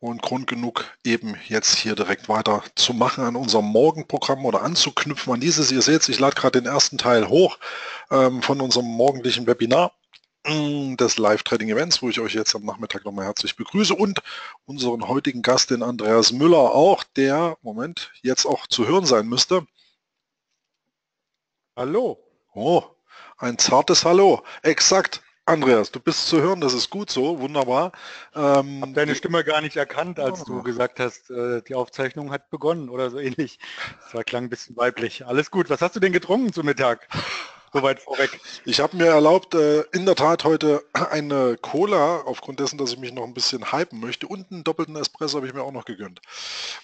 und Grund genug, eben jetzt hier direkt weiter zu machen an unserem Morgenprogramm oder anzuknüpfen an dieses. Ihr seht, ich lade gerade den ersten Teil hoch ähm, von unserem morgendlichen Webinar mm, des Live-Trading-Events, wo ich euch jetzt am Nachmittag nochmal herzlich begrüße und unseren heutigen Gast, den Andreas Müller, auch der, Moment, jetzt auch zu hören sein müsste. Hallo. Oh, ein zartes Hallo. Exakt. Andreas, du bist zu hören, das ist gut so, wunderbar. Ähm, habe deine Stimme gar nicht erkannt, als du gesagt hast, äh, die Aufzeichnung hat begonnen oder so ähnlich. Das war, klang ein bisschen weiblich. Alles gut. Was hast du denn getrunken zu Mittag? Soweit vorweg. Ich habe mir erlaubt, äh, in der Tat heute eine Cola, aufgrund dessen, dass ich mich noch ein bisschen hypen möchte, und einen doppelten Espresso habe ich mir auch noch gegönnt.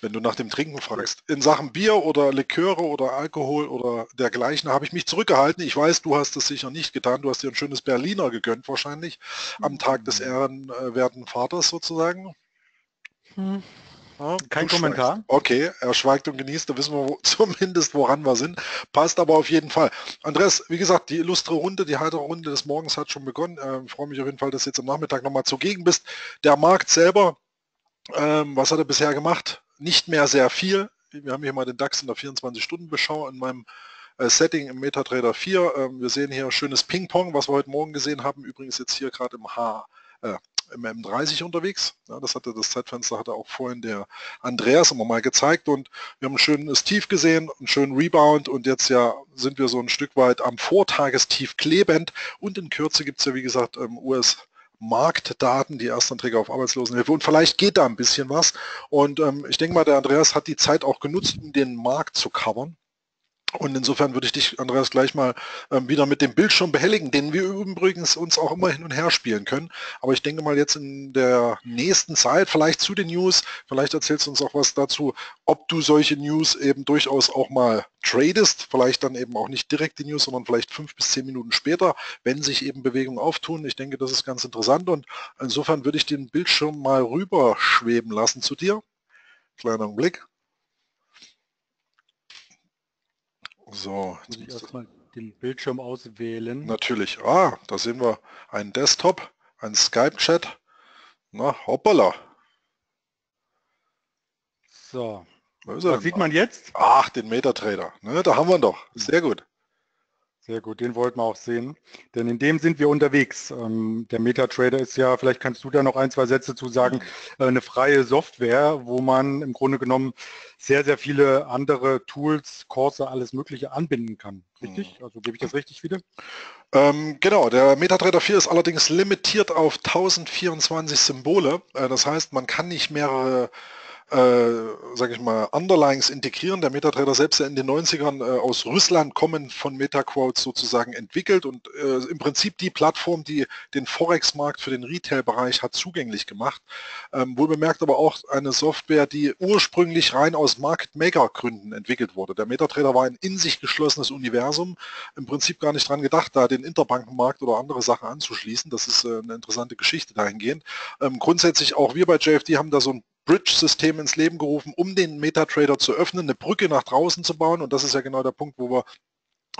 Wenn du nach dem Trinken fragst. In Sachen Bier oder Liköre oder Alkohol oder dergleichen habe ich mich zurückgehalten. Ich weiß, du hast es sicher nicht getan. Du hast dir ein schönes Berliner gegönnt wahrscheinlich am Tag des ehrenwerten Vaters sozusagen. Hm. Ja, Kein Kommentar. Schweigst. Okay, er schweigt und genießt, da wissen wir wo, zumindest, woran wir sind. Passt aber auf jeden Fall. Andreas, wie gesagt, die illustre Runde, die heitere Runde des Morgens hat schon begonnen. Ähm, freue mich auf jeden Fall, dass du jetzt am Nachmittag nochmal zugegen bist. Der Markt selber, ähm, was hat er bisher gemacht? Nicht mehr sehr viel. Wir haben hier mal den DAX in der 24-Stunden-Beschau in meinem äh, Setting im MetaTrader 4. Ähm, wir sehen hier schönes Ping-Pong, was wir heute Morgen gesehen haben. Übrigens jetzt hier gerade im H, äh, M30 unterwegs. Ja, das hatte das Zeitfenster hatte auch vorhin der Andreas immer mal gezeigt und wir haben ein schönes Tief gesehen, einen schönen Rebound und jetzt ja sind wir so ein Stück weit am Vortagestief klebend und in Kürze gibt es ja wie gesagt ähm, US Marktdaten, die Erstanträge auf Arbeitslosenhilfe und vielleicht geht da ein bisschen was und ähm, ich denke mal, der Andreas hat die Zeit auch genutzt, um den Markt zu covern. Und insofern würde ich dich, Andreas, gleich mal ähm, wieder mit dem Bildschirm behelligen, den wir übrigens uns auch immer hin und her spielen können. Aber ich denke mal jetzt in der nächsten Zeit, vielleicht zu den News, vielleicht erzählst du uns auch was dazu, ob du solche News eben durchaus auch mal tradest, vielleicht dann eben auch nicht direkt die News, sondern vielleicht fünf bis zehn Minuten später, wenn sich eben Bewegungen auftun. Ich denke, das ist ganz interessant und insofern würde ich den Bildschirm mal rüber schweben lassen zu dir. Kleiner Blick. So, jetzt muss ich erstmal den Bildschirm auswählen. Natürlich. Ah, da sehen wir einen Desktop, einen Skype-Chat. Na, hoppala. So. Was sieht man jetzt? Ach, den Metatrader. Ne, da haben wir ihn doch. Sehr gut. Sehr gut, den wollten wir auch sehen, denn in dem sind wir unterwegs. Ähm, der MetaTrader ist ja, vielleicht kannst du da noch ein, zwei Sätze zu sagen, äh, eine freie Software, wo man im Grunde genommen sehr, sehr viele andere Tools, Kurse, alles Mögliche anbinden kann. Richtig? Mhm. Also gebe ich das richtig wieder? Ähm, genau, der MetaTrader 4 ist allerdings limitiert auf 1024 Symbole. Äh, das heißt, man kann nicht mehrere äh, sage ich mal, Underlyings integrieren. Der MetaTrader selbst in den 90ern äh, aus Russland kommen von MetaQuotes sozusagen entwickelt und äh, im Prinzip die Plattform, die den Forex-Markt für den Retail-Bereich hat zugänglich gemacht. Ähm, wohl bemerkt aber auch eine Software, die ursprünglich rein aus Market-Maker-Gründen entwickelt wurde. Der MetaTrader war ein in sich geschlossenes Universum, im Prinzip gar nicht dran gedacht, da den Interbankenmarkt oder andere Sachen anzuschließen. Das ist äh, eine interessante Geschichte dahingehend. Ähm, grundsätzlich auch wir bei JFD haben da so ein Bridge-System ins Leben gerufen, um den MetaTrader zu öffnen, eine Brücke nach draußen zu bauen. Und das ist ja genau der Punkt, wo wir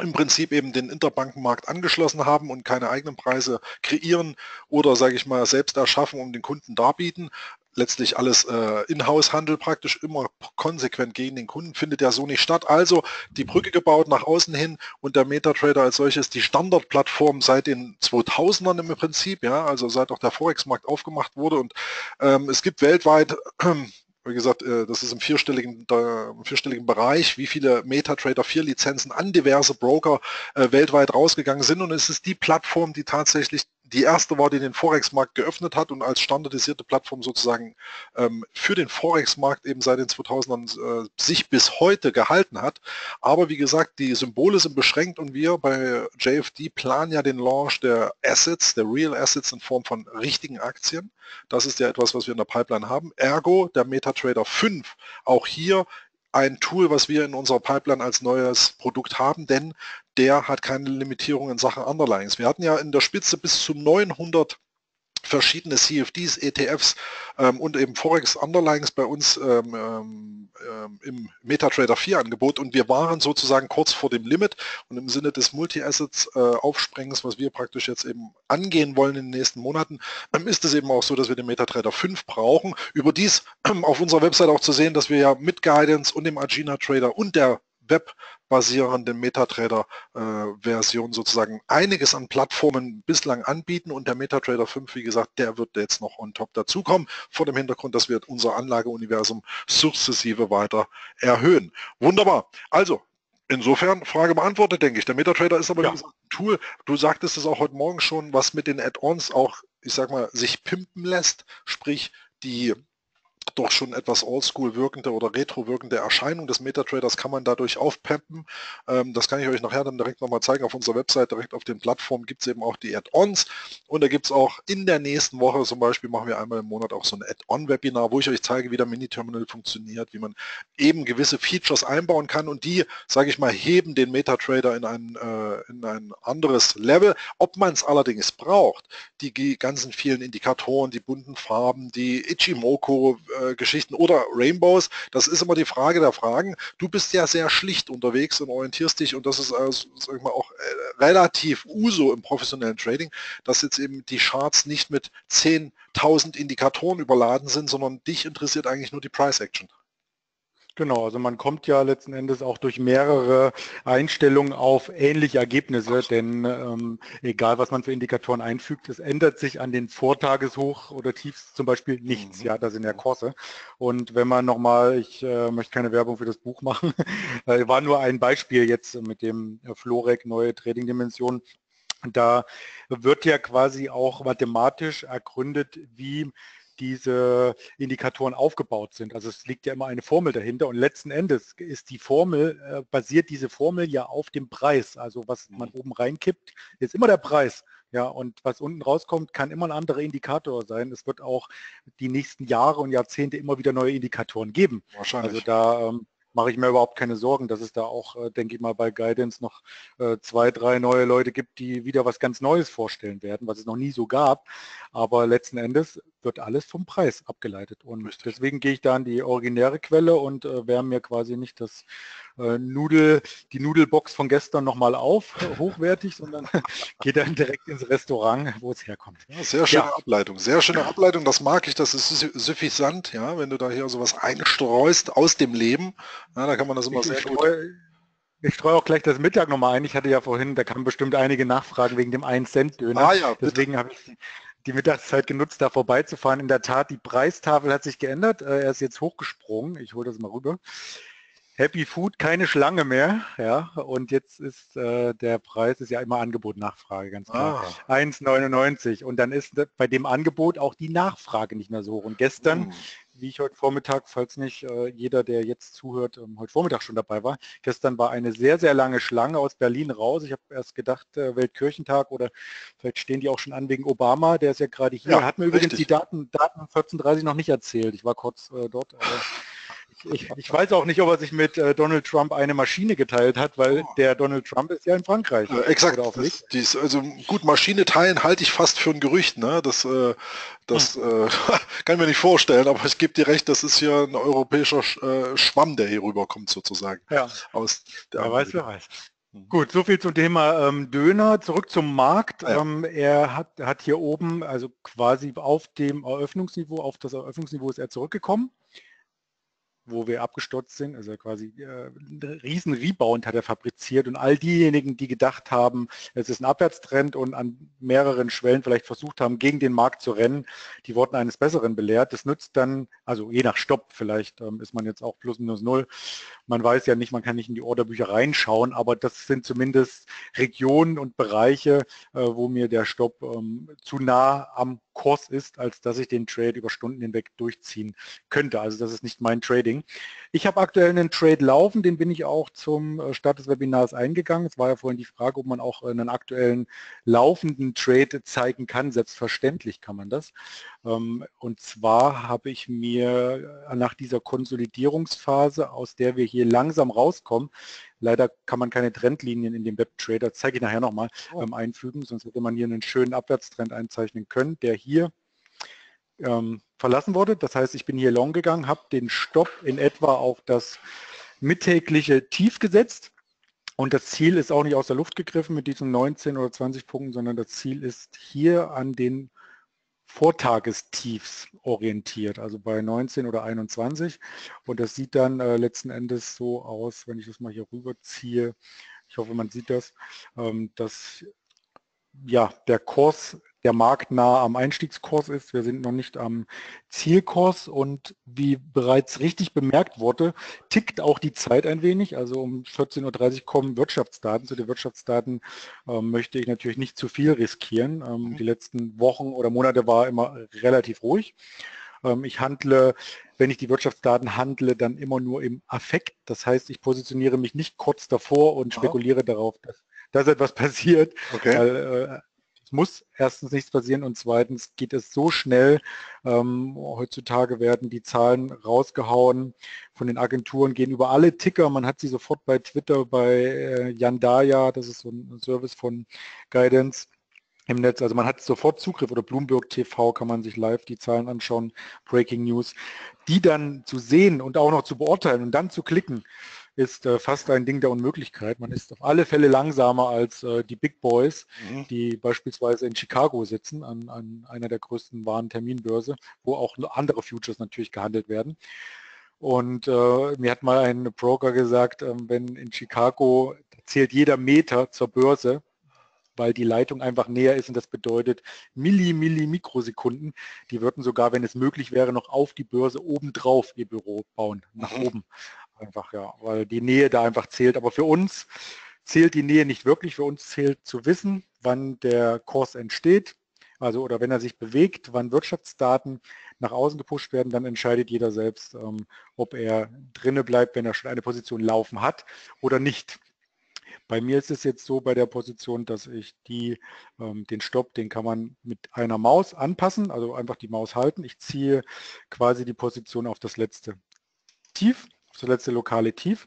im Prinzip eben den Interbankenmarkt angeschlossen haben und keine eigenen Preise kreieren oder, sage ich mal, selbst erschaffen, um den Kunden darbieten letztlich alles äh, Inhouse-Handel praktisch immer konsequent gegen den Kunden, findet ja so nicht statt. Also die Brücke gebaut nach außen hin und der MetaTrader als solches die Standardplattform seit den 2000ern im Prinzip, ja, also seit auch der Forex-Markt aufgemacht wurde und ähm, es gibt weltweit wie gesagt, äh, das ist im vierstelligen, im vierstelligen Bereich, wie viele MetaTrader 4 Lizenzen an diverse Broker äh, weltweit rausgegangen sind. Und es ist die Plattform, die tatsächlich die erste war, die den Forex-Markt geöffnet hat und als standardisierte Plattform sozusagen ähm, für den Forex-Markt eben seit den 2000ern äh, sich bis heute gehalten hat. Aber wie gesagt, die Symbole sind beschränkt und wir bei JFD planen ja den Launch der Assets, der Real Assets in Form von richtigen Aktien. Das ist ja etwas, was wir in der Pipeline haben. Ergo, der MetaTrader 5, auch hier ein Tool, was wir in unserer Pipeline als neues Produkt haben, denn der hat keine Limitierung in Sachen Underlyings. Wir hatten ja in der Spitze bis zu 900 verschiedene CFDs, ETFs ähm, und eben Forex Underlyings bei uns ähm, ähm, äh, im MetaTrader 4 Angebot und wir waren sozusagen kurz vor dem Limit und im Sinne des Multi-Assets äh, Aufsprengens, was wir praktisch jetzt eben angehen wollen in den nächsten Monaten, ähm, ist es eben auch so, dass wir den MetaTrader 5 brauchen. Überdies ähm, auf unserer Website auch zu sehen, dass wir ja mit Guidance und dem Agina Trader und der webbasierenden MetaTrader-Version äh, sozusagen einiges an Plattformen bislang anbieten und der MetaTrader 5, wie gesagt, der wird jetzt noch on top dazukommen, vor dem Hintergrund, dass wir unser Anlageuniversum sukzessive weiter erhöhen. Wunderbar. Also, Insofern Frage beantwortet, denke ich. Der MetaTrader ist aber ja. gesagt, ein Tool. Du sagtest es auch heute Morgen schon, was mit den Add-ons auch, ich sag mal, sich pimpen lässt. Sprich, die doch schon etwas oldschool wirkende oder retro wirkende Erscheinung des MetaTraders kann man dadurch aufpempen. Ähm, das kann ich euch nachher dann direkt nochmal zeigen. Auf unserer Website, direkt auf den Plattformen gibt es eben auch die Add-ons und da gibt es auch in der nächsten Woche zum Beispiel machen wir einmal im Monat auch so ein Add-on-Webinar, wo ich euch zeige, wie der Mini-Terminal funktioniert, wie man eben gewisse Features einbauen kann und die, sage ich mal, heben den MetaTrader in ein, äh, in ein anderes Level. Ob man es allerdings braucht, die ganzen vielen Indikatoren, die bunten Farben, die Ichimoku, äh, Geschichten oder Rainbows. Das ist immer die Frage der Fragen. Du bist ja sehr schlicht unterwegs und orientierst dich und das ist also, sag mal, auch äh, relativ uso im professionellen Trading, dass jetzt eben die Charts nicht mit 10.000 Indikatoren überladen sind, sondern dich interessiert eigentlich nur die Price Action. Genau, also man kommt ja letzten Endes auch durch mehrere Einstellungen auf ähnliche Ergebnisse, denn ähm, egal was man für Indikatoren einfügt, es ändert sich an den Vortageshoch oder Tiefs zum Beispiel nichts. Mhm. Ja, das in der Kurse. Und wenn man nochmal, ich äh, möchte keine Werbung für das Buch machen, äh, war nur ein Beispiel jetzt mit dem äh, Florek Neue Trading Dimension. Da wird ja quasi auch mathematisch ergründet, wie diese Indikatoren aufgebaut sind. Also es liegt ja immer eine Formel dahinter und letzten Endes ist die Formel, äh, basiert diese Formel ja auf dem Preis. Also was man mhm. oben reinkippt, ist immer der Preis. Ja, und was unten rauskommt, kann immer ein anderer Indikator sein. Es wird auch die nächsten Jahre und Jahrzehnte immer wieder neue Indikatoren geben. Wahrscheinlich. Also da ähm, mache ich mir überhaupt keine Sorgen, dass es da auch, äh, denke ich mal, bei Guidance noch äh, zwei, drei neue Leute gibt, die wieder was ganz Neues vorstellen werden, was es noch nie so gab. Aber letzten Endes wird alles vom Preis abgeleitet. Und Richtig. deswegen gehe ich da an die originäre Quelle und äh, wärme mir quasi nicht das äh, Nudel, die Nudelbox von gestern nochmal auf, hochwertig, sondern gehe dann direkt ins Restaurant, wo es herkommt. Ja, sehr schöne ja. Ableitung, sehr schöne Ableitung, das mag ich, das ist suffisant, ja, wenn du da hier sowas einstreust aus dem Leben, ja, da kann man das immer ich, sehr ich gut... Streue, ich streue auch gleich das Mittag nochmal ein. Ich hatte ja vorhin, da kamen bestimmt einige Nachfragen wegen dem 1-Cent-Döner. Ah, ja, Deswegen habe ich die Mittagszeit genutzt, da vorbeizufahren. In der Tat, die Preistafel hat sich geändert. Äh, er ist jetzt hochgesprungen. Ich hole das mal rüber. Happy Food, keine Schlange mehr. Ja, und jetzt ist äh, der Preis ist ja immer Angebot, Nachfrage, ganz klar. Ah. 1,99. Und dann ist bei dem Angebot auch die Nachfrage nicht mehr so hoch. Und gestern, mm. wie ich heute Vormittag, falls nicht äh, jeder, der jetzt zuhört, ähm, heute Vormittag schon dabei war, gestern war eine sehr, sehr lange Schlange aus Berlin raus. Ich habe erst gedacht, äh, Weltkirchentag oder vielleicht stehen die auch schon an wegen Obama, der ist ja gerade hier. Ja, hat mir richtig. übrigens die Daten, Daten 14.30 noch nicht erzählt. Ich war kurz äh, dort. Ich, ich, weiß auch nicht, ob er sich mit äh, Donald Trump eine Maschine geteilt hat, weil oh. der Donald Trump ist ja in Frankreich. Äh, exakt. Auch nicht. Dies, also gut, Maschine teilen halte ich fast für ein Gerücht. Ne? Das, äh, das hm. äh, kann ich mir nicht vorstellen, aber ich gebe dir recht, das ist hier ein europäischer äh, Schwamm, der hier rüberkommt sozusagen. Ja. Aus der wer weiß, wer weiß. Hm. Gut, soviel zum Thema ähm, Döner. Zurück zum Markt. Ja. Ähm, er hat, hat hier oben, also quasi auf dem Eröffnungsniveau, auf das Eröffnungsniveau ist er zurückgekommen wo wir abgestürzt sind, also quasi äh, einen riesen Rebound hat er fabriziert und all diejenigen, die gedacht haben, es ist ein Abwärtstrend und an mehreren Schwellen vielleicht versucht haben, gegen den Markt zu rennen, die wurden eines Besseren belehrt. Das nützt dann, also je nach Stopp, vielleicht ähm, ist man jetzt auch plus minus null. Man weiß ja nicht, man kann nicht in die Orderbücher reinschauen, aber das sind zumindest Regionen und Bereiche, äh, wo mir der Stopp ähm, zu nah am Kurs ist, als dass ich den Trade über Stunden hinweg durchziehen könnte. Also das ist nicht mein Trading. Ich habe aktuell einen Trade laufen, den bin ich auch zum äh, Start des Webinars eingegangen. Es war ja vorhin die Frage, ob man auch einen aktuellen laufenden Trade zeigen kann. Selbstverständlich kann man das. Ähm, und zwar habe ich mir äh, nach dieser Konsolidierungsphase, aus der wir hier langsam rauskommen, leider kann man keine Trendlinien in dem Webtrader, zeige ich nachher nochmal, oh. Ähm, einfügen, sonst hätte man hier einen schönen Abwärtstrend einzeichnen können, der hier ähm, verlassen wurde. Das heißt, ich bin hier long gegangen, habe den Stopp in etwa auf das mittägliche Tief gesetzt. Und das Ziel ist auch nicht aus der Luft gegriffen mit diesen 19 oder 20 Punkten, sondern das Ziel ist hier an den Vortagestiefs orientiert, also bei 19 oder 21. Und das sieht dann äh, letzten Endes so aus, wenn ich das mal hier rüberziehe. Ich hoffe, man sieht das, ähm, dass ja, der Kurs der marktnah am Einstiegskurs ist. Wir sind noch nicht am Zielkurs und wie bereits richtig bemerkt wurde, tickt auch die Zeit ein wenig. Also um 14.30 Uhr kommen Wirtschaftsdaten. Zu den Wirtschaftsdaten äh, möchte ich natürlich nicht zu viel riskieren. Ähm, mhm. Die letzten Wochen oder Monate war immer relativ ruhig. Ähm, ich handle, wenn ich die Wirtschaftsdaten handle, dann immer nur im Affekt. Das heißt, ich positioniere mich nicht kurz davor und spekuliere Aha. darauf, dass, dass etwas passiert. Okay. Weil, äh, muss erstens nichts passieren und zweitens geht es so schnell. Ähm, heutzutage werden die Zahlen rausgehauen von den Agenturen, gehen über alle Ticker. Man hat sie sofort bei Twitter, bei äh, Yandaya, das ist so ein Service von Guidance im Netz. Also man hat sofort Zugriff oder Bloomberg TV kann man sich live die Zahlen anschauen, Breaking News. Die dann zu sehen und auch noch zu beurteilen und dann zu klicken, ist äh, fast ein Ding der Unmöglichkeit. Man ist auf alle Fälle langsamer als äh, die Big Boys, mhm. die beispielsweise in Chicago sitzen, an, an einer der größten Warenterminbörse, wo auch andere Futures natürlich gehandelt werden. Und äh, mir hat mal ein Broker gesagt, äh, wenn in Chicago zählt jeder Meter zur Börse, weil die Leitung einfach näher ist und das bedeutet Milli, Milli, Mikrosekunden. Die würden sogar, wenn es möglich wäre, noch auf die Börse obendrauf ihr Büro bauen, nach mhm. oben. Einfach, ja, weil die Nähe da einfach zählt. Aber für uns zählt die Nähe nicht wirklich. Für uns zählt zu wissen, wann der Kurs entsteht. Also oder wenn er sich bewegt, wann Wirtschaftsdaten nach außen gepusht werden, dann entscheidet jeder selbst, ähm, ob er drinne bleibt, wenn er schon eine Position laufen hat oder nicht. Bei mir ist es jetzt so bei der Position, dass ich die, ähm, den Stopp, den kann man mit einer Maus anpassen, also einfach die Maus halten. Ich ziehe quasi die Position auf das letzte Tief das letzte lokale Tief,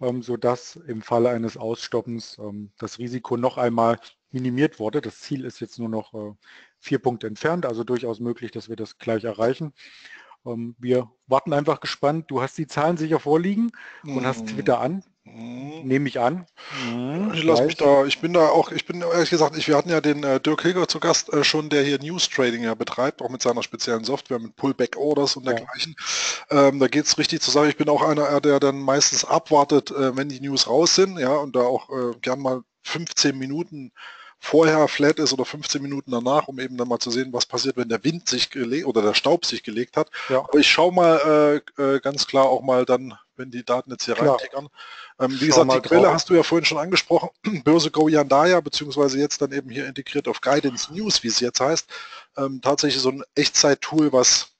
ähm, sodass im Falle eines Ausstoppens ähm, das Risiko noch einmal minimiert wurde. Das Ziel ist jetzt nur noch äh, vier Punkte entfernt, also durchaus möglich, dass wir das gleich erreichen. Ähm, wir warten einfach gespannt. Du hast die Zahlen sicher vorliegen und hast mhm. Twitter an. Mhm. Nehme ich an. Mhm, ich lasse mich da, ich bin da auch, ich bin ehrlich gesagt, ich, wir hatten ja den äh, Dirk Hilger zu Gast äh, schon, der hier News Trading ja betreibt, auch mit seiner speziellen Software, mit Pullback Orders und dergleichen. Ähm, da geht es richtig zur Sache. Ich bin auch einer, der dann meistens abwartet, äh, wenn die News raus sind, ja, und da auch äh, gern mal 15 Minuten vorher flat ist oder 15 Minuten danach, um eben dann mal zu sehen, was passiert, wenn der Wind sich gelegt oder der Staub sich gelegt hat. Ja. Aber ich schaue mal äh, äh, ganz klar auch mal dann, wenn die Daten jetzt hier reintickern. Ähm, wie Schau gesagt, die Quelle drauf. hast du ja vorhin schon angesprochen, Börse Go Yandaya, beziehungsweise jetzt dann eben hier integriert auf Guidance News, wie es jetzt heißt. Ähm, tatsächlich so ein Echtzeit-Tool, was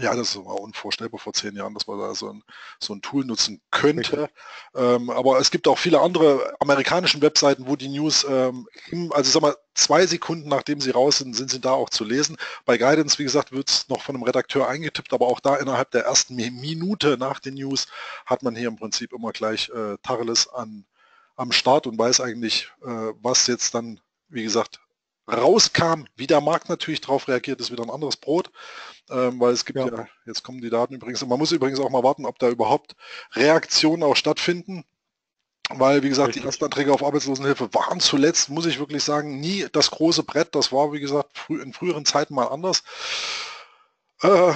ja, das war unvorstellbar vor zehn Jahren, dass man da so ein, so ein Tool nutzen könnte. Ähm, aber es gibt auch viele andere amerikanischen Webseiten, wo die News, ähm, im, also ich sag mal, zwei Sekunden nachdem sie raus sind, sind sie da auch zu lesen. Bei Guidance, wie gesagt, wird es noch von einem Redakteur eingetippt, aber auch da innerhalb der ersten Minute nach den News hat man hier im Prinzip immer gleich äh, Tacheles an, am Start und weiß eigentlich, äh, was jetzt dann, wie gesagt, rauskam, wie der Markt natürlich darauf reagiert, ist wieder ein anderes Brot, ähm, weil es gibt ja. ja. jetzt kommen die Daten übrigens, man muss übrigens auch mal warten, ob da überhaupt Reaktionen auch stattfinden, weil, wie gesagt, Richtig. die Erstanträge auf Arbeitslosenhilfe waren zuletzt, muss ich wirklich sagen, nie das große Brett, das war, wie gesagt, frü in früheren Zeiten mal anders. Äh,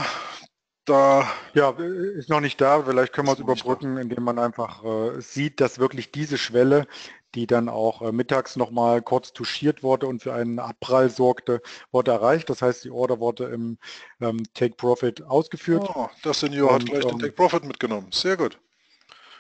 da ja, ist noch nicht da. Vielleicht können wir es überbrücken, indem man einfach äh, sieht, dass wirklich diese Schwelle, die dann auch äh, mittags nochmal kurz touchiert wurde und für einen Abprall sorgte, wurde erreicht. Das heißt, die Order wurde im ähm, Take Profit ausgeführt. Oh, das Senior und, hat gleich den ähm, Take Profit mitgenommen. Sehr gut.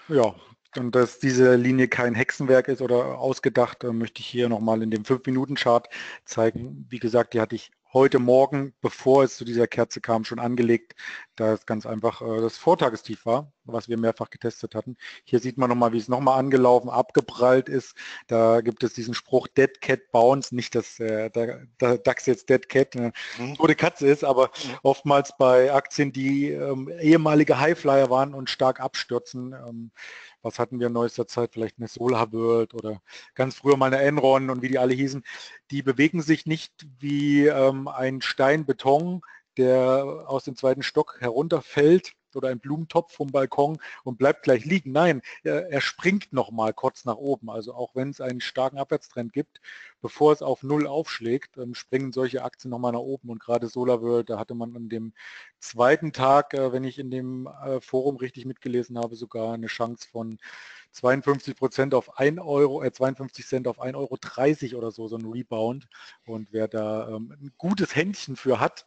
Ja, und dass diese Linie kein Hexenwerk ist oder ausgedacht, äh, möchte ich hier nochmal in dem 5-Minuten-Chart zeigen. Wie gesagt, die hatte ich heute Morgen, bevor es zu dieser Kerze kam, schon angelegt, da es ganz einfach äh, das Vortagestief war, was wir mehrfach getestet hatten. Hier sieht man nochmal, wie es nochmal angelaufen, abgeprallt ist. Da gibt es diesen Spruch Dead Cat Bounce, nicht, dass äh, der, der, DAX jetzt Dead Cat eine mhm. tote Katze ist, aber mhm. oftmals bei Aktien, die ähm, ehemalige Highflyer waren und stark abstürzen, ähm, was hatten wir in neuester Zeit, vielleicht eine Solar World oder ganz früher mal eine Enron und wie die alle hießen, die bewegen sich nicht wie ähm, ein Stein Beton, der aus dem zweiten Stock herunterfällt oder ein Blumentopf vom Balkon und bleibt gleich liegen. Nein, er, springt noch mal kurz nach oben. Also auch wenn es einen starken Abwärtstrend gibt, bevor es auf Null aufschlägt, ähm, springen solche Aktien noch mal nach oben. Und gerade SolarWorld, da hatte man an dem zweiten Tag, äh, wenn ich in dem äh, Forum richtig mitgelesen habe, sogar eine Chance von 52 Prozent auf 1 Euro, äh, 52 Cent auf 1,30 Euro oder so, so ein Rebound. Und wer da ähm, ein gutes Händchen für hat,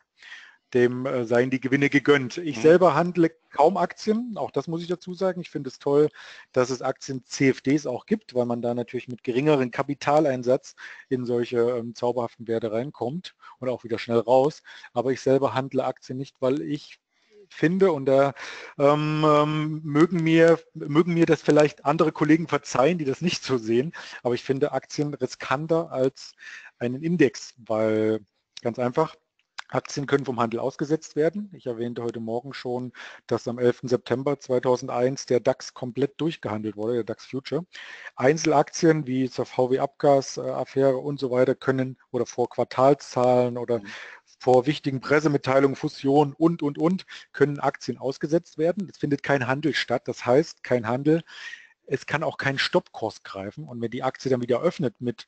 dem äh, seien die Gewinne gegönnt. Ich mhm. selber handle kaum Aktien, auch das muss ich dazu sagen. Ich finde es toll, dass es Aktien CFDs auch gibt, weil man da natürlich mit geringeren Kapitaleinsatz in solche ähm, zauberhaften Werte reinkommt und auch wieder schnell raus. Aber ich selber handle Aktien nicht, weil ich finde und da ähm, ähm, mögen, mir, mögen mir das vielleicht andere Kollegen verzeihen, die das nicht so sehen, aber ich finde Aktien riskanter als einen Index, weil ganz einfach, Aktien können vom Handel ausgesetzt werden. Ich erwähnte heute Morgen schon, dass am 11. September 2001 der DAX komplett durchgehandelt wurde, der DAX Future. Einzelaktien wie zur VW Abgas-Affäre und so weiter können oder vor Quartalszahlen oder mhm. vor wichtigen Pressemitteilungen, Fusionen und, und, und, können Aktien ausgesetzt werden. Es findet kein Handel statt. Das heißt, kein Handel. Es kann auch kein Stoppkurs greifen. Und wenn die Aktie dann wieder öffnet mit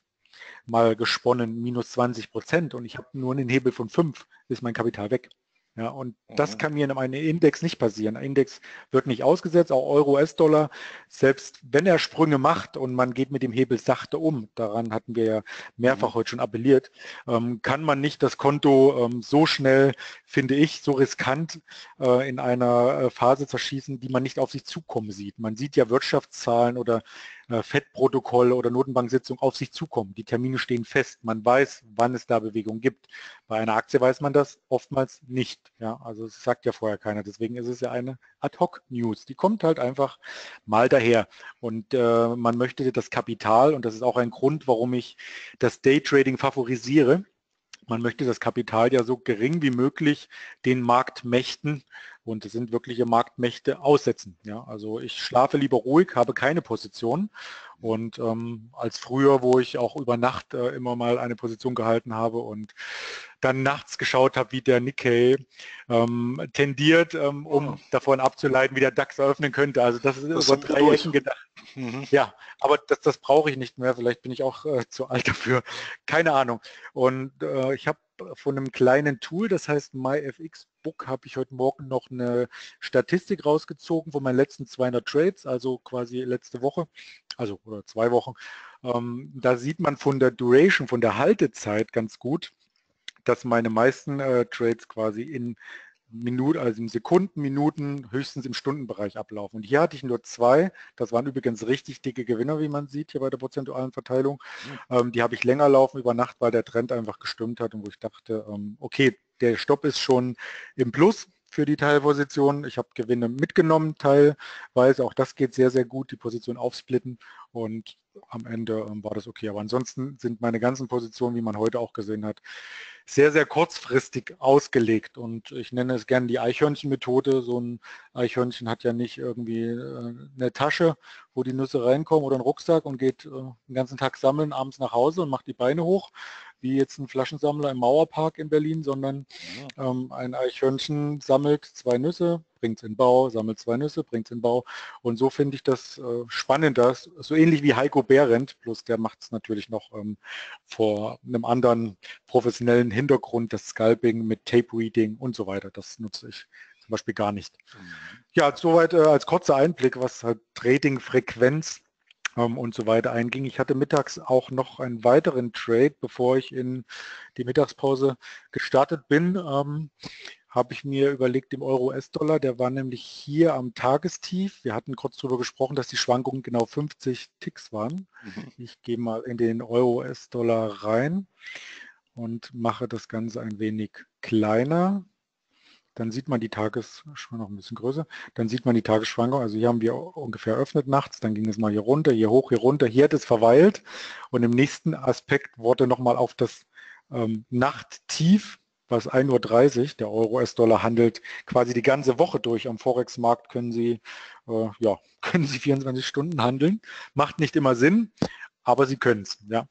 mal gesponnen minus 20 Prozent und ich habe nur einen Hebel von 5, ist mein Kapital weg. Ja, und das mhm. kann mir in einem Index nicht passieren. Ein Index wird nicht ausgesetzt, auch Euro, US-Dollar. Selbst wenn er Sprünge macht und man geht mit dem Hebel sachte um, daran hatten wir ja mehrfach mhm. heute schon appelliert, ähm, kann man nicht das Konto ähm, so schnell, finde ich, so riskant äh, in einer äh, Phase zerschießen, die man nicht auf sich zukommen sieht. Man sieht ja Wirtschaftszahlen oder FED-Protokoll oder Notenbanksitzung auf sich zukommen. Die Termine stehen fest. Man weiß, wann es da Bewegung gibt. Bei einer Aktie weiß man das oftmals nicht. Ja, also es sagt ja vorher keiner. Deswegen ist es ja eine Ad-Hoc-News. Die kommt halt einfach mal daher. Und äh, man möchte das Kapital, und das ist auch ein Grund, warum ich das Daytrading favorisiere, man möchte das Kapital ja so gering wie möglich den Marktmächten und es sind wirkliche Marktmächte aussetzen. Ja, also ich schlafe lieber ruhig, habe keine Position und ähm, als früher, wo ich auch über Nacht äh, immer mal eine Position gehalten habe und dann nachts geschaut habe, wie der Nikkei ähm, tendiert, ähm, um oh. davon abzuleiten, wie der DAX eröffnen könnte. Also das ist das über drei Ecken gedacht. Mhm. Ja, aber das, das brauche ich nicht mehr. Vielleicht bin ich auch äh, zu alt dafür. Keine Ahnung. Und äh, ich habe von einem kleinen Tool, das heißt MyFX Book, habe ich heute Morgen noch eine Statistik rausgezogen von meinen letzten 200 Trades, also quasi letzte Woche, also oder zwei Wochen. Ähm, da sieht man von der Duration, von der Haltezeit ganz gut, dass meine meisten äh, Trades quasi in Minuten, also in Sekunden, Minuten, höchstens im Stundenbereich ablaufen. Und hier hatte ich nur zwei, das waren übrigens richtig dicke Gewinner, wie man sieht hier bei der prozentualen Verteilung. Mhm. Ähm, die habe ich länger laufen über Nacht, weil der Trend einfach gestimmt hat und wo ich dachte, ähm, okay, der Stopp ist schon im Plus für die Teilposition. Ich habe Gewinne mitgenommen teilweise, auch das geht sehr, sehr gut, die Position aufsplitten und am Ende ähm, war das okay. Aber ansonsten sind meine ganzen Positionen, wie man heute auch gesehen hat, sehr, sehr kurzfristig ausgelegt. Und ich nenne es gerne die Eichhörnchen-Methode. So ein Eichhörnchen hat ja nicht irgendwie äh, eine Tasche, wo die Nüsse reinkommen oder einen Rucksack und geht äh, den ganzen Tag sammeln, abends nach Hause und macht die Beine hoch, wie jetzt ein Flaschensammler im Mauerpark in Berlin, sondern ähm, ein Eichhörnchen sammelt zwei Nüsse, bringt es in Bau, sammelt zwei Nüsse, bringt es in Bau. Und so finde ich das äh, spannend, das so ähnlich wie Heiko Behrendt, bloß der macht es natürlich noch ähm, vor einem anderen professionellen Hintergrund, das Scalping mit Tape Reading und so weiter. Das nutze ich zum Beispiel gar nicht. Mhm. Ja, soweit äh, als kurzer Einblick, was halt Trading-Frequenz und so weiter einging. Ich hatte mittags auch noch einen weiteren Trade, bevor ich in die Mittagspause gestartet bin. Ähm, habe ich mir überlegt im Euro-US-Dollar, der war nämlich hier am Tagestief. Wir hatten kurz darüber gesprochen, dass die Schwankungen genau 50 Ticks waren. Mhm. Ich gehe mal in den Euro-US-Dollar rein und mache das Ganze ein wenig kleiner. Dann sieht man die Tagesschwankung noch ein bisschen größer. Dann sieht man die Tagesschwankung. Also hier haben wir ungefähr eröffnet nachts. Dann ging es mal hier runter, hier hoch, hier runter. Hier hat es verweilt. Und im nächsten Aspekt wurde nochmal auf das ähm, Nachttief was 1.30 Uhr, der Euro-US-Dollar handelt quasi die ganze Woche durch. Am Forex-Markt können Sie, äh, ja, können Sie 24 Stunden handeln. Macht nicht immer Sinn, aber Sie können es. Ja.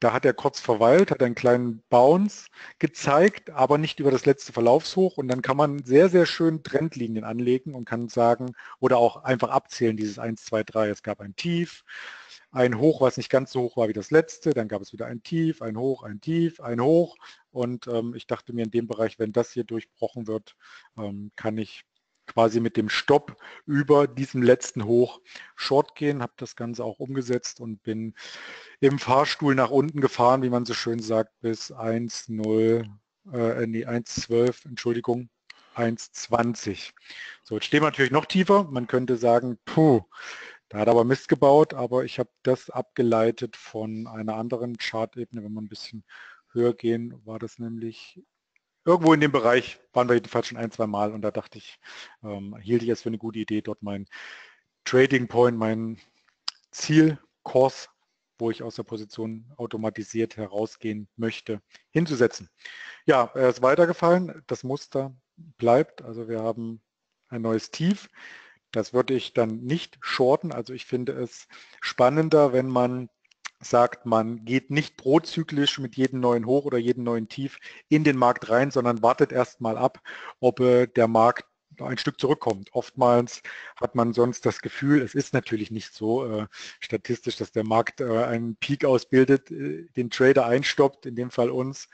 Da hat er kurz verweilt, hat einen kleinen Bounce gezeigt, aber nicht über das letzte Verlaufshoch. Und dann kann man sehr, sehr schön Trendlinien anlegen und kann sagen, oder auch einfach abzählen, dieses 1, 2, 3. Es gab ein Tief, ein Hoch, was nicht ganz so hoch war wie das letzte, dann gab es wieder ein Tief, ein Hoch, ein Tief, ein Hoch. Und ähm, ich dachte mir in dem Bereich, wenn das hier durchbrochen wird, ähm, kann ich quasi mit dem Stopp über diesem letzten Hoch Short gehen, habe das Ganze auch umgesetzt und bin im Fahrstuhl nach unten gefahren, wie man so schön sagt, bis 1,0, äh, nee, 1,12, Entschuldigung, 1,20. So, jetzt stehen wir natürlich noch tiefer. Man könnte sagen, puh, da hat aber Mist gebaut, aber ich habe das abgeleitet von einer anderen Chartebene. Wenn wir ein bisschen höher gehen, war das nämlich irgendwo in dem Bereich, waren wir jedenfalls schon ein, zwei Mal und da dachte ich, ähm, hielt ich es für eine gute Idee, dort mein Trading Point, mein Zielkurs, wo ich aus der Position automatisiert herausgehen möchte, hinzusetzen. Ja, er ist weitergefallen. Das Muster bleibt. Also wir haben ein neues Tief. Das würde ich dann nicht shorten. Also ich finde es spannender, wenn man sagt, man geht nicht prozyklisch mit jedem neuen Hoch oder jedem neuen Tief in den Markt rein, sondern wartet erst mal ab, ob äh, der Markt ein Stück zurückkommt. Oftmals hat man sonst das Gefühl, es ist natürlich nicht so äh, statistisch, dass der Markt äh, einen Peak ausbildet, äh, den Trader einstoppt, in dem Fall uns,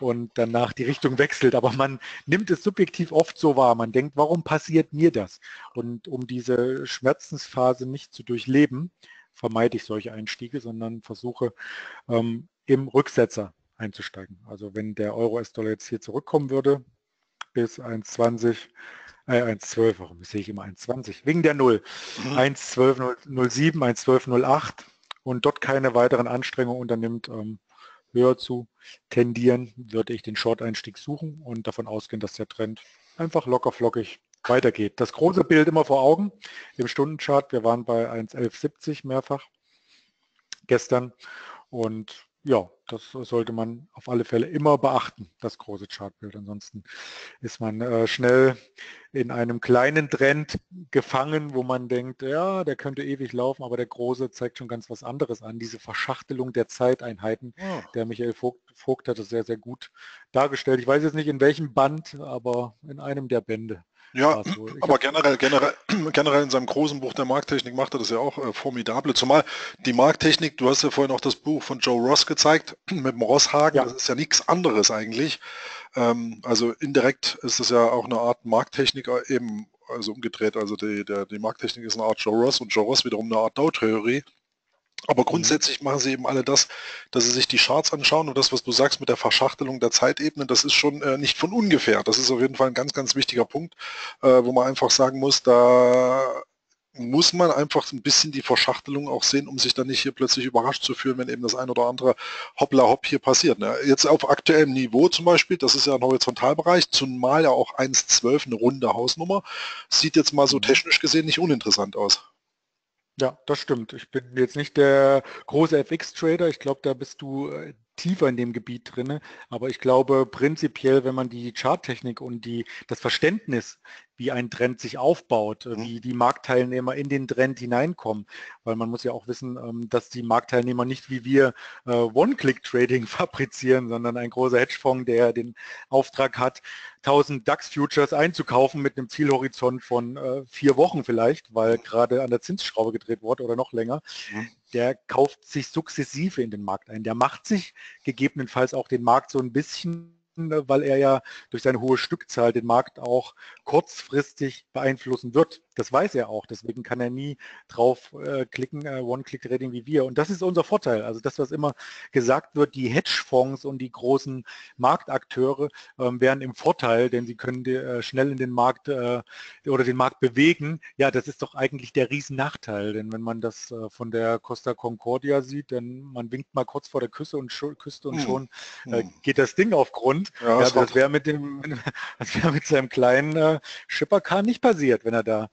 und danach die Richtung wechselt. Aber man nimmt es subjektiv oft so wahr. Man denkt, warum passiert mir das? Und um diese Schmerzensphase nicht zu durchleben, vermeide ich solche Einstiege, sondern versuche ähm, im Rücksetzer einzusteigen. Also wenn der Euro-S-Dollar jetzt hier zurückkommen würde, bis 1,20, äh, 1,12, warum sehe ich immer 1,20? Wegen der Null. Mhm. 1,12,07, 1,12,08 und dort keine weiteren Anstrengungen unternimmt, ähm, höher zu tendieren, würde ich den Short-Einstieg suchen und davon ausgehen, dass der Trend einfach locker flockig weitergeht. Das große Bild immer vor Augen im Stundenchart. Wir waren bei 1.1170 mehrfach gestern und ja, das sollte man auf alle Fälle immer beachten, das große Chartbild. Ansonsten ist man äh, schnell in einem kleinen Trend gefangen, wo man denkt, ja, der könnte ewig laufen, aber der große zeigt schon ganz was anderes an. Diese Verschachtelung der Zeiteinheiten, oh. der Michael Vogt, Vogt hat es sehr, sehr gut dargestellt. Ich weiß jetzt nicht in welchem Band, aber in einem der Bände. Ja, so. aber generell, generell, generell in seinem großen Buch der Markttechnik macht er das ja auch äh, formidable. Zumal die Markttechnik, du hast ja vorhin auch das Buch von Joe Ross gezeigt, mit dem Rosshagen, ja. das ist ja nichts anderes eigentlich. Ähm, also indirekt ist es ja auch eine Art Markttechnik äh, eben, also umgedreht, also die, der, die Markttechnik ist eine Art Joe Ross und Joe Ross wiederum eine Art Dow-Theorie. Aber mhm. grundsätzlich machen sie eben alle das, dass sie sich die Charts anschauen und das, was du sagst mit der Verschachtelung der Zeitebene, das ist schon äh, nicht von ungefähr. Das ist auf jeden Fall ein ganz, ganz wichtiger Punkt, äh, wo man einfach sagen muss, da muss man einfach ein bisschen die Verschachtelung auch sehen, um sich dann nicht hier plötzlich überrascht zu fühlen, wenn eben das ein oder andere Hoppla Hopp hier passiert. Ne? Jetzt auf aktuellem Niveau zum Beispiel, das ist ja ein Horizontalbereich, zumal ja auch 1,12 eine runde Hausnummer, sieht jetzt mal so mhm. technisch gesehen nicht uninteressant aus. Ja, das stimmt. Ich bin jetzt nicht der große FX-Trader. Ich glaube, da bist du äh, tiefer in dem Gebiet drin. Aber ich glaube prinzipiell, wenn man die Charttechnik und die, das Verständnis wie ein Trend sich aufbaut, äh, mhm. wie die Marktteilnehmer in den Trend hineinkommen. Weil man muss ja auch wissen, ähm, dass die Marktteilnehmer nicht wie wir äh, One-Click-Trading fabrizieren, sondern ein großer Hedgefonds, der den Auftrag hat, 1000 DAX-Futures einzukaufen mit einem Zielhorizont von äh, vier Wochen vielleicht, weil gerade an der Zinsschraube gedreht wurde oder noch länger. Mhm. Der kauft sich sukzessive in den Markt ein. Der macht sich gegebenenfalls auch den Markt so ein bisschen weil er ja durch seine hohe Stückzahl den Markt auch kurzfristig beeinflussen wird. Das weiß er auch, deswegen kann er nie drauf äh, klicken, äh, One-Click-Trading wie wir. Und das ist unser Vorteil. Also das, was immer gesagt wird, die Hedgefonds und die großen Marktakteure ähm, wären im Vorteil, denn sie können äh, schnell in den Markt äh, oder den Markt bewegen. Ja, das ist doch eigentlich der Riesennachteil, denn wenn man das äh, von der Costa Concordia sieht, dann man winkt mal kurz vor der Küste und, Küste und hm. schon hm. geht das Ding auf Grund. Ja, ja das wäre mit dem, das wäre mit seinem kleinen äh, Schipperkahn nicht passiert, wenn er da äh,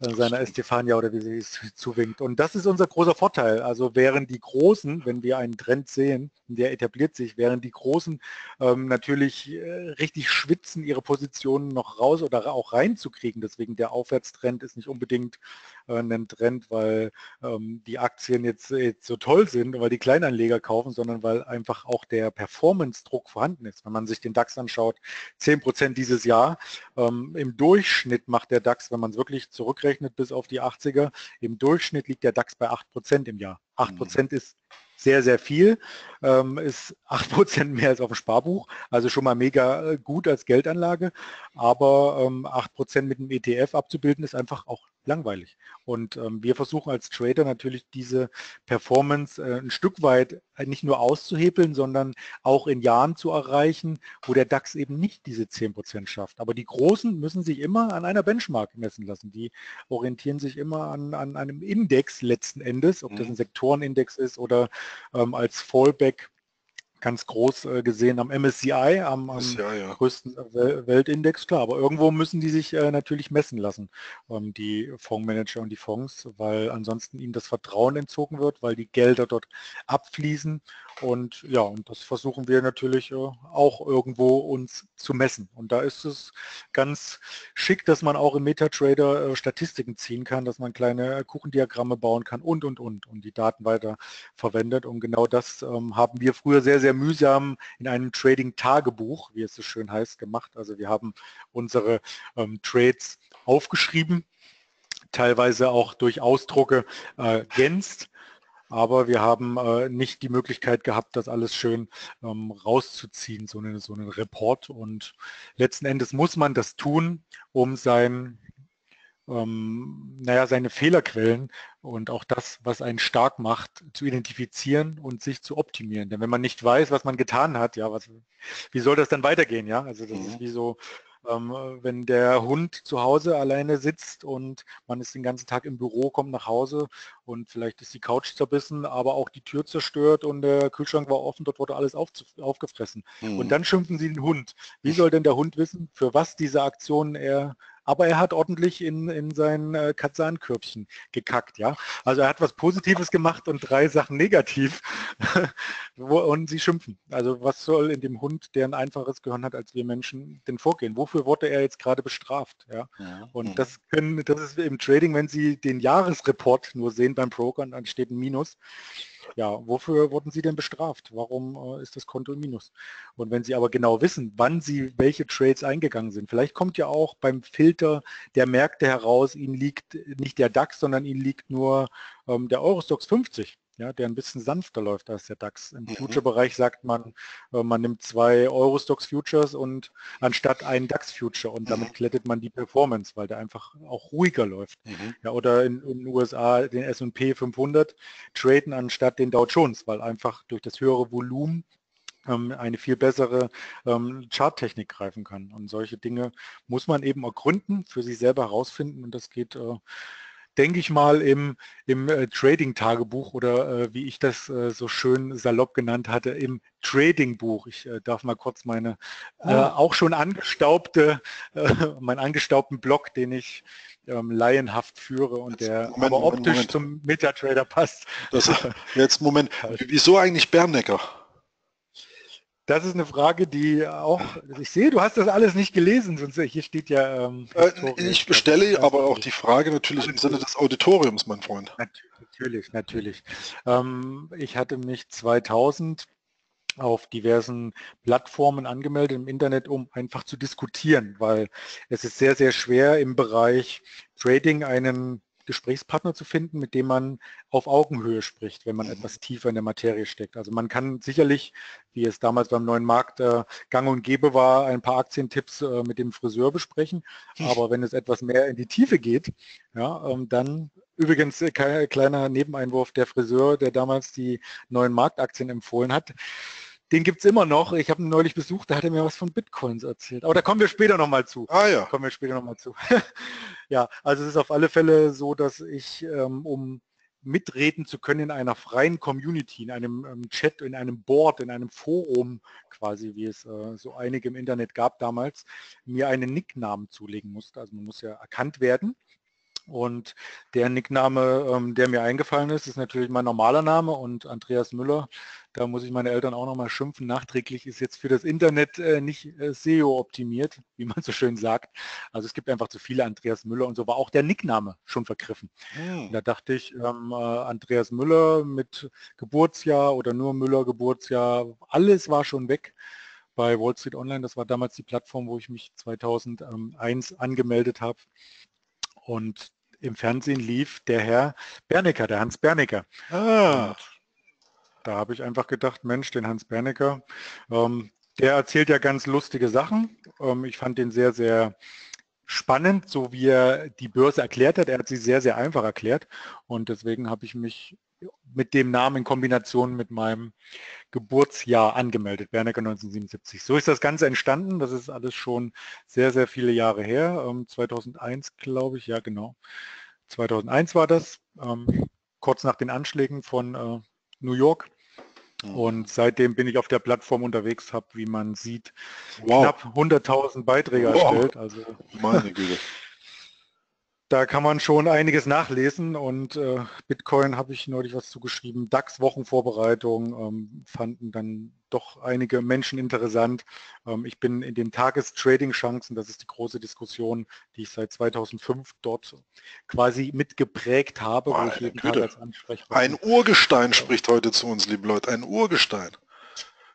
seiner Estefania oder wie sie es zuwinkt. Und das ist unser großer Vorteil. Also während die Großen, wenn wir einen Trend sehen, der etabliert sich, während die Großen ähm, natürlich äh, richtig schwitzen, ihre Positionen noch raus oder auch reinzukriegen. Deswegen der Aufwärtstrend ist nicht unbedingt äh, einen Trend, weil ähm, die Aktien jetzt, jetzt so toll sind, weil die Kleinanleger kaufen, sondern weil einfach auch der Performance-Druck vorhanden ist. Wenn man sich den DAX anschaut, 10 Prozent dieses Jahr. Ähm, Im Durchschnitt macht der DAX, wenn man es wirklich zurückrechnet bis auf die 80er, im Durchschnitt liegt der DAX bei 8 Prozent im Jahr. 8 Prozent mhm. ist sehr, sehr viel, ähm, ist 8% mehr als auf dem Sparbuch, also schon mal mega äh, gut als Geldanlage, aber ähm, 8% mit einem ETF abzubilden ist einfach auch langweilig. Und ähm, wir versuchen als Trader natürlich diese Performance äh, ein Stück weit äh, nicht nur auszuhebeln, sondern auch in Jahren zu erreichen, wo der DAX eben nicht diese 10% schafft. Aber die Großen müssen sich immer an einer Benchmark messen lassen. Die orientieren sich immer an, an einem Index letzten Endes, ob das mhm. ein Sektorenindex ist oder ähm, als Fallback ganz groß äh, gesehen am MSCI, am, am MSCI, ja. größten Wel Weltindex, klar. Aber irgendwo müssen die sich äh, natürlich messen lassen, ähm, die Fondsmanager und die Fonds, weil ansonsten ihnen das Vertrauen entzogen wird, weil die Gelder dort abfließen und ja, und das versuchen wir natürlich äh, auch irgendwo uns zu messen. Und da ist es ganz schick, dass man auch im MetaTrader äh, Statistiken ziehen kann, dass man kleine Kuchendiagramme bauen kann und, und, und und die Daten weiter verwendet. Und genau das ähm, haben wir früher sehr, sehr mühsam in einem Trading-Tagebuch, wie es so schön heißt, gemacht. Also wir haben unsere ähm, Trades aufgeschrieben, teilweise auch durch Ausdrucke äh, ergänzt aber wir haben äh, nicht die Möglichkeit gehabt, das alles schön ähm, rauszuziehen, so, eine, so einen Report. Und letzten Endes muss man das tun, um sein, ähm, naja, seine Fehlerquellen und auch das, was einen stark macht, zu identifizieren und sich zu optimieren. Denn wenn man nicht weiß, was man getan hat, ja, was, wie soll das dann weitergehen? Ja, also das mhm. ist wie so ähm, wenn der Hund zu Hause alleine sitzt und man ist den ganzen Tag im Büro, kommt nach Hause und vielleicht ist die Couch zerbissen, aber auch die Tür zerstört und der Kühlschrank war offen, dort wurde alles auf, aufgefressen. Mhm. Und dann schimpfen sie den Hund. Wie soll denn der Hund wissen, für was diese Aktionen er aber er hat ordentlich in, in sein äh, Katsankörbchen gekackt, ja. Also er hat was Positives gemacht und drei Sachen negativ und sie schimpfen. Also was soll in dem Hund, der ein einfaches Gehirn hat als wir Menschen, denn vorgehen? Wofür wurde er jetzt gerade bestraft, ja? ja. Und das können, das ist im Trading, wenn Sie den Jahresreport nur sehen beim Broker, dann steht ein Minus. Ja, wofür wurden Sie denn bestraft? Warum äh, ist das Konto im Minus? Und wenn Sie aber genau wissen, wann Sie welche Trades eingegangen sind, vielleicht kommt ja auch beim Filter der Märkte heraus, Ihnen liegt nicht der DAX, sondern Ihnen liegt nur ähm, der Eurostox 50 ja, der ein bisschen sanfter läuft als der DAX. Im mhm. Future-Bereich sagt man, äh, man nimmt zwei Eurostox Futures und anstatt einen DAX Future und damit mhm. klettet man die Performance, weil der einfach auch ruhiger läuft. Mhm. Ja, oder in, in den USA den S&P 500 traden anstatt den Dow Jones, weil einfach durch das höhere Volumen ähm, eine viel bessere ähm, Charttechnik greifen kann. Und solche Dinge muss man eben ergründen, für sich selber herausfinden und das geht äh, denke ich mal, im, im äh, Trading-Tagebuch oder äh, wie ich das äh, so schön salopp genannt hatte, im Trading-Buch. Ich darf mal kurz meine ah. auch schon angestaubte, meinen angestaubten Blog, den ich ähm, laienhaft führe und der Moment, aber optisch Moment. zum Metatrader passt. Das, jetzt Moment, wieso eigentlich Bernecker? Das ist eine Frage, die auch, ich sehe, du hast das alles nicht gelesen, sonst hier steht ja. Ähm, äh, ich bestelle aber auch die Frage natürlich im Sinne des Auditoriums, mein Freund. Natürlich, natürlich. Ähm, ich hatte mich 2000 auf diversen Plattformen angemeldet im Internet, um einfach zu diskutieren, weil es ist sehr, sehr schwer im Bereich Trading einen Gesprächspartner zu finden, mit dem man auf Augenhöhe spricht, wenn man mhm. etwas tiefer in der Materie steckt. Also man kann sicherlich, wie es damals beim neuen Markt äh, gang und gäbe war, ein paar Aktientipps äh, mit dem Friseur besprechen. Aber wenn es etwas mehr in die Tiefe geht, ja, ähm, dann übrigens äh, kleiner Nebeneinwurf, der Friseur, der damals die neuen Marktaktien empfohlen hat, den gibt es immer noch. Ich habe ihn neulich besucht, da hat er mir was von Bitcoins erzählt. Aber da kommen wir später nochmal zu. Ah ja. Kommen wir später nochmal zu. ja, also es ist auf alle Fälle so, dass ich, ähm, um mitreden zu können in einer freien Community, in einem ähm, Chat, in einem Board, in einem Forum quasi, wie es äh, so einige im Internet gab damals, mir einen Nicknamen zulegen musste. Also man muss ja erkannt werden. Und der Nickname, ähm, der mir eingefallen ist, ist natürlich mein normaler Name und Andreas Müller Da muss ich meine Eltern auch noch mal schimpfen. Nachträglich ist jetzt für das Internet äh, nicht äh, SEO optimiert, wie man so schön sagt. Also es gibt einfach zu viele Andreas Müller und so war auch der Nickname schon vergriffen. Hm. Da dachte ich, ähm, äh, Andreas Müller mit Geburtsjahr oder nur Müller Geburtsjahr, alles war schon weg bei Wall Street Online. Das war damals die Plattform, wo ich mich 2001 angemeldet habe. Und im Fernsehen lief der Herr Bernecker, der Hans Bernecker. Ah. Da habe ich einfach gedacht, Mensch, den Hans Bernecker, ähm, der erzählt ja ganz lustige Sachen. Ähm, ich fand den sehr, sehr spannend, so wie er die Börse erklärt hat. Er hat sie sehr, sehr einfach erklärt und deswegen habe ich mich mit dem Namen in Kombination mit meinem Geburtsjahr angemeldet, Bernecker 1977. So ist das Ganze entstanden. Das ist alles schon sehr, sehr viele Jahre her. 2001, ähm, glaube ich, ja genau. 2001 war das, ähm, kurz nach den Anschlägen von äh, New York. Mhm. Und seitdem bin ich auf der Plattform unterwegs, habe, wie man sieht, wow. knapp 100.000 Beiträge wow. erstellt. Also Meine Güte. Da kann man schon einiges nachlesen und äh, Bitcoin habe ich neulich was zugeschrieben. DAX-Wochenvorbereitung ähm, fanden dann doch einige Menschen interessant. Ähm, ich bin in den Tagestrading-Chancen, das ist die große Diskussion, die ich seit 2005 dort quasi mitgeprägt habe, wo ich jeden Tag als Ansprechpartner... Ein Urgestein spricht heute zu uns, liebe Leute, ein Urgestein.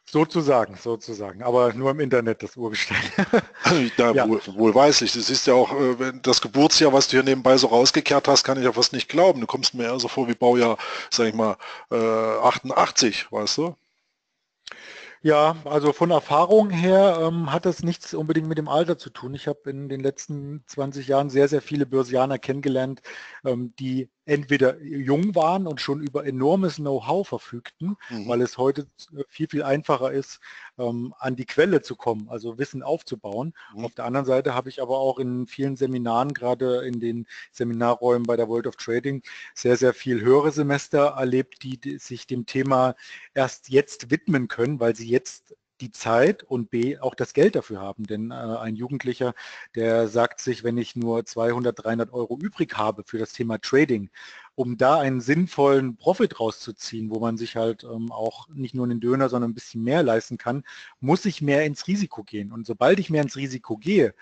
Sozusagen, sozusagen, aber nur im Internet das Urgestein. ja, ja. Wohl, wohlweislich. Das ist ja auch, äh, das Geburtsjahr, was du hier nebenbei so rausgekehrt hast, kann ich ja fast nicht glauben. Du kommst mir eher so vor wie Baujahr, sag ich mal, 88, äh, weißt du? Ja, also von Erfahrung her ähm, hat das nichts unbedingt mit dem Alter zu tun. Ich habe in den letzten 20 Jahren sehr, sehr viele Börsianer kennengelernt, ähm, die entweder jung waren und schon über enormes Know-how verfügten, mhm. weil es heute viel, viel einfacher ist, ähm, an die Quelle zu kommen, also Wissen aufzubauen. Mhm. Auf der anderen Seite habe ich aber auch in vielen Seminaren, gerade in den Seminarräumen bei der World of Trading, sehr, sehr viel höhere Semester erlebt, die, sich dem Thema erst jetzt widmen können, weil sie jetzt die Zeit und B auch das Geld dafür haben. Denn äh, ein Jugendlicher, der sagt sich, wenn ich nur 200, 300 Euro übrig habe für das Thema Trading, um da einen sinnvollen Profit rauszuziehen, wo man sich halt ähm, auch nicht nur einen Döner, sondern ein bisschen mehr leisten kann, muss ich mehr ins Risiko gehen. Und sobald ich mehr ins Risiko gehe,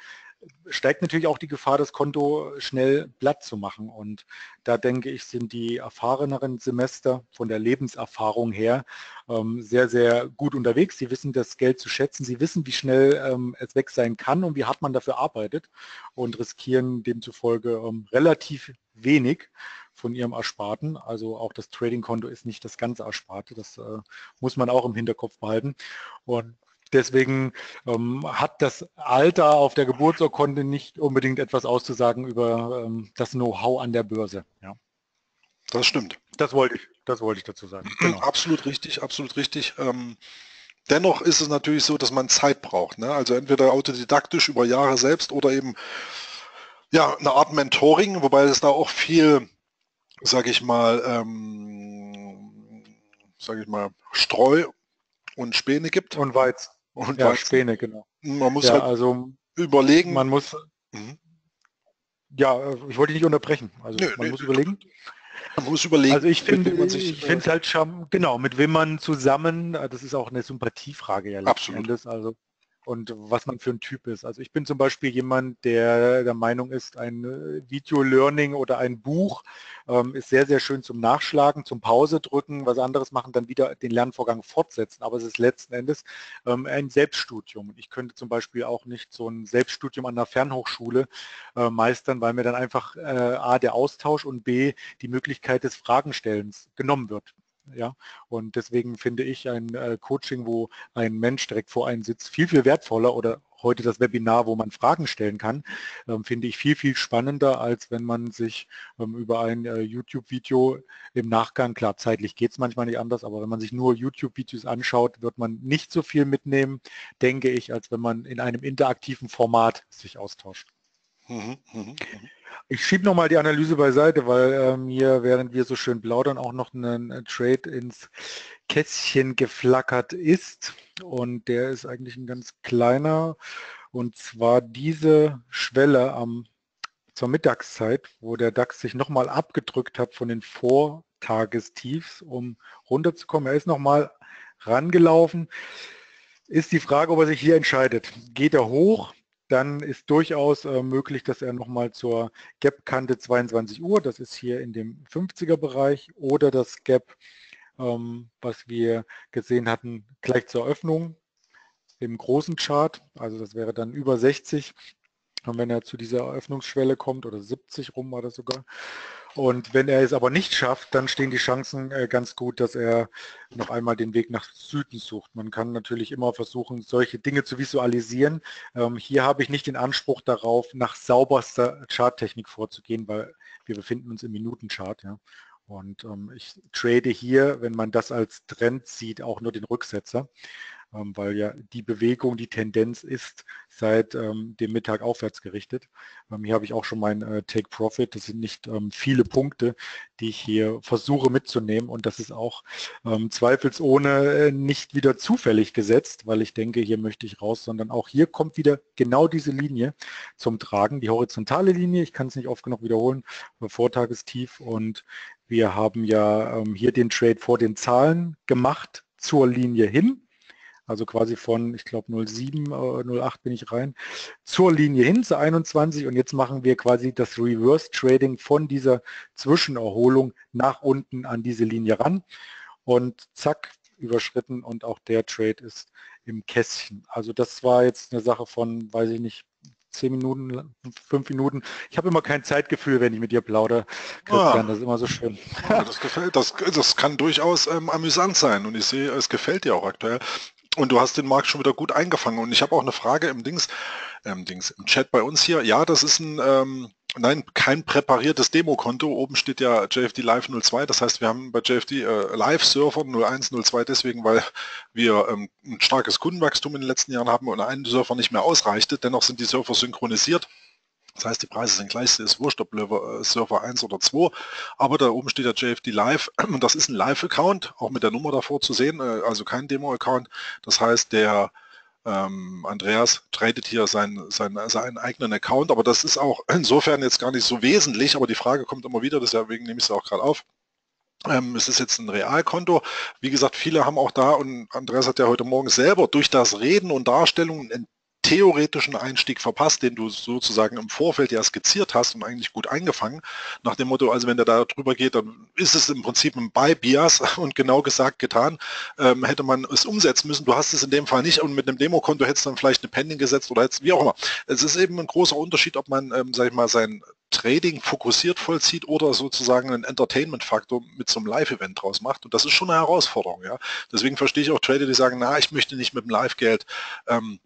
steigt natürlich auch die Gefahr, das Konto schnell platt zu machen. Und da denke ich, sind die erfahreneren Semester von der Lebenserfahrung her ähm, sehr, sehr gut unterwegs. Sie wissen das Geld zu schätzen. Sie wissen, wie schnell ähm, es weg sein kann und wie hart man dafür arbeitet und riskieren demzufolge ähm, relativ wenig von ihrem Ersparten. Also auch das Trading-Konto ist nicht das ganze Ersparte. Das äh, muss man auch im Hinterkopf behalten. Und Deswegen ähm, hat das Alter auf der Geburtsurkunde nicht unbedingt etwas auszusagen über ähm, das Know-how an der Börse. Ja. Das stimmt. Das wollte ich, das wollte ich dazu sagen. Genau. Absolut richtig, absolut richtig. Ähm, dennoch ist es natürlich so, dass man Zeit braucht. Ne? Also entweder autodidaktisch über Jahre selbst oder eben ja eine Art Mentoring, wobei es da auch viel, sage ich mal, ähm, sage ich mal, Streu und Späne gibt. Und Weiz. Und ja, Späne, genau. Man muss ja, halt also überlegen. Man muss. Mhm. Ja, ich wollte nicht unterbrechen. Also nö, man nö, muss nö. überlegen. Man muss überlegen. Also ich finde, ich finde es halt schon, genau, mit wem man zusammen, das ist auch eine Sympathiefrage ja letzten Endes. Also und was man für ein Typ ist. Also ich bin zum Beispiel jemand, der der Meinung ist, ein äh, Video-Learning oder ein Buch ähm, ist sehr, sehr schön zum Nachschlagen, zum Pause drücken, was anderes machen, dann wieder den Lernvorgang fortsetzen. Aber es ist letzten Endes ähm, ein Selbststudium. Ich könnte zum Beispiel auch nicht so ein Selbststudium an der Fernhochschule äh, meistern, weil mir dann einfach äh, A, der Austausch und B, die Möglichkeit des Fragenstellens genommen wird. Ja, und deswegen finde ich ein äh, Coaching, wo ein Mensch direkt vor einem sitzt, viel, viel wertvoller oder heute das Webinar, wo man Fragen stellen kann, ähm, finde ich viel, viel spannender, als wenn man sich ähm, über ein äh, YouTube-Video im Nachgang, klar, zeitlich geht es manchmal nicht anders, aber wenn man sich nur YouTube-Videos anschaut, wird man nicht so viel mitnehmen, denke ich, als wenn man in einem interaktiven Format sich austauscht. Mhm, mh, mh. Ich schiebe nochmal die Analyse beiseite, weil äh, mir, während wir so schön plaudern, auch noch ein, Trade ins Kästchen geflackert ist. Und der ist eigentlich ein ganz kleiner. Und zwar diese Schwelle am, zur Mittagszeit, wo der DAX sich nochmal abgedrückt hat von den Vor Tagestiefs, um runterzukommen. Er ist nochmal rangelaufen. Ist die Frage, ob er sich hier entscheidet. Geht er hoch, dann ist durchaus äh, möglich, dass er nochmal zur Gap-Kante 22 Uhr, das ist hier in dem 50er Bereich, oder das Gap, ähm, was wir gesehen hatten, gleich zur Öffnung im großen Chart, also das wäre dann über 60, wenn er zu dieser Eröffnungsschwelle kommt, oder 70 rum war das sogar, und wenn er es aber nicht schafft, dann stehen die Chancen äh, ganz gut, dass er noch einmal den Weg nach Süden sucht. Man kann natürlich immer versuchen, solche Dinge zu visualisieren. Ähm, hier habe ich nicht den Anspruch darauf, nach sauberster Charttechnik vorzugehen, weil wir befinden uns im Minutenchart. Ja. Und ähm, ich trade hier, wenn man das als Trend sieht, auch nur den Rücksetzer. Ähm, weil ja die Bewegung, die Tendenz ist seit ähm, dem Mittag aufwärts gerichtet. Ähm, hier habe ich auch schon mein äh, Take Profit. Das sind nicht viele Punkte, die ich hier versuche mitzunehmen und das ist auch zweifelsohne äh, nicht wieder zufällig gesetzt, weil ich denke, hier möchte ich raus, sondern auch hier kommt wieder genau diese Linie zum Tragen, die horizontale Linie. Ich kann es nicht oft genug wiederholen, Vortagestief und wir haben ja hier den Trade vor den Zahlen gemacht zur Linie hin also quasi von, ich glaube 07, äh, 08 bin ich rein, zur Linie hin, zu 21 und jetzt machen wir quasi das Reverse Trading von dieser Zwischenerholung nach unten an diese Linie ran und zack, überschritten und auch der Trade ist im Kästchen. Also das war jetzt eine Sache von, weiß ich nicht, zehn Minuten, fünf Minuten. Ich habe immer kein Zeitgefühl, wenn ich mit dir plaudere, Christian. Ah, das ist immer so schön. das gefällt, das, das kann durchaus ähm, amüsant sein und ich sehe, es gefällt dir auch aktuell. Und du hast den Markt schon wieder gut eingefangen. Und ich habe auch eine Frage im Dings, ähm, Dings, im Chat bei uns hier. Ja, das ist ein, ähm, nein, kein präpariertes Demokonto. Oben steht ja JFD Live 02. Das heißt, wir haben bei JFD äh, Live Server 01, 02 deswegen, weil wir ähm, ein starkes Kundenwachstum in den letzten Jahren haben und ein Server nicht mehr ausreichte. Dennoch sind die Server synchronisiert. Das heißt, die Preise sind gleich, es ist wurscht, ob äh, Server 1 oder 2. Aber da oben steht der JFD Live und das ist ein Live-Account, auch mit der Nummer davor zu sehen, äh, also kein Demo-Account. Das heißt, der ähm, Andreas tradet hier seinen, seinen, seinen eigenen Account, aber das ist auch insofern jetzt gar nicht so wesentlich, aber die Frage kommt immer wieder, deswegen nehme ich es auch gerade auf. Ähm, es ist jetzt ein Realkonto. Wie gesagt, viele haben auch da, und Andreas hat ja heute Morgen selber durch das Reden und Darstellung theoretischen Einstieg verpasst, den du sozusagen im Vorfeld ja skizziert hast und eigentlich gut eingefangen. Nach dem Motto, also wenn der da drüber geht, dann ist es im Prinzip ein Buy-Bias und genau gesagt getan, ähm, hätte man es umsetzen müssen. Du hast es in dem Fall nicht und mit einem Demokonto hättest du dann vielleicht eine Pending gesetzt oder jetzt wie auch immer. Es ist eben ein großer Unterschied, ob man, ähm, sag ich mal, sein Trading fokussiert vollzieht oder sozusagen einen Entertainment-Faktor mit so einem Live-Event draus macht. Und das ist schon eine Herausforderung. Ja? Deswegen verstehe ich auch Trader, die sagen, na, ich möchte nicht mit dem Live-Geld ähm,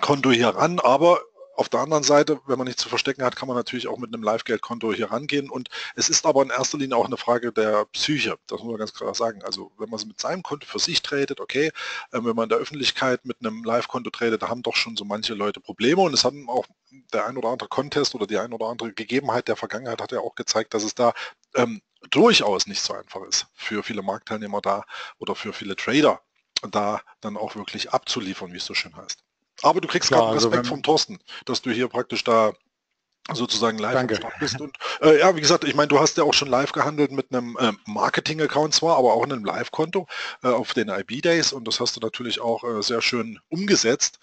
Konto hier ran, aber auf der anderen Seite, wenn man nichts zu verstecken hat, kann man natürlich auch mit einem Live-Geld-Konto hier rangehen. Und es ist aber in erster Linie auch eine Frage der Psyche. Das muss man ganz klar sagen. Also wenn man es mit seinem Konto für sich tradet, okay. Ähm, wenn man in der Öffentlichkeit mit einem Live-Konto tradet, da haben doch schon so manche Leute Probleme. Und es haben auch der ein oder andere Contest oder die ein oder andere Gegebenheit der Vergangenheit hat ja auch gezeigt, dass es da ähm, durchaus nicht so einfach ist für viele Marktteilnehmer da oder für viele Trader da dann auch wirklich abzuliefern, wie es so schön heißt. Aber du kriegst gerade also Respekt vom Thorsten, dass du hier praktisch da sozusagen live Danke. bist. Und äh, ja, wie gesagt, ich meine, du hast ja auch schon live gehandelt mit einem äh, Marketing-Account zwar, aber auch in einem Live-Konto äh, auf den IB-Days und das hast du natürlich auch äh, sehr schön umgesetzt.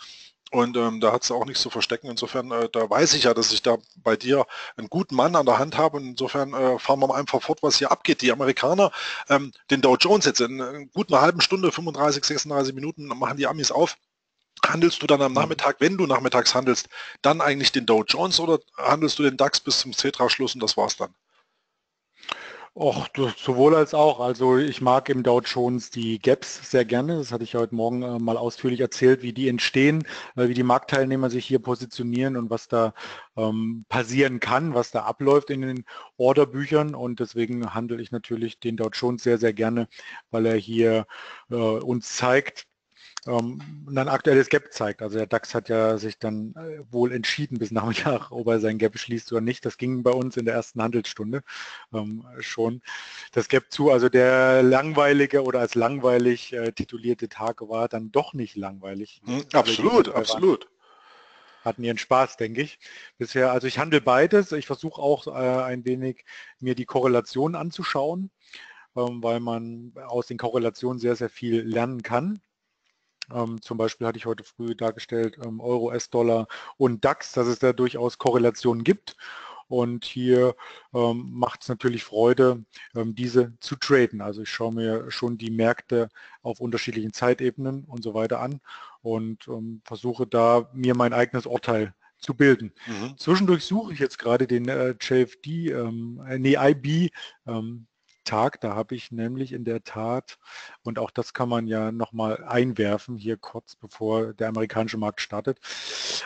Und ähm, da hat es auch nichts zu verstecken. Insofern, äh, da weiß ich ja, dass ich da bei dir einen guten Mann an der Hand habe. Und insofern äh, fahren wir mal einfach fort, was hier abgeht. Die Amerikaner, ähm, den Dow Jones jetzt in, in gut einer halben Stunde, 35, 36 Minuten, machen die Amis auf handelst du dann am Nachmittag, wenn du nachmittags handelst, dann eigentlich den Dow Jones oder handelst du den DAX bis zum Cetra-Schluss und das war's dann? Och, sowohl als auch. Also ich mag im Dow Jones die Gaps sehr gerne. Das hatte ich heute Morgen äh, mal ausführlich erzählt, wie die entstehen, äh, wie die Marktteilnehmer sich hier positionieren und was da ähm, passieren kann, was da abläuft in den Orderbüchern. Und deswegen handle ich natürlich den Dow Jones sehr, sehr gerne, weil er hier äh, uns zeigt, ein aktuelles Gap zeigt. Also der DAX hat ja sich dann äh, wohl entschieden bis Nachmittag, ob er sein Gap schließt oder nicht. Das ging bei uns in der ersten Handelsstunde ähm, schon das Gap zu. Also der langweilige oder als langweilig äh, titulierte Tag war dann doch nicht langweilig. Mhm, absolut, absolut. Hatten ihren Spaß, denke ich. Bisher, also ich handle beides. Ich versuche auch äh, ein wenig mir die Korrelation anzuschauen ähm, weil man aus den Korrelationen sehr, sehr viel lernen kann. Ähm, zum Beispiel hatte ich heute früh dargestellt ähm, Euro, S-Dollar und DAX, dass es da durchaus Korrelationen gibt. Und hier ähm, macht es natürlich Freude, ähm, diese zu traden. Also ich schaue mir schon die Märkte auf unterschiedlichen Zeitebenen und so weiter an und ähm, versuche da mir mein eigenes Urteil zu bilden. Mhm. Zwischendurch suche ich jetzt gerade den äh, JFD, ähm, äh, nee, IB ähm, Tag. Da habe ich nämlich in der Tat, und auch das kann man ja nochmal einwerfen, hier kurz bevor der amerikanische Markt startet,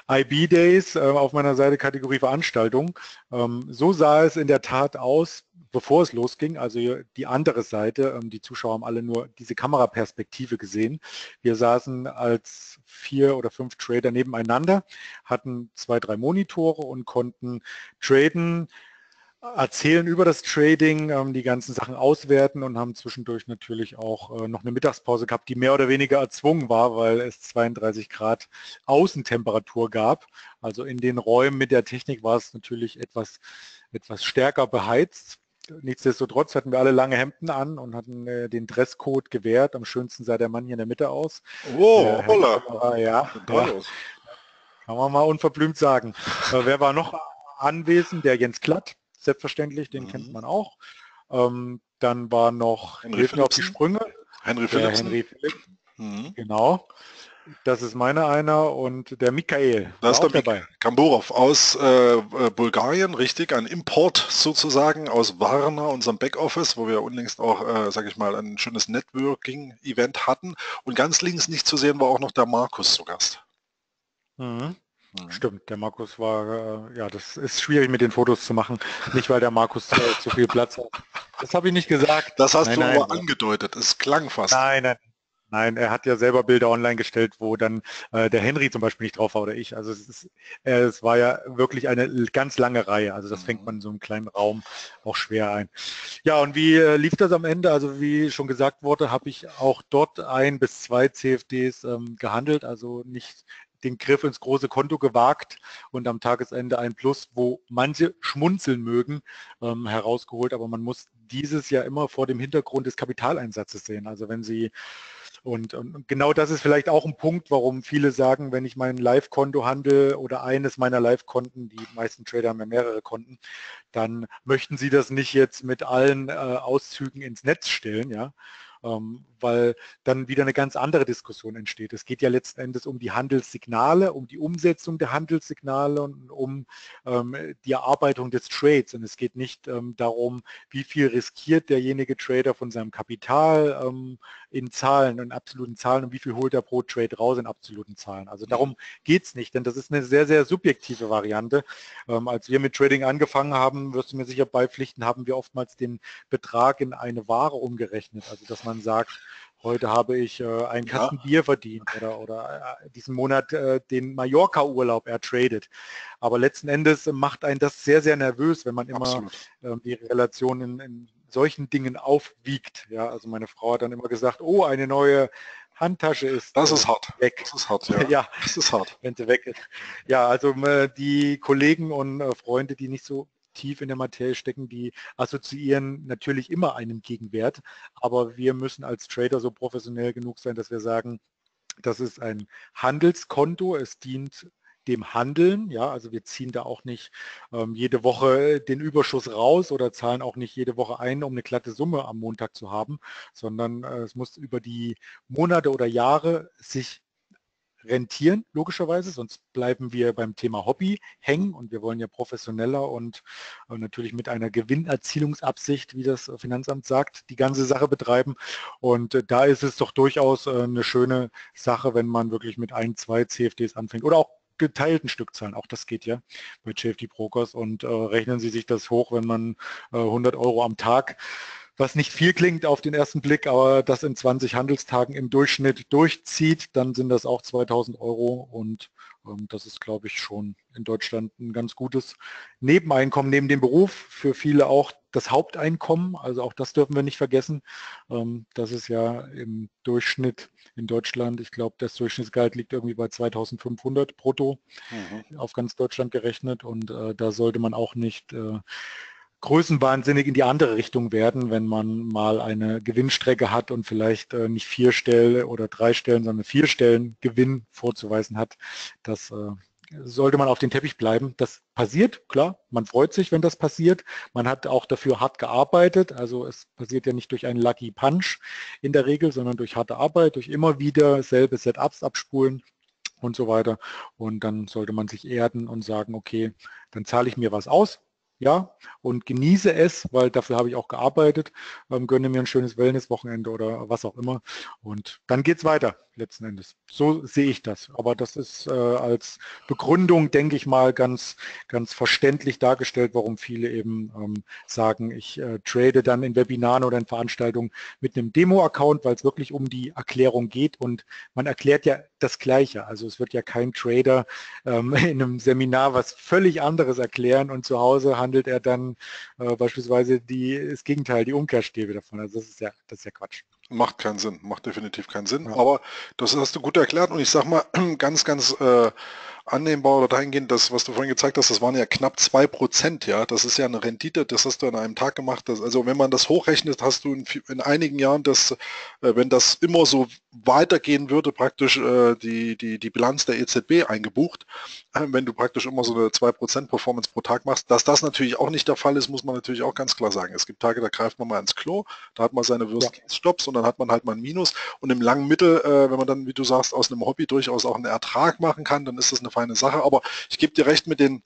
IB Days äh, auf meiner Seite Kategorie Veranstaltung. Ähm, so sah es in der Tat aus, bevor es losging. Also die andere Seite, ähm, die Zuschauer haben alle nur diese Kameraperspektive gesehen. Wir saßen als vier oder fünf Trader nebeneinander, hatten zwei, drei Monitore und konnten traden, erzählen über das Trading, ähm, die ganzen Sachen auswerten und haben zwischendurch natürlich auch äh, noch eine Mittagspause gehabt, die mehr oder weniger erzwungen war, weil es 32 Grad Außentemperatur gab. Also in den Räumen mit der Technik war es natürlich etwas, etwas stärker beheizt. Nichtsdestotrotz hatten wir alle lange Hemden an und hatten äh, den Dresscode gewährt. Am schönsten sah der Mann hier in der Mitte aus. Oh, äh, holla. Ja, ja, kann man mal unverblümt sagen. Äh, wer war noch anwesend? Der Jens Klatt, selbstverständlich, den mhm. kennt man auch. Ähm, dann war noch, Henry auf die Sprünge. Henry Philips. Henry Philipp. Mhm. Genau. Das ist meine einer und der Michael. Das ist der dabei. Kamborov aus äh, äh, Bulgarien, richtig, ein Import sozusagen aus Varna, unserem Backoffice, wo wir unlängst auch, äh, sage ich mal, ein schönes Networking-Event hatten. Und ganz links nicht zu sehen war auch noch der Markus zu Gast. Mhm. Mhm. Stimmt, der Markus war, äh, ja, das ist schwierig mit den Fotos zu machen. Nicht, weil der Markus äh, zu viel Platz hat. Das habe ich nicht gesagt. Das hast nein, du nein, aber angedeutet. Es klang fast. Nein, nein. Nein, er hat ja selber Bilder online gestellt, wo dann äh, der Henry zum Beispiel nicht drauf war oder ich. Also es, ist, äh, es war ja wirklich eine ganz lange Reihe. Also das mhm. fängt man in so einem kleinen Raum auch schwer ein. Ja, und wie äh, lief das am Ende? Also wie schon gesagt wurde, habe ich auch dort ein bis zwei CFDs ähm, gehandelt. Also nicht den Griff ins große Konto gewagt und am Tagesende ein Plus, wo manche schmunzeln mögen, ähm, herausgeholt. Aber man muss dieses ja immer vor dem Hintergrund des Kapitaleinsatzes sehen. Also wenn Sie und, und, genau das ist vielleicht auch ein Punkt, warum viele sagen, wenn ich mein Live-Konto handle oder eines meiner Live-Konten, die meisten Trader haben ja mehrere Konten, dann möchten sie das nicht jetzt mit allen äh, Auszügen ins Netz stellen, ja, ähm, weil dann wieder eine ganz andere Diskussion entsteht. Es geht ja letzten Endes um die Handelssignale, um die Umsetzung der Handelssignale und um ähm, die Erarbeitung des Trades. Und es geht nicht ähm, darum, wie viel riskiert derjenige Trader von seinem Kapital ähm, in Zahlen, in absoluten Zahlen und wie viel holt er pro Trade raus in absoluten Zahlen. Also darum geht es nicht, denn das ist eine sehr, sehr subjektive Variante. Ähm, als wir mit Trading angefangen haben, wirst du mir sicher beipflichten, haben wir oftmals den Betrag in eine Ware umgerechnet. Also dass man sagt, heute habe ich äh, einen Kasten ja. Bier verdient oder, oder äh, diesen Monat äh, den Mallorca-Urlaub ertradet. Aber letzten Endes macht einen das sehr, sehr nervös, wenn man immer ähm, die Relation in, in, solchen Dingen aufwiegt. Ja, also meine Frau hat dann immer gesagt, oh, eine neue Handtasche ist, das ist hart. weg. Das ist hart, ja. ja. Das ist hart. Wenn sie weg ist. Ja, also äh, die Kollegen und äh, Freunde, die nicht so tief in der Materie stecken, die assoziieren natürlich immer einen Gegenwert. Aber wir müssen als Trader so professionell genug sein, dass wir sagen, das ist ein Handelskonto, es dient dem Handeln. Ja, also wir ziehen da auch nicht ähm, jede Woche den Überschuss raus oder zahlen auch nicht jede Woche ein, um eine glatte Summe am Montag zu haben, sondern äh, es muss über die Monate oder Jahre sich rentieren, logischerweise, sonst bleiben wir beim Thema Hobby hängen und wir wollen ja professioneller und äh, natürlich mit einer Gewinnerzielungsabsicht, wie das Finanzamt sagt, die ganze Sache betreiben. Und äh, da ist es doch durchaus äh, eine schöne Sache, wenn man wirklich mit ein, zwei CFDs anfängt oder auch geteilten Stückzahlen. Auch das geht ja bei JFD Brokers und äh, rechnen Sie sich das hoch, wenn man äh, 100 Euro am Tag was nicht viel klingt auf den ersten Blick, aber das in 20 Handelstagen im Durchschnitt durchzieht, dann sind das auch 2000 Euro und ähm, das ist, glaube ich, schon in Deutschland ein ganz gutes Nebeneinkommen neben dem Beruf, für viele auch das Haupteinkommen, also auch das dürfen wir nicht vergessen. Ähm, das ist ja im Durchschnitt in Deutschland, ich glaube, das Durchschnittsgehalt liegt irgendwie bei 2500 brutto mhm. auf ganz Deutschland gerechnet und äh, da sollte man auch nicht äh, größenwahnsinnig in die andere Richtung werden, wenn man mal eine Gewinnstrecke hat und vielleicht äh, nicht vier Stellen oder drei Stellen, sondern vier Stellen Gewinn vorzuweisen hat. Das äh, sollte man auf den Teppich bleiben. Das passiert, klar, man freut sich, wenn das passiert. Man hat auch dafür hart gearbeitet. Also es passiert ja nicht durch einen Lucky Punch in der Regel, sondern durch harte Arbeit, durch immer wieder selbe Setups abspulen und so weiter. Und dann sollte man sich erden und sagen, okay, dann zahle ich mir was aus, ja, und genieße es, weil dafür habe ich auch gearbeitet, ähm, gönne mir ein schönes Wellness-Wochenende oder was auch immer. Und dann geht es weiter letzten Endes. So sehe ich das. Aber das ist äh, als Begründung, denke ich mal, ganz, ganz verständlich dargestellt, warum viele eben ähm, sagen, ich äh, trade dann in Webinaren oder in Veranstaltungen mit einem Demo-Account, weil es wirklich um die Erklärung geht und man erklärt ja das Gleiche. Also es wird ja kein Trader ähm, in einem Seminar was völlig anderes erklären und zu Hause handelt er dann äh, beispielsweise die, das Gegenteil, die Umkehrstäbe davon. Also das ist ja, das ist ja Quatsch. Macht keinen Sinn, macht definitiv keinen Sinn. Ja. Aber das hast du gut erklärt und ich sag mal ganz, ganz äh, annehmbar oder dahingehend, das, was du vorhin gezeigt hast, das waren ja knapp zwei Prozent, ja. Das ist ja eine Rendite, das hast du an einem Tag gemacht. Das, also wenn man das hochrechnet, hast du in, in einigen Jahren das, äh, wenn das immer so weitergehen würde, praktisch äh, die, die, die Bilanz der EZB eingebucht, äh, wenn du praktisch immer so eine 2% Performance pro Tag machst. Dass das natürlich auch nicht der Fall ist, muss man natürlich auch ganz klar sagen. Es gibt Tage, da greift man mal ins Klo, da hat man seine Würstchen-Stops und dann hat man halt mal ein Minus. Und im langen Mittel, äh, wenn man dann, wie du sagst, aus einem Hobby durchaus auch einen Ertrag machen kann, dann ist das eine feine Sache. Aber ich gebe dir recht mit den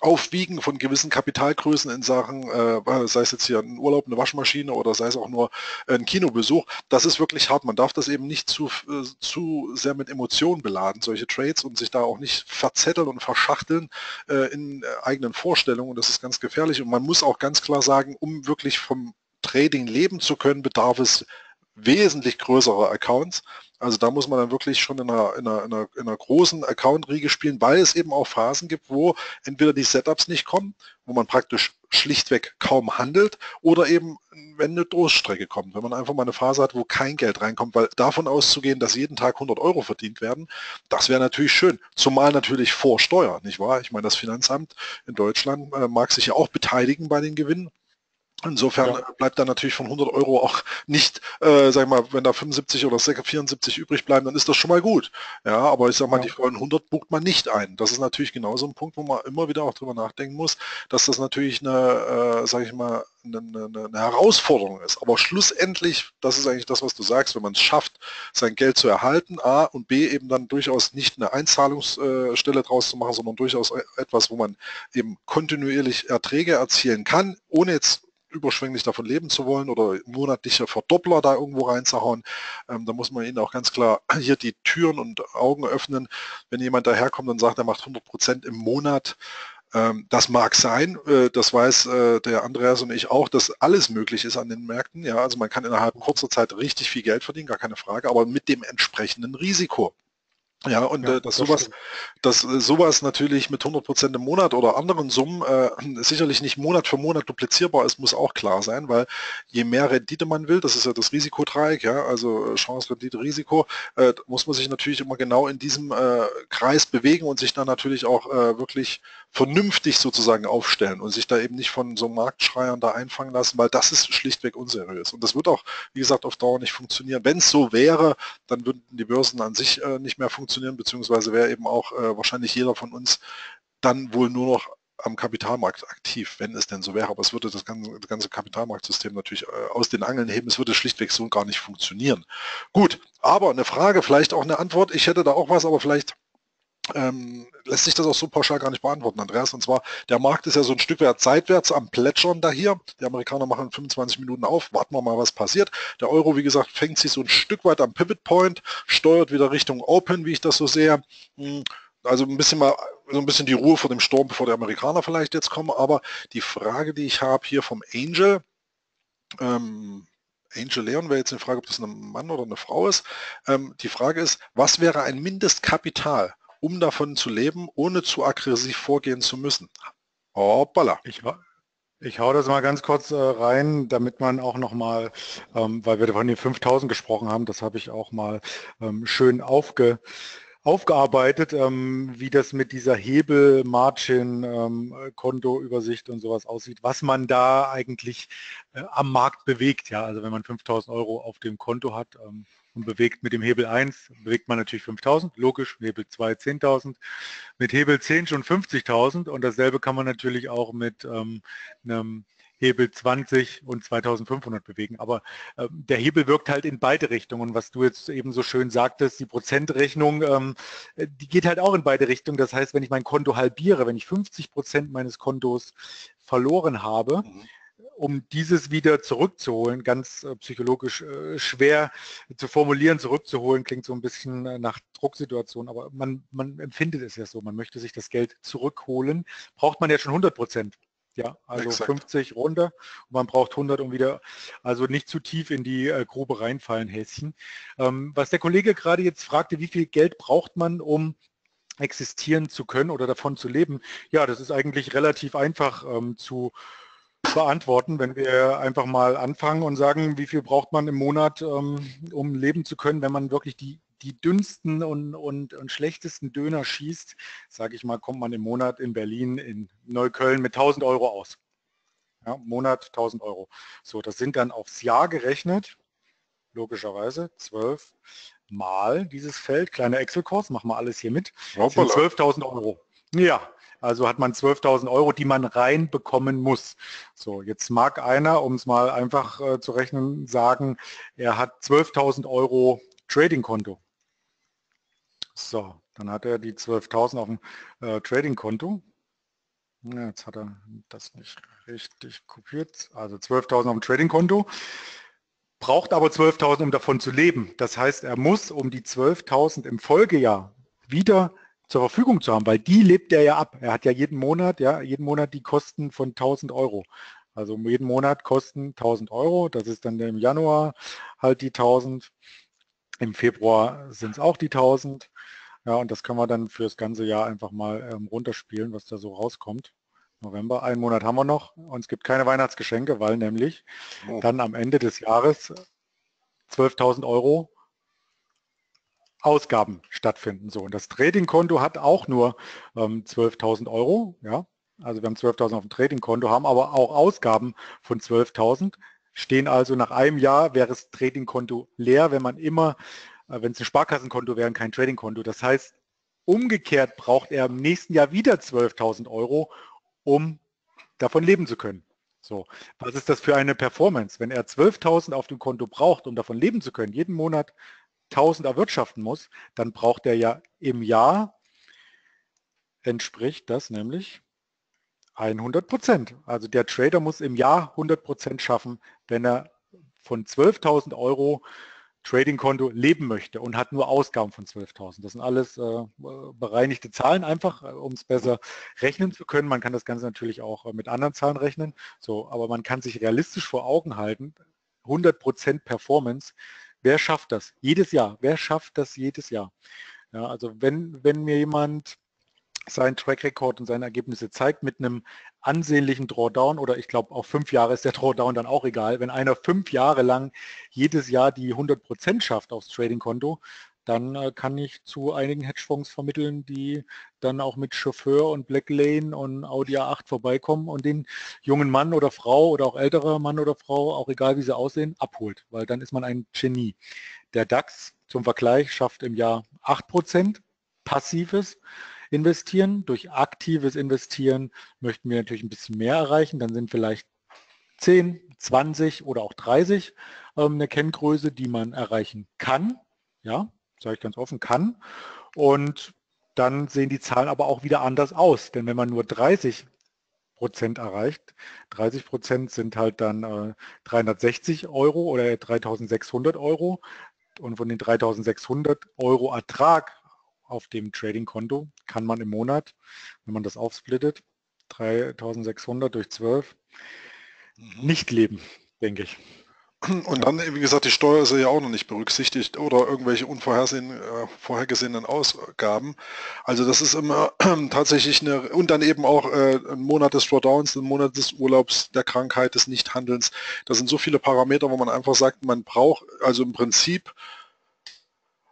Aufwiegen von gewissen Kapitalgrößen in Sachen, äh, sei es jetzt hier ein Urlaub, eine Waschmaschine oder sei es auch nur ein Kinobesuch, das ist wirklich hart. Man darf das eben nicht zu, äh, zu sehr mit Emotionen beladen, solche Trades und sich da auch nicht verzetteln und verschachteln äh, in äh, eigenen Vorstellungen. Das ist ganz gefährlich und man muss auch ganz klar sagen, um wirklich vom Trading leben zu können, bedarf es wesentlich größere Accounts. Also da muss man dann wirklich schon in einer, in einer, in einer, in einer großen Account-Riege spielen, weil es eben auch Phasen gibt, wo entweder die Setups nicht kommen, wo man praktisch schlichtweg kaum handelt oder eben, wenn eine Durststrecke kommt, wenn man einfach mal eine Phase hat, wo kein Geld reinkommt, weil davon auszugehen, dass jeden Tag 100 Euro verdient werden, das wäre natürlich schön, zumal natürlich vor Steuer, nicht wahr? Ich meine, das Finanzamt in Deutschland äh, mag sich ja auch beteiligen bei den Gewinnen, Insofern ja. bleibt da natürlich von 100 Euro auch nicht, äh, sag ich mal, wenn da 75 oder 74 übrig bleiben, dann ist das schon mal gut. Ja, aber ich sag mal, ja. die vollen 100 bucht man nicht ein. Das ist natürlich genauso ein Punkt, wo man immer wieder auch drüber nachdenken muss, dass das natürlich eine, äh, sag ich mal, eine, eine, eine, Herausforderung ist. Aber schlussendlich, das ist eigentlich das, was du sagst, wenn man es schafft, sein Geld zu erhalten, A und B eben dann durchaus nicht eine Einzahlungsstelle draus zu machen, sondern durchaus e-, etwas, wo man eben kontinuierlich Erträge erzielen kann, ohne jetzt überschwänglich davon leben zu wollen oder monatliche Verdoppler da irgendwo reinzuhauen, ähm, da muss man ihnen auch ganz klar hier die Türen und Augen öffnen. Wenn jemand daherkommt und sagt, er macht 100 Prozent im Monat, ähm, das mag sein, äh, das weiß äh, der Andreas und ich auch, dass alles möglich ist an den Märkten. Ja, also man kann innerhalb kurzer Zeit richtig viel Geld verdienen, gar keine Frage, aber mit dem entsprechenden Risiko. Ja, und ja, äh, dass das sowas, dass äh, sowas natürlich mit 100 Prozent im Monat oder anderen Summen äh, sicherlich nicht Monat für Monat duplizierbar ist, muss auch klar sein, weil je mehr Rendite man will, das ist ja das Risikodreieck, ja, also äh, Chance, Rendite, Risiko, äh, muss man sich natürlich immer genau in diesem äh, Kreis bewegen und sich dann natürlich auch wirklich vernünftig sozusagen aufstellen und sich da eben nicht von so Marktschreiern da einfangen lassen, weil das ist schlichtweg unseriös. Und das wird auch, wie gesagt, auf Dauer nicht funktionieren. Wenn es so wäre, dann würden die Börsen an sich äh, nicht mehr funktionieren, beziehungsweise wäre eben auch äh, wahrscheinlich jeder von uns dann wohl nur noch am Kapitalmarkt aktiv, wenn es denn so wäre. Aber es würde das ganze, Kapitalmarktsystem natürlich äh, aus den Angeln heben. Es würde schlichtweg so gar nicht funktionieren. Gut, aber eine Frage, vielleicht auch eine Antwort. Ich hätte da auch was, aber vielleicht ähm, lässt sich das auch so pauschal gar nicht beantworten, Andreas. Und zwar, der Markt ist ja so ein Stück weit seitwärts am Plätschern da hier. Die Amerikaner machen 25 Minuten auf, warten wir mal, was passiert. Der Euro, wie gesagt, fängt sich so ein Stück weit am Pivot Point, steuert wieder Richtung Open, wie ich das so sehe. Hm, also ein bisschen mal, so ein bisschen die Ruhe vor dem Sturm, bevor die Amerikaner vielleicht jetzt kommen. Aber die Frage, die ich habe hier vom Angel, ähm, Angel Leon wäre jetzt eine Frage, ob das ein Mann oder eine Frau ist. Ähm, die Frage ist, was wäre ein Mindestkapital, um davon zu leben, ohne zu aggressiv vorgehen zu müssen. Hoppala. Ich, ich hau das mal ganz kurz äh, rein, damit man auch noch mal, ähm, weil wir von den 5000 gesprochen haben, das habe ich auch mal ähm, schön aufge, aufgearbeitet, ähm, wie das mit dieser Hebel, Margin, ähm, Kontoübersicht und sowas aussieht, was man da eigentlich äh, am Markt bewegt. Ja, also wenn man 5000 Euro auf dem Konto hat ähm, und bewegt mit dem Hebel 1, bewegt man natürlich 5000, logisch, Hebel 2 10.000, mit Hebel 10 schon 50.000 und dasselbe kann man natürlich auch mit ähm, einem Hebel 20 und 2500 bewegen. Aber äh, der Hebel wirkt halt in beide Richtungen. Was du jetzt eben so schön sagtest, die Prozentrechnung, ähm, die geht halt auch in beide Richtungen. Das heißt, wenn ich mein Konto halbiere, wenn ich 50 Prozent meines Kontos verloren habe, mhm um dieses wieder zurückzuholen, ganz äh, psychologisch äh, schwer zu formulieren, zurückzuholen, klingt so ein bisschen äh, nach Drucksituation, aber man, man empfindet es ja so, man möchte sich das Geld zurückholen, braucht man ja schon 100 Prozent. Ja, also Exakt. 50 runter und man braucht 100 um wieder, also nicht zu tief in die Grube reinfallen, Häschen. Ähm, was der Kollege gerade jetzt fragte, wie viel Geld braucht man, um existieren zu können oder davon zu leben? Ja, das ist eigentlich relativ einfach ähm, zu beantworten, wenn wir einfach mal anfangen und sagen, wie viel braucht man im Monat, ähm, um leben zu können, wenn man wirklich die die dünnsten und, und, und schlechtesten Döner schießt, sage ich mal, kommt man im Monat in Berlin, in Neukölln mit 1000 Euro aus. Ja, Monat 1000 Euro. So, das sind dann aufs Jahr gerechnet, logischerweise 12 mal dieses Feld, kleiner Excel-Kurs, machen wir alles hier mit, 12.000 Euro. Ja, also hat man 12.000 Euro, die man reinbekommen muss. So, jetzt mag einer, um es mal einfach äh, zu rechnen, sagen, er hat 12.000 Euro Trading-Konto. So, dann hat er die 12.000 auf dem äh, Trading-Konto. Ja, jetzt hat er das nicht richtig kopiert. Also 12.000 auf dem Trading-Konto. Braucht aber 12.000, um davon zu leben. Das heißt, er muss, um die 12.000 im Folgejahr wieder zur Verfügung zu haben, weil die lebt er ja ab. Er hat ja jeden Monat, ja, jeden Monat die Kosten von 1000 Euro. Also jeden Monat kosten 1000 Euro. Das ist dann im Januar halt die 1000. Im Februar sind es auch die 1000. Ja, und das können wir dann für das ganze Jahr einfach mal ähm, runterspielen, was da so rauskommt. November, einen Monat haben wir noch und es gibt keine Weihnachtsgeschenke, weil nämlich oh. dann am Ende des Jahres 12.000 Euro Ausgaben stattfinden. So, und das Trading-Konto hat auch nur ähm, 12.000 Euro. Ja, also wir haben 12.000 auf dem Trading-Konto, haben aber auch Ausgaben von 12.000, stehen also nach einem Jahr, wäre das Trading-Konto leer, wenn man immer äh, wenn es ein Sparkassenkonto wäre kein Tradingkonto. Das heißt, umgekehrt braucht er im nächsten Jahr wieder 12.000 Euro, um davon leben zu können. So, was ist das für eine Performance? Wenn er 12.000 auf dem Konto braucht, um davon leben zu können, jeden Monat 1.000 erwirtschaften muss, dann braucht er ja im Jahr, entspricht das nämlich 100 Prozent. Also der Trader muss im Jahr 100 Prozent schaffen, wenn er von 12.000 Euro Trading-Konto leben möchte und hat nur Ausgaben von 12.000. Das sind alles äh, bereinigte Zahlen einfach, äh, um es besser rechnen zu können. Man kann das Ganze natürlich auch äh, mit anderen Zahlen rechnen. So, aber man kann sich realistisch vor Augen halten, 100% Performance. Wer schafft das? Jedes Jahr. Wer schafft das jedes Jahr? Ja, also wenn, wenn mir jemand sein Track Record und seine Ergebnisse zeigt mit einem ansehnlichen Drawdown oder ich glaube auch fünf Jahre ist der Drawdown dann auch egal. Wenn einer fünf Jahre lang jedes Jahr die 100 Prozent schafft aufs Trading-Konto, dann äh, kann ich zu einigen Hedgefonds vermitteln, die dann auch mit Chauffeur und Black Lane und Audi A8 vorbeikommen und den jungen Mann oder Frau oder auch älterer Mann oder Frau, auch egal wie sie aussehen, abholt, weil dann ist man ein Genie. Der DAX zum Vergleich schafft im Jahr 8 Prozent passives investieren. Durch aktives Investieren möchten wir natürlich ein bisschen mehr erreichen. Dann sind vielleicht 10, 20 oder auch 30 ähm, eine Kenngröße, die man erreichen kann. Ja, sage ich ganz offen, kann. Und dann sehen die Zahlen aber auch wieder anders aus. Denn wenn man nur 30 Prozent erreicht, 30 Prozent sind halt dann äh, 360 Euro oder 3600 Euro. Und von den 3600 Euro Ertrag auf dem Trading-Konto kann man im Monat, wenn man das aufsplittet, 3600 durch 12, mhm. nicht leben, denke ich. Und dann, wie gesagt, die Steuer ist ja auch noch nicht berücksichtigt oder irgendwelche unvorhergesehenen äh, Ausgaben. Also das ist immer tatsächlich eine, und dann eben auch äh, ein Monat des Drawdowns, ein Monat des Urlaubs, der Krankheit, des Nichthandelns. Das sind so viele Parameter, wo man einfach sagt, man braucht also im Prinzip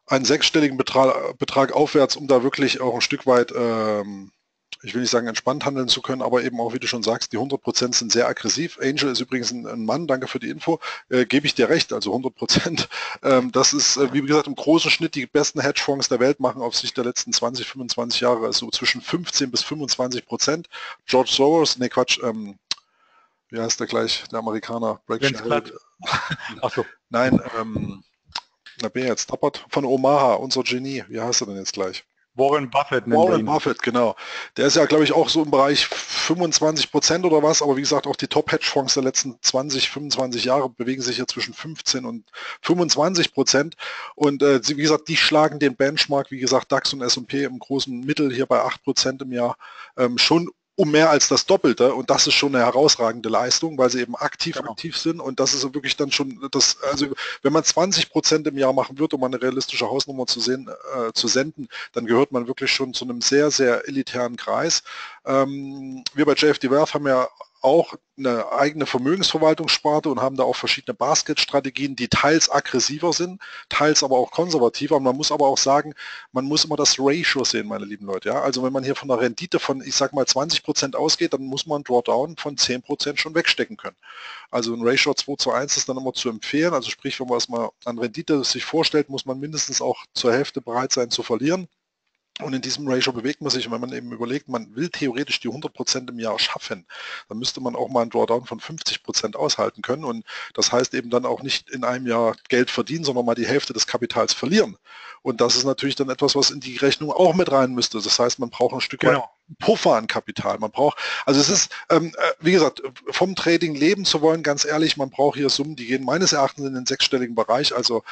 einen sechsstelligen Betrag, Betrag aufwärts, um da wirklich auch ein Stück weit ähm, ich will nicht sagen entspannt handeln zu können, aber eben auch, wie du schon sagst, die 100% sind sehr aggressiv. Angel ist übrigens ein, Mann, danke für die Info, äh, gebe ich dir recht, also 100%. Ähm, das ist, äh, wie gesagt, im großen Schnitt die besten Hedgefonds der Welt machen auf Sicht der letzten 20, 25 Jahre so also zwischen 15 bis 25 Prozent. George Soros, nee Quatsch, ähm, wie heißt der gleich, der Amerikaner? Achso. Nein, ähm, da bin ich jetzt tappert. Von Omaha, unser Genie. Wie heißt er denn jetzt gleich? Warren Buffett. Warren Buffett, genau. Der ist ja, glaube ich, auch so im Bereich 25 Prozent oder was, aber wie gesagt, auch die Top-Hedgefonds der letzten 20, 25 Jahre bewegen sich ja zwischen 15 und 25 Prozent. Und äh, wie gesagt, die schlagen den Benchmark, wie gesagt, DAX und S&P im großen Mittel hier bei 8 Prozent im Jahr ähm, schon um mehr als das Doppelte und das ist schon eine herausragende Leistung, weil sie eben aktiv genau. aktiv sind und das ist wirklich dann schon das, also wenn man 20 Prozent im Jahr machen wird, um eine realistische Hausnummer zu sehen, äh, zu senden, dann gehört man wirklich schon zu einem sehr, sehr elitären Kreis. Ähm, wir bei JFD Wealth haben ja auch eine eigene Vermögensverwaltungssparte und haben da auch verschiedene Basket-Strategien, die teils aggressiver sind, teils aber auch konservativer. man muss aber auch sagen, man muss immer das Ratio sehen, meine lieben Leute. Ja? Also wenn man hier von der Rendite von, ich sag mal, 20 Prozent ausgeht, dann muss man Drawdown von 10 Prozent schon wegstecken können. Also ein Ratio 2 zu 1 ist dann immer zu empfehlen. Also sprich, wenn man es mal an Rendite sich vorstellt, muss man mindestens auch zur Hälfte bereit sein zu verlieren. Und in diesem Ratio bewegt man sich, und wenn man eben überlegt, man will theoretisch die 100% im Jahr schaffen, dann müsste man auch mal einen Drawdown von 50% aushalten können. Und das heißt eben dann auch nicht in einem Jahr Geld verdienen, sondern mal die Hälfte des Kapitals verlieren. Und das ist natürlich dann etwas, was in die Rechnung auch mit rein müsste. Das heißt, man braucht ein Stück genau. weit Puffer an Kapital. Man braucht, also es ist, ähm, äh, wie gesagt, vom Trading leben zu wollen, ganz ehrlich, man braucht hier Summen, die gehen meines Erachtens in den sechsstelligen Bereich. Also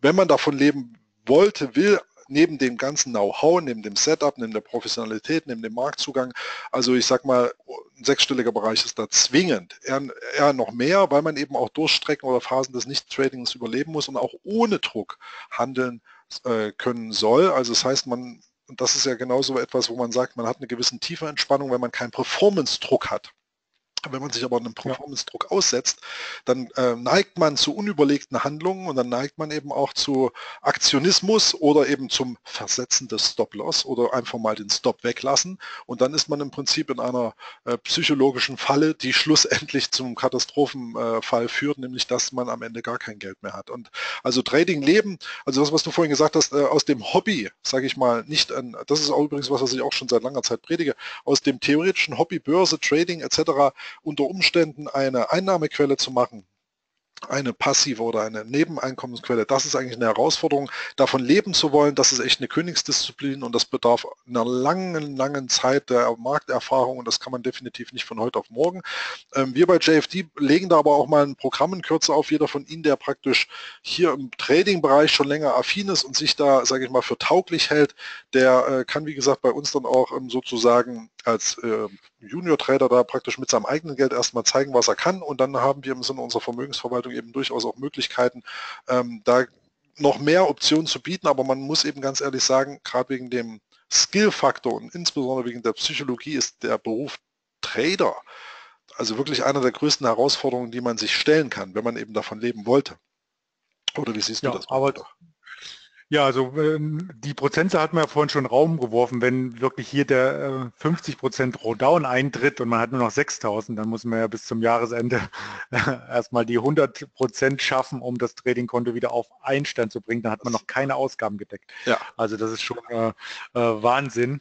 wenn man davon leben wollte, will, neben dem ganzen Know-how, neben dem Setup, neben der Professionalität, neben dem Marktzugang, also ich sag mal, ein sechsstelliger Bereich ist da zwingend. Eher, eher noch mehr, weil man eben auch durch Strecken oder Phasen des Nicht-Tradings überleben muss und auch ohne Druck handeln äh, können soll. Also das heißt, man, das ist ja genauso etwas, wo man sagt, man hat eine gewisse tiefe Entspannung, wenn man keinen Performance-Druck hat. Wenn man sich aber einem Performance-Druck aussetzt, dann äh, neigt man zu unüberlegten Handlungen und dann neigt man eben auch zu Aktionismus oder eben zum Versetzen des Stop-Loss oder einfach mal den Stop weglassen. Und dann ist man im Prinzip in einer äh, psychologischen Falle, die schlussendlich zum Katastrophenfall äh, führt, nämlich dass man am Ende gar kein Geld mehr hat. Und also Trading leben, also das, was du vorhin gesagt hast, äh, aus dem Hobby, sage ich mal, nicht an, das ist auch übrigens was, was ich auch schon seit langer Zeit predige, aus dem theoretischen Hobby, Börse, Trading etc unter Umständen eine Einnahmequelle zu machen, eine passive oder eine Nebeneinkommensquelle, das ist eigentlich eine Herausforderung. Davon leben zu wollen, das ist echt eine Königsdisziplin und das bedarf einer langen, langen Zeit der Markterfahrung und das kann man definitiv nicht von heute auf morgen. Ähm, wir bei JFD legen da aber auch mal ein Programm in Kürze auf. Jeder von Ihnen, der praktisch hier im Trading-Bereich schon länger affin ist und sich da, sage ich mal, für tauglich hält, der äh, kann, wie gesagt, bei uns dann auch ähm, sozusagen als äh, Junior-Trader da praktisch mit seinem eigenen Geld erstmal zeigen, was er kann und dann haben wir im Sinne unserer Vermögensverwaltung eben durchaus auch Möglichkeiten, ähm, da noch mehr Optionen zu bieten, aber man muss eben ganz ehrlich sagen, gerade wegen dem Skill-Faktor und insbesondere wegen der Psychologie ist der Beruf Trader also wirklich eine der größten Herausforderungen, die man sich stellen kann, wenn man eben davon leben wollte. Oder wie siehst du ja, das? Aber, ja, also ähm, die Prozentzahl hat man ja vorhin schon Raum geworfen. Wenn wirklich hier der 50 äh, Prozent Drawdown eintritt und man hat nur noch 6.000, dann muss man ja bis zum Jahresende erstmal die 100 Prozent schaffen, um das Tradingkonto wieder auf Einstand zu bringen. Dann hat man noch keine Ausgaben gedeckt. Ja. Also das ist schon äh, äh, Wahnsinn.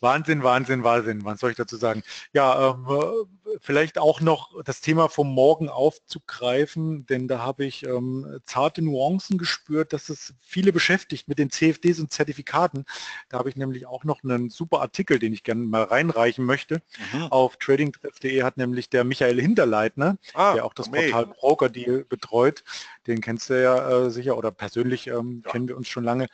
Wahnsinn, Wahnsinn, Wahnsinn. Was soll ich dazu sagen? Ja, ähm, äh, vielleicht auch noch das Thema vom Morgen aufzugreifen, denn da habe ich ähm, zarte Nuancen gespürt, dass es viele beschäftigt mit den CFDs und Zertifikaten. Da habe ich nämlich auch noch einen super Artikel, den ich gerne mal reinreichen möchte. Mhm. Auf tradingtreff.de hat nämlich der Michael Hinterleitner, ah, der auch das amazing. Portal Broker Deal betreut, den kennst du ja äh, sicher oder persönlich ähm, ja. kennen wir uns schon lange,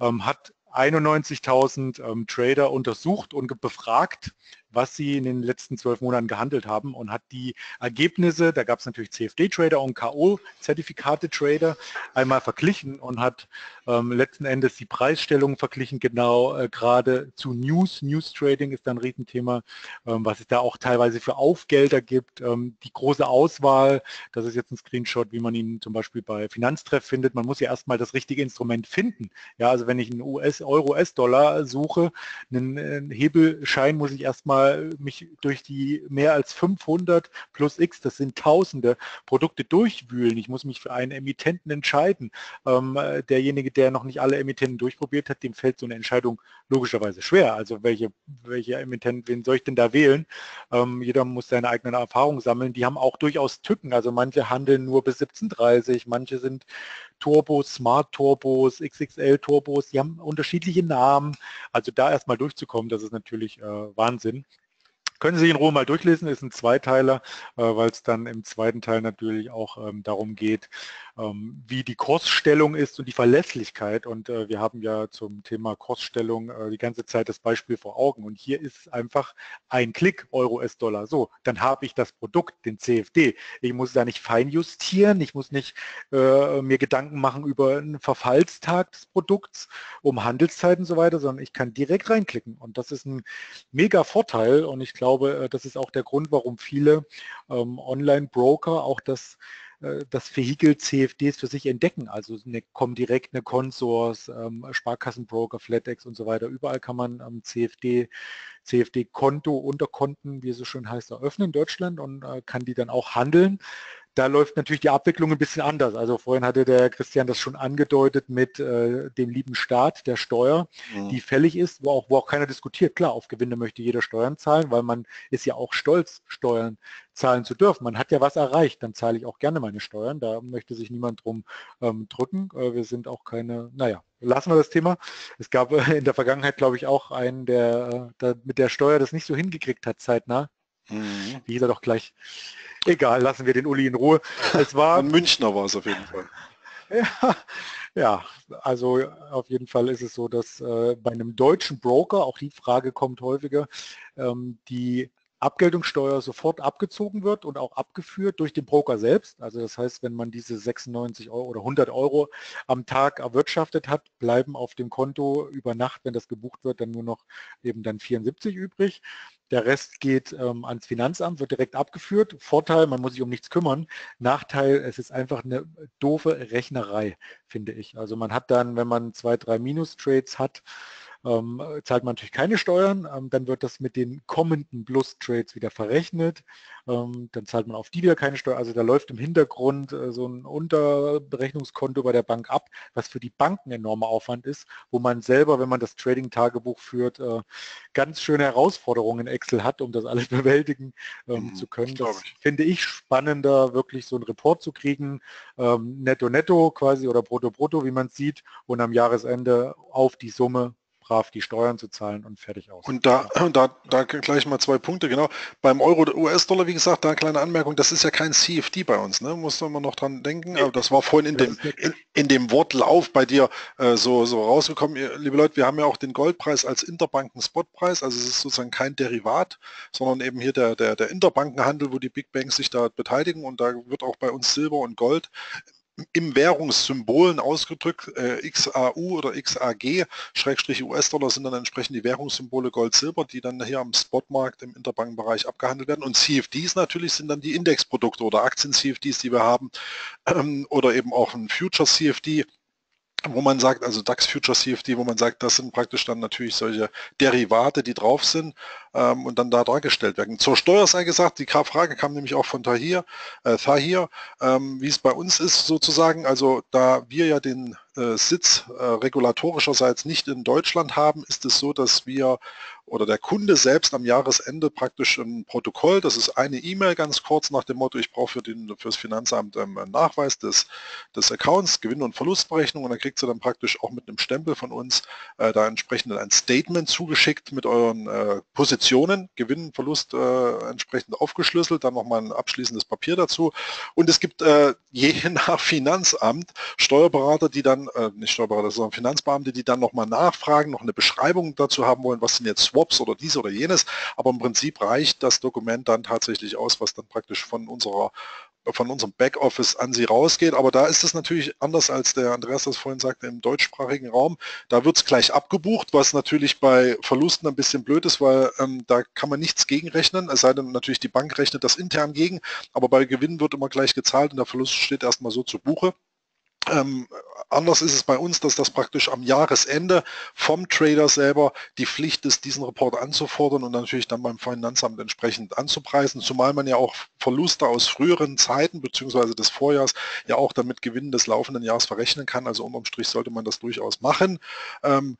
ähm, hat 91.000 ähm, Trader untersucht und befragt was sie in den letzten zwölf Monaten gehandelt haben und hat die Ergebnisse, da gab es natürlich CFD-Trader und KO-Zertifikate-Trader, einmal verglichen und hat ähm, letzten Endes die Preisstellung verglichen, genau äh, gerade zu News. News Trading ist ein Riesenthema, ähm, was es da auch teilweise für Aufgelder gibt. Ähm, die große Auswahl, das ist jetzt ein Screenshot, wie man ihn zum Beispiel bei Finanztreff findet. Man muss ja erstmal das richtige Instrument finden. Ja, also wenn ich einen US, Euro, US-Dollar suche, einen, einen Hebelschein muss ich erstmal mich durch die mehr als 500 plus X, das sind Tausende Produkte durchwühlen. Ich muss mich für einen Emittenten entscheiden. Ähm, derjenige, der noch nicht alle Emittenten durchprobiert hat, dem fällt so eine Entscheidung logischerweise schwer. Also welche, welche Emittenten, wen soll ich denn da wählen? Ähm, jeder muss seine eigenen Erfahrungen sammeln. Die haben auch durchaus Tücken. Also manche handeln nur bis 17.30, manche sind Turbos, Smart Turbos, XXL Turbos, die haben unterschiedliche Namen. Also da erstmal durchzukommen, das ist natürlich äh, Wahnsinn. Können Sie in Ruhe mal durchlesen, ist ein Zweiteiler, äh, weil es dann im zweiten Teil natürlich auch ähm, darum geht, ähm, wie die Kursstellung ist und die Verlässlichkeit. Und äh, wir haben ja zum Thema Kursstellung äh, die ganze Zeit das Beispiel vor Augen. Und hier ist einfach ein Klick Euro S-Dollar. So, dann habe ich das Produkt, den CFD. Ich muss da nicht feinjustieren, ich muss nicht äh, mir Gedanken machen über einen Verfallstag des Produkts, um Handelszeiten und so weiter, sondern ich kann direkt reinklicken. Und das ist ein mega Vorteil. Und ich glaube, äh, das ist auch der Grund, warum viele ähm, Online-Broker auch das äh, das Vehikel CFDs für sich entdecken. Also eine Comdirect, eine Consors, ähm, Sparkassenbroker, FlatEx und so weiter. Überall kann man ähm, CFD, CFD-Konto, Unterkonten, wie es so schön heißt, eröffnen in Deutschland und äh, kann die dann auch handeln da läuft natürlich die Abwicklung ein bisschen anders. Also vorhin hatte der Christian das schon angedeutet mit äh, dem lieben Staat, der Steuer, mhm. die fällig ist, wo auch, wo auch keiner diskutiert. Klar, auf Gewinne möchte jeder Steuern zahlen, weil man ist ja auch stolz, Steuern zahlen zu dürfen. Man hat ja was erreicht, dann zahle ich auch gerne meine Steuern. Da möchte sich niemand drum ähm, drücken. Äh, wir sind auch keine, naja, lassen wir das Thema. Es gab äh, in der Vergangenheit, glaube ich, auch einen, der, der mit der Steuer das nicht so hingekriegt hat, zeitnah. Mhm. Wie hieß er doch gleich? Egal, lassen wir den Uli in Ruhe. Es war Ein Münchner war es auf jeden Fall. ja, ja, also auf jeden Fall ist es so, dass äh, bei einem deutschen Broker, auch die Frage kommt häufiger, ähm, die Abgeltungssteuer sofort abgezogen wird und auch abgeführt durch den Broker selbst. Also das heißt, wenn man diese 96 Euro oder 100 Euro am Tag erwirtschaftet hat, bleiben auf dem Konto über Nacht, wenn das gebucht wird, dann nur noch eben dann 74 übrig. Der Rest geht ähm, ans Finanzamt, wird direkt abgeführt. Vorteil, man muss sich um nichts kümmern. Nachteil, es ist einfach eine doofe Rechnerei, finde ich. Also man hat dann, wenn man zwei, drei Minus-Trades hat, ähm, zahlt man natürlich keine Steuern, ähm, dann wird das mit den kommenden Plus-Trades wieder verrechnet, ähm, dann zahlt man auf die wieder keine Steuern, also da läuft im Hintergrund äh, so ein Unterberechnungskonto bei der Bank ab, was für die Banken enormer Aufwand ist, wo man selber, wenn man das Trading-Tagebuch führt, äh, ganz schöne Herausforderungen in Excel hat, um das alles bewältigen ähm, mhm, zu können. Das finde ich spannender, wirklich so einen Report zu kriegen, ähm, netto netto quasi oder brutto brutto, wie man sieht, und am Jahresende auf die Summe brav die Steuern zu zahlen und fertig aus. Und da, ja. da, da gleich mal zwei Punkte, genau. Beim Euro US-Dollar, wie gesagt, da eine kleine Anmerkung, das ist ja kein CFD bei uns, ne? Muss man noch dran denken. Aber das war vorhin in dem, in, in dem Wortlauf bei dir äh, so, so rausgekommen. Liebe Leute, wir haben ja auch den Goldpreis als Interbanken-Spotpreis, also es ist sozusagen kein Derivat, sondern eben hier der, der, der Interbankenhandel, wo die Big Banks sich da beteiligen und da wird auch bei uns Silber und Gold im Währungssymbolen ausgedrückt, äh, XAU oder XAG, Schrägstrich US-Dollar sind dann entsprechend die Währungssymbole Gold, Silber, die dann hier am Spotmarkt im Interbankenbereich abgehandelt werden. Und CFDs natürlich sind dann die Indexprodukte oder Aktien-CFDs, die wir haben, ähm, oder eben auch ein Future-CFD, wo man sagt, also DAX Future CFD, wo man sagt, das sind praktisch dann natürlich solche Derivate, die drauf sind ähm, und dann da dargestellt werden. Zur Steuer sei gesagt, die Frage kam nämlich auch von Tahir, äh, Tahir ähm, wie es bei uns ist sozusagen, also da wir ja den äh, Sitz äh, regulatorischerseits nicht in Deutschland haben, ist es so, dass wir oder der Kunde selbst am Jahresende praktisch ein Protokoll, das ist eine E-Mail ganz kurz nach dem Motto, ich brauche für, den, für das Finanzamt ähm, einen Nachweis des, des Accounts, Gewinn- und Verlustberechnung. Und dann kriegt sie dann praktisch auch mit einem Stempel von uns äh, da entsprechend ein Statement zugeschickt mit euren äh, Positionen, Gewinn, Verlust äh, entsprechend aufgeschlüsselt, dann nochmal ein abschließendes Papier dazu. Und es gibt äh, je nach Finanzamt Steuerberater, die dann, äh, nicht Steuerberater, sondern Finanzbeamte, die dann nochmal nachfragen, noch eine Beschreibung dazu haben wollen, was sind jetzt Swaps oder dies oder jenes. Aber im Prinzip reicht das Dokument dann tatsächlich aus, was dann praktisch von unserer von unserem Backoffice an Sie rausgeht. Aber da ist es natürlich anders als der Andreas das vorhin sagte im deutschsprachigen Raum. Da wird es gleich abgebucht, was natürlich bei Verlusten ein bisschen blöd ist, weil ähm, da kann man nichts gegenrechnen, es sei denn natürlich die Bank rechnet das intern gegen, aber bei Gewinnen wird immer gleich gezahlt und der Verlust steht erstmal so zu Buche. Ähm, anders ist es bei uns, dass das praktisch am Jahresende vom Trader selber die Pflicht ist, diesen Report anzufordern und natürlich dann beim Finanzamt entsprechend anzupreisen, zumal man ja auch Verluste aus früheren Zeiten bzw. des Vorjahrs ja auch damit Gewinnen des laufenden Jahres verrechnen kann. Also unterm Strich sollte man das durchaus machen. Ähm,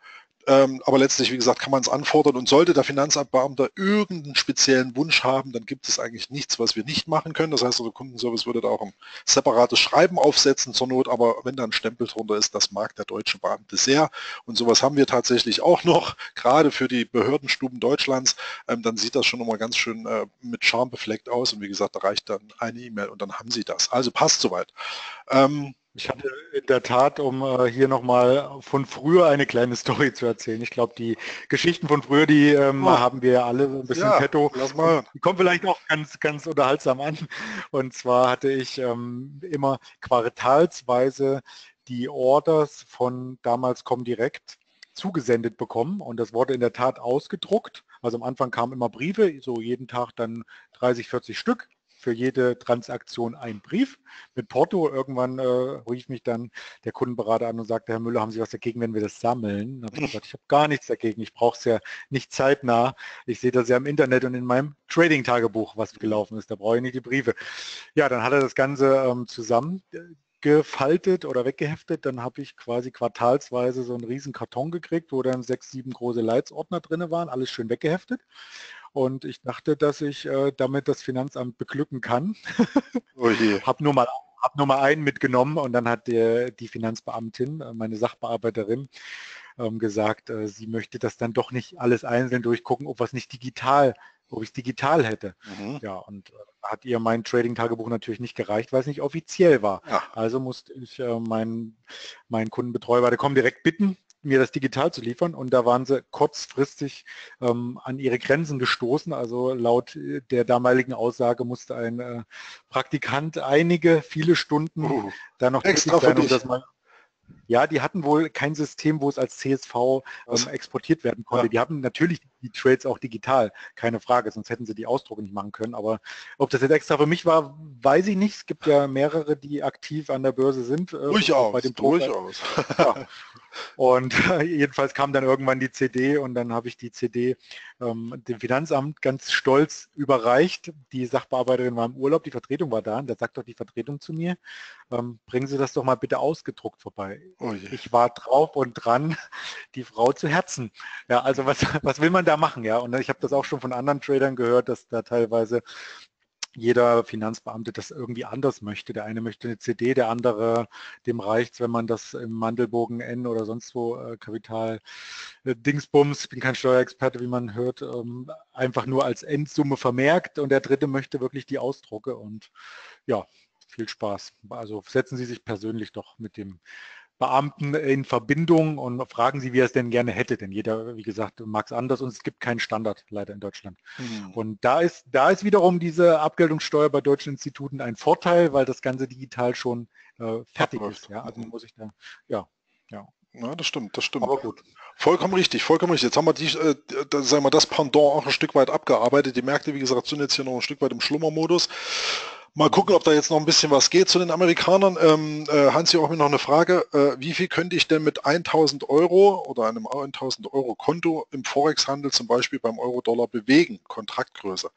ähm, aber letztlich, wie gesagt, kann man es anfordern und sollte der Finanzamtbeamte irgendeinen speziellen Wunsch haben, dann gibt es eigentlich nichts, was wir nicht machen können. Das heißt, der Kundenservice würde da auch ein separates Schreiben aufsetzen zur Not, aber wenn da ein Stempel drunter ist, das mag der deutsche Beamte sehr. Und sowas haben wir tatsächlich auch noch, gerade für die Behördenstuben Deutschlands. Ähm, dann sieht das schon immer ganz schön äh, mit Charme befleckt aus. Und wie gesagt, da reicht dann eine E-Mail und dann haben Sie das. Also passt soweit. Ähm, ich hatte in der Tat, um äh, hier nochmal von früher eine kleine Story zu erzählen. Ich glaube, die Geschichten von früher, die ähm, oh. haben wir alle ein bisschen ja, petto. Lass mal. Die kommen vielleicht auch ganz, ganz unterhaltsam an. Und zwar hatte ich ähm, immer quartalsweise die Orders von damals Comdirect zugesendet bekommen und das wurde in der Tat ausgedruckt. Also am Anfang kamen immer Briefe, so jeden Tag dann 30, 40 Stück für jede Transaktion ein Brief mit Porto. Irgendwann äh, rief mich dann der Kundenberater an und sagte, Herr Müller, haben Sie was dagegen, wenn wir das sammeln? Habe ich gesagt, ich habe gar nichts dagegen. Ich brauche es ja nicht zeitnah. Ich sehe das ja im Internet und in meinem Trading-Tagebuch, was gelaufen ist. Da brauche ich nicht die Briefe. Ja, dann hat er das Ganze ähm, zusammen gefaltet oder weggeheftet, dann habe ich quasi quartalsweise so einen riesen Karton gekriegt, wo dann sechs, sieben große Leitsordner drin waren, alles schön weggeheftet. Und ich dachte, dass ich äh, damit das Finanzamt beglücken kann. Oh habe nur mal habe nur mal einen mitgenommen und dann hat der, die Finanzbeamtin, äh, meine Sachbearbeiterin, ähm, gesagt, äh, sie möchte das dann doch nicht alles einzeln durchgucken, ob was nicht digital, ob ich es digital hätte. Mhm. Ja, und äh, hat ihr mein Trading-Tagebuch natürlich nicht gereicht, weil es nicht offiziell war. Ja. Also musste ich äh, meinen, meinen Kundenbetreuer bei der Comdirect bitten, mir das digital zu liefern und da waren sie kurzfristig ähm, an ihre Grenzen gestoßen. Also laut äh, der damaligen Aussage musste ein äh, Praktikant einige, viele Stunden uh, da noch extra sein, um das mal ja, die hatten wohl kein System, wo es als CSV ähm, exportiert werden konnte. Ja. Die haben natürlich die Trades auch digital, keine Frage, sonst hätten sie die Ausdrucke nicht machen können. Aber ob das jetzt extra für mich war, weiß ich nicht. Es gibt ja mehrere, die aktiv an der Börse sind. Äh, durchaus, bei dem durchaus. Ja. Und äh, jedenfalls kam dann irgendwann die CD und dann habe ich die CD ähm, dem Finanzamt ganz stolz überreicht. Die Sachbearbeiterin war im Urlaub, die Vertretung war da und da sagt doch die Vertretung zu mir, ähm, bringen Sie das doch mal bitte ausgedruckt vorbei. Oh ich war drauf und dran, die Frau zu Herzen. Ja, also was, was will man da machen? Ja, und ich habe das auch schon von anderen Tradern gehört, dass da teilweise jeder Finanzbeamte das irgendwie anders möchte. Der eine möchte eine CD, der andere, dem reicht wenn man das im Mandelbogen N oder sonst wo äh, Kapital äh, Dingsbums, bin kein Steuerexperte, wie man hört, ähm, einfach nur als Endsumme vermerkt und der dritte möchte wirklich die Ausdrucke und ja, viel Spaß. Also setzen Sie sich persönlich doch mit dem Beamten in Verbindung und fragen Sie, wie er es denn gerne hätte. Denn jeder, wie gesagt, mag es anders und es gibt keinen Standard leider in Deutschland. Mhm. Und da ist, da ist wiederum diese Abgeltungssteuer bei deutschen Instituten ein Vorteil, weil das Ganze digital schon äh, fertig Abläuft. ist. Ja? Also muss ich da, ja, ja. Ja, das stimmt, das stimmt. Aber gut. Vollkommen richtig, vollkommen richtig. Jetzt haben wir die, äh, sagen wir, das Pendant auch ein Stück weit abgearbeitet. Die Märkte, wie gesagt, sind jetzt hier noch ein Stück weit im Schlummermodus. Mal gucken, ob da jetzt noch ein bisschen was geht zu den Amerikanern. Ähm, äh, Hans, hier auch mir noch eine Frage. Äh, wie viel könnte ich denn mit 1000 Euro oder einem 1000 Euro Konto im Forex-Handel zum Beispiel beim Euro-Dollar bewegen? Kontraktgröße.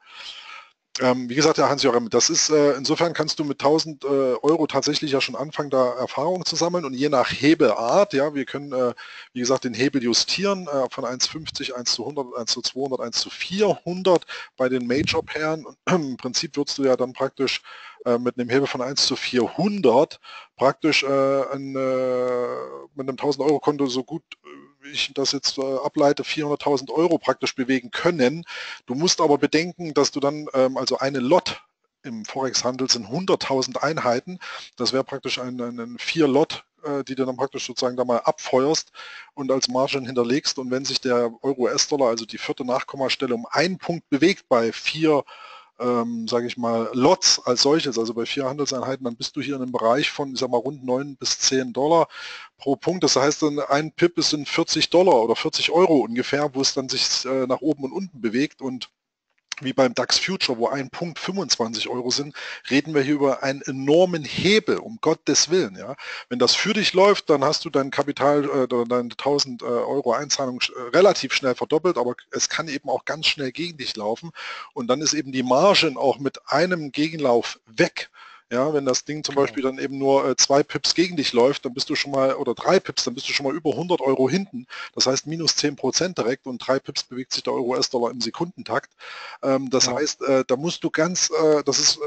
Ähm, wie gesagt, ja, Hans-Joachim, das ist, äh, insofern kannst du mit 1000 äh, Euro tatsächlich ja schon anfangen, da Erfahrung zu sammeln und je nach Hebelart, ja, wir können, äh, wie gesagt, den Hebel justieren äh, von 1,50, 1 zu 100, 1 zu 200, 1 zu 400 bei den Major-Pairen. Im Prinzip würdest du ja dann praktisch äh, mit einem Hebel von 1 zu 400 praktisch äh, ein, äh, mit einem 1000 Euro Konto so gut ich das jetzt äh, ableite, 400.000 Euro praktisch bewegen können. Du musst aber bedenken, dass du dann ähm, also eine Lot im Forex-Handel sind 100.000 Einheiten. Das wäre praktisch ein, ein, ein vier Lot äh, die du dann praktisch sozusagen da mal abfeuerst und als Margin hinterlegst. Und wenn sich der Euro-US-Dollar, also die vierte Nachkommastelle, um einen Punkt bewegt bei vier ähm, sage ich mal, Lots als solches, also bei vier Handelseinheiten, dann bist du hier in einem Bereich von, ich sag mal, rund 9 bis 10 Dollar pro Punkt. Das heißt, ein Pip ist in 40 Dollar oder 40 Euro ungefähr, wo es dann sich äh, nach oben und unten bewegt und wie beim DAX Future, wo ein Punkt 25 Euro sind, reden wir hier über einen enormen Hebel, um Gottes Willen. Ja. Wenn das für dich läuft, dann hast du dein Kapital äh, deine 1000 äh, Euro Einzahlung äh, relativ schnell verdoppelt, aber es kann eben auch ganz schnell gegen dich laufen und dann ist eben die Margen auch mit einem Gegenlauf weg. Ja, wenn das Ding zum genau. Beispiel dann eben nur äh, zwei Pips gegen dich läuft, dann bist du schon mal, oder drei Pips, dann bist du schon mal über 100 Euro hinten. Das heißt minus 10 Prozent direkt und drei Pips bewegt sich der Euro-US-Dollar im Sekundentakt. Ähm, das ja. heißt, äh, da musst du ganz, äh, das ist äh,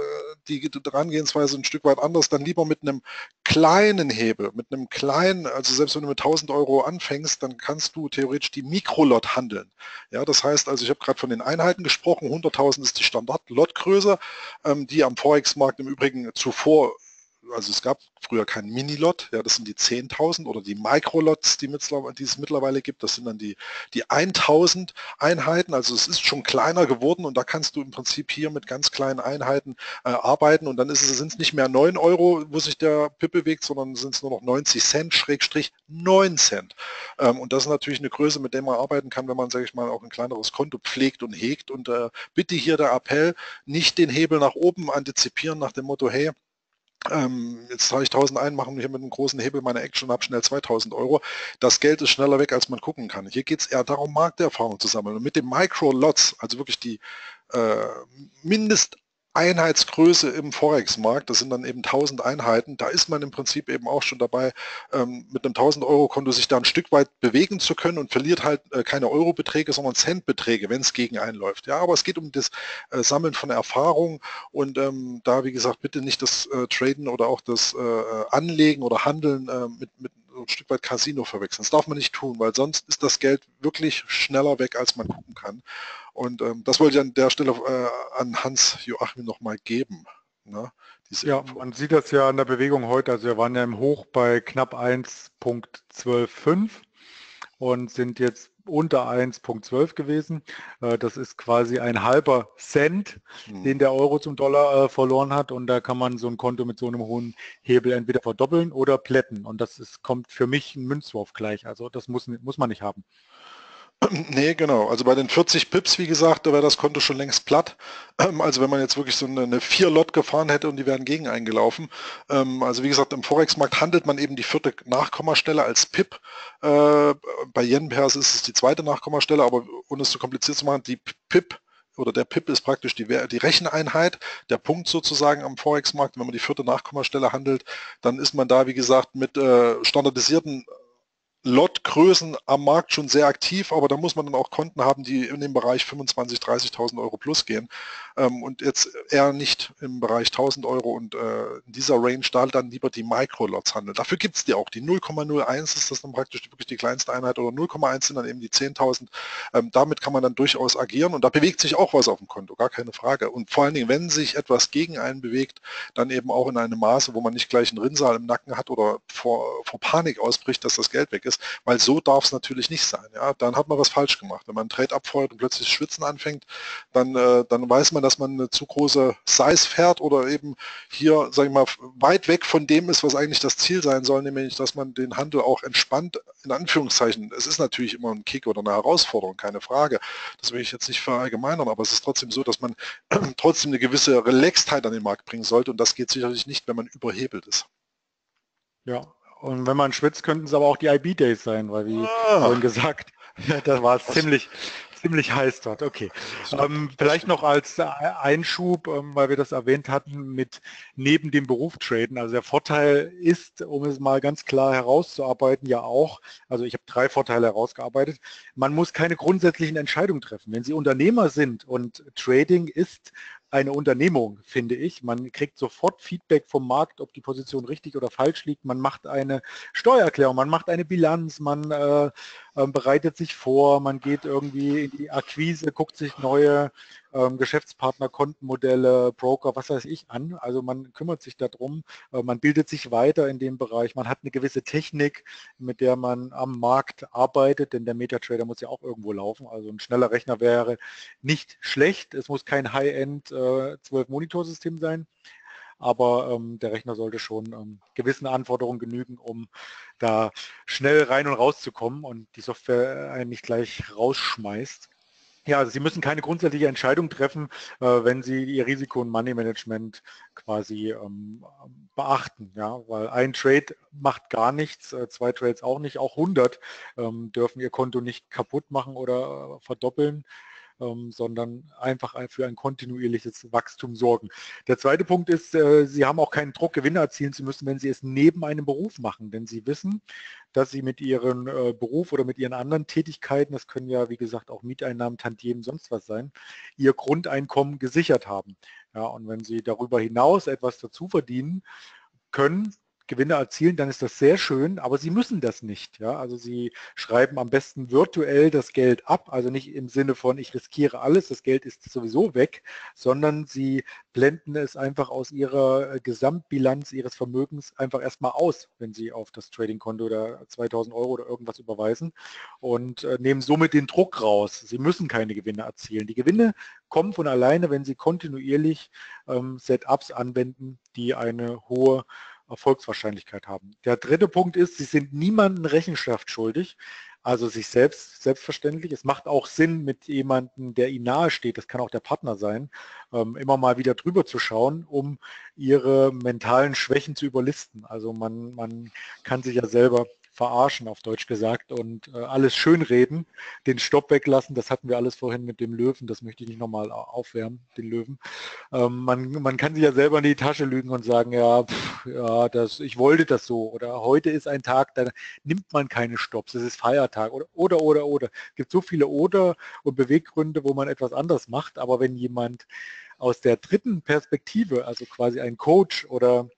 die Herangehensweise ein Stück weit anders, dann lieber mit einem kleinen Hebel, mit einem kleinen, also selbst wenn du mit 1000 Euro anfängst, dann kannst du theoretisch die Mikrolot handeln. Ja, das heißt, also ich habe gerade von den Einheiten gesprochen, 100.000 ist die Standard-Lotgröße, ähm, die am Forex-Markt im Übrigen zuvor also es gab früher kein Minilot, ja, das sind die 10.000 oder die Microlots, die, die, es mittlerweile gibt, das sind dann die, die 1.000 Einheiten, also es ist schon kleiner geworden und da kannst du im Prinzip hier mit ganz kleinen Einheiten äh, arbeiten. Und dann sind es nicht mehr 9 Euro, wo sich der Pip bewegt, sondern sind es nur noch 90 Cent, Schrägstrich 9 Cent. Ähm, und das ist natürlich eine Größe, mit der man arbeiten kann, wenn man, sage ich mal, auch ein kleineres Konto pflegt und hegt. Und äh, bitte hier der Appell, nicht den Hebel nach oben antizipieren nach dem Motto, hey, ähm, jetzt trage ich 1000 ein, machen hier mit einem großen Hebel meine Action ab, schnell 2000 Euro. Das Geld ist schneller weg, als man gucken kann. Hier geht es eher darum, Markterfahrung zu sammeln. Und mit dem Micro-Lots, also wirklich die äh, Mindest Einheitsgröße im Forex-Markt, das sind dann eben 1000 Einheiten, da ist man im Prinzip eben auch schon dabei, ähm, mit einem 1000 Euro Konto sich da ein Stück weit bewegen zu können und verliert halt äh, keine Euro-Beträge, sondern Cent-Beträge, wenn es gegen einläuft. Ja, aber es geht um das äh, Sammeln von Erfahrung und ähm, da, wie gesagt, bitte nicht das äh, Traden oder auch das äh, Anlegen oder Handeln äh, mit, ein Stück weit Casino verwechseln. Das darf man nicht tun, weil sonst ist das Geld wirklich schneller weg, als man gucken kann. Und ähm, das wollte ich an der Stelle äh, an Hans Joachim nochmal geben. Ne? ja, Info. man sieht das ja an der Bewegung heute. Also wir waren ja im Hoch bei knapp 1.125 und sind jetzt unter 1.12 gewesen. Äh, das ist quasi ein halber Cent, mhm. den der Euro zum Dollar äh, verloren hat. Und da kann man so ein Konto mit so einem hohen Hebel entweder verdoppeln oder plätten. Und das ist, kommt für mich ein Münzwurf gleich. Also das muss, muss man nicht haben. Nee, genau. Also bei den 40 Pips, wie gesagt, da wäre das Konto schon längst platt. Ähm, also wenn man jetzt wirklich so eine, 4-Lot gefahren hätte und die wären gegen eingelaufen. Ähm, also wie gesagt, im Forex-Markt handelt man eben die vierte Nachkommastelle als Pip. Äh, bei Yen-Pairs ist es die zweite Nachkommastelle, aber ohne es zu kompliziert zu machen, die Pip oder der PIP ist praktisch die, die Recheneinheit, der Punkt sozusagen am Forex-Markt. Wenn man die vierte Nachkommastelle handelt, dann ist man da, wie gesagt, mit äh, standardisierten Lotgrößen am Markt schon sehr aktiv, aber da muss man dann auch Konten haben, die in dem Bereich 25.000, 30.000 Euro plus gehen ähm, und jetzt eher nicht im Bereich 1.000 Euro und äh, in dieser Range da dann lieber die Micro-Lots handeln. Dafür gibt es die auch. Die 0,01 ist das dann praktisch wirklich die kleinste Einheit oder 0,1 sind dann eben die 10.000. Ähm, damit kann man dann durchaus agieren und da bewegt sich auch was auf dem Konto, gar keine Frage. Und vor allen Dingen, wenn sich etwas gegen einen bewegt, dann eben auch in einem Maße, wo man nicht gleich einen Rinnsal im Nacken hat oder vor, vor Panik ausbricht, dass das Geld weg ist ist, weil so darf es natürlich nicht sein. Ja? Dann hat man was falsch gemacht. Wenn man einen Trade abfeuert und plötzlich Schwitzen anfängt, dann, äh, dann weiß man, dass man eine zu große Size fährt oder eben hier, sage ich mal, weit weg von dem ist, was eigentlich das Ziel sein soll, nämlich, dass man den Handel auch entspannt, in Anführungszeichen, es ist natürlich immer ein Kick oder eine Herausforderung, keine Frage. Das will ich jetzt nicht verallgemeinern, aber es ist trotzdem so, dass man trotzdem eine gewisse Relaxedheit an den Markt bringen sollte und das geht sicherlich nicht, wenn man überhebelt ist. Ja, und wenn man schwitzt, könnten es aber auch die IB-Days sein, weil wie ah. vorhin gesagt, das war ziemlich, ziemlich heiß dort. Okay. Ähm, vielleicht noch als Einschub, ähm, weil wir das erwähnt hatten, mit neben dem Beruf traden. Also der Vorteil ist, um es mal ganz klar herauszuarbeiten, ja auch, also ich habe drei Vorteile herausgearbeitet, man muss keine grundsätzlichen Entscheidungen treffen. Wenn Sie Unternehmer sind und Trading ist eine Unternehmung, finde ich. Man kriegt sofort Feedback vom Markt, ob die Position richtig oder falsch liegt. Man macht eine Steuererklärung, man macht eine Bilanz, man äh, äh, bereitet sich vor, man geht irgendwie in die Akquise, guckt sich neue ähm, Geschäftspartner, Kontenmodelle, Broker, was weiß ich an. Also man kümmert sich darum, äh, man bildet sich weiter in dem Bereich, man hat eine gewisse Technik, mit der man am Markt arbeitet, denn der MetaTrader muss ja auch irgendwo laufen. Also ein schneller Rechner wäre nicht schlecht. Es muss kein High-End äh, 12-Monitorsystem sein aber ähm, der Rechner sollte schon ähm, gewissen Anforderungen genügen, um da schnell rein und rauszukommen und die Software einen nicht gleich rausschmeißt. Ja, also Sie müssen keine grundsätzliche Entscheidung treffen, äh, wenn Sie Ihr Risiko- und Money-Management quasi ähm, beachten. Ja, weil ein Trade macht gar nichts, äh, zwei Trades auch nicht, auch 100 ähm, dürfen Ihr Konto nicht kaputt machen oder äh, verdoppeln ähm, sondern einfach für ein kontinuierliches Wachstum sorgen. Der zweite Punkt ist, äh, Sie haben auch keinen Druck, Gewinne erzielen zu müssen, wenn Sie es neben einem Beruf machen, denn Sie wissen, dass Sie mit Ihrem äh, Beruf oder mit Ihren anderen Tätigkeiten, das können ja wie gesagt auch Mieteinnahmen, Tantiemen, sonst was sein, Ihr Grundeinkommen gesichert haben. Ja, und wenn Sie darüber hinaus etwas dazu verdienen können, Gewinne erzielen, dann ist das sehr schön, aber Sie müssen das nicht. Ja? Also Sie schreiben am besten virtuell das Geld ab, also nicht im Sinne von, ich riskiere alles, das Geld ist sowieso weg, sondern Sie blenden es einfach aus Ihrer äh, Gesamtbilanz Ihres Vermögens einfach erstmal aus, wenn Sie auf das Tradingkonto oder 2000 Euro oder irgendwas überweisen und äh, nehmen somit den Druck raus. Sie müssen keine Gewinne erzielen. Die Gewinne kommen von alleine, wenn Sie kontinuierlich ähm, Setups anwenden, die eine hohe Erfolgswahrscheinlichkeit haben. Der dritte Punkt ist, sie sind niemandem Rechenschaft schuldig, also sich selbst, selbstverständlich. Es macht auch Sinn, mit jemandem, der ihnen nahe steht, das kann auch der Partner sein, ähm, immer mal wieder drüber zu schauen, um ihre mentalen Schwächen zu überlisten. Also man, man kann sich ja selber verarschen, auf Deutsch gesagt, und äh, alles schönreden, den Stopp weglassen, das hatten wir alles vorhin mit dem Löwen, das möchte ich nicht nochmal aufwärmen, den Löwen. Ähm, man, man kann sich ja selber in die Tasche lügen und sagen, ja, pff, ja das, ich wollte das so, oder heute ist ein Tag, da nimmt man keine Stopps, es ist Feiertag, oder, oder, oder, oder. Es gibt so viele Oder und Beweggründe, wo man etwas anders macht, aber wenn jemand aus der dritten Perspektive, also quasi ein Coach oder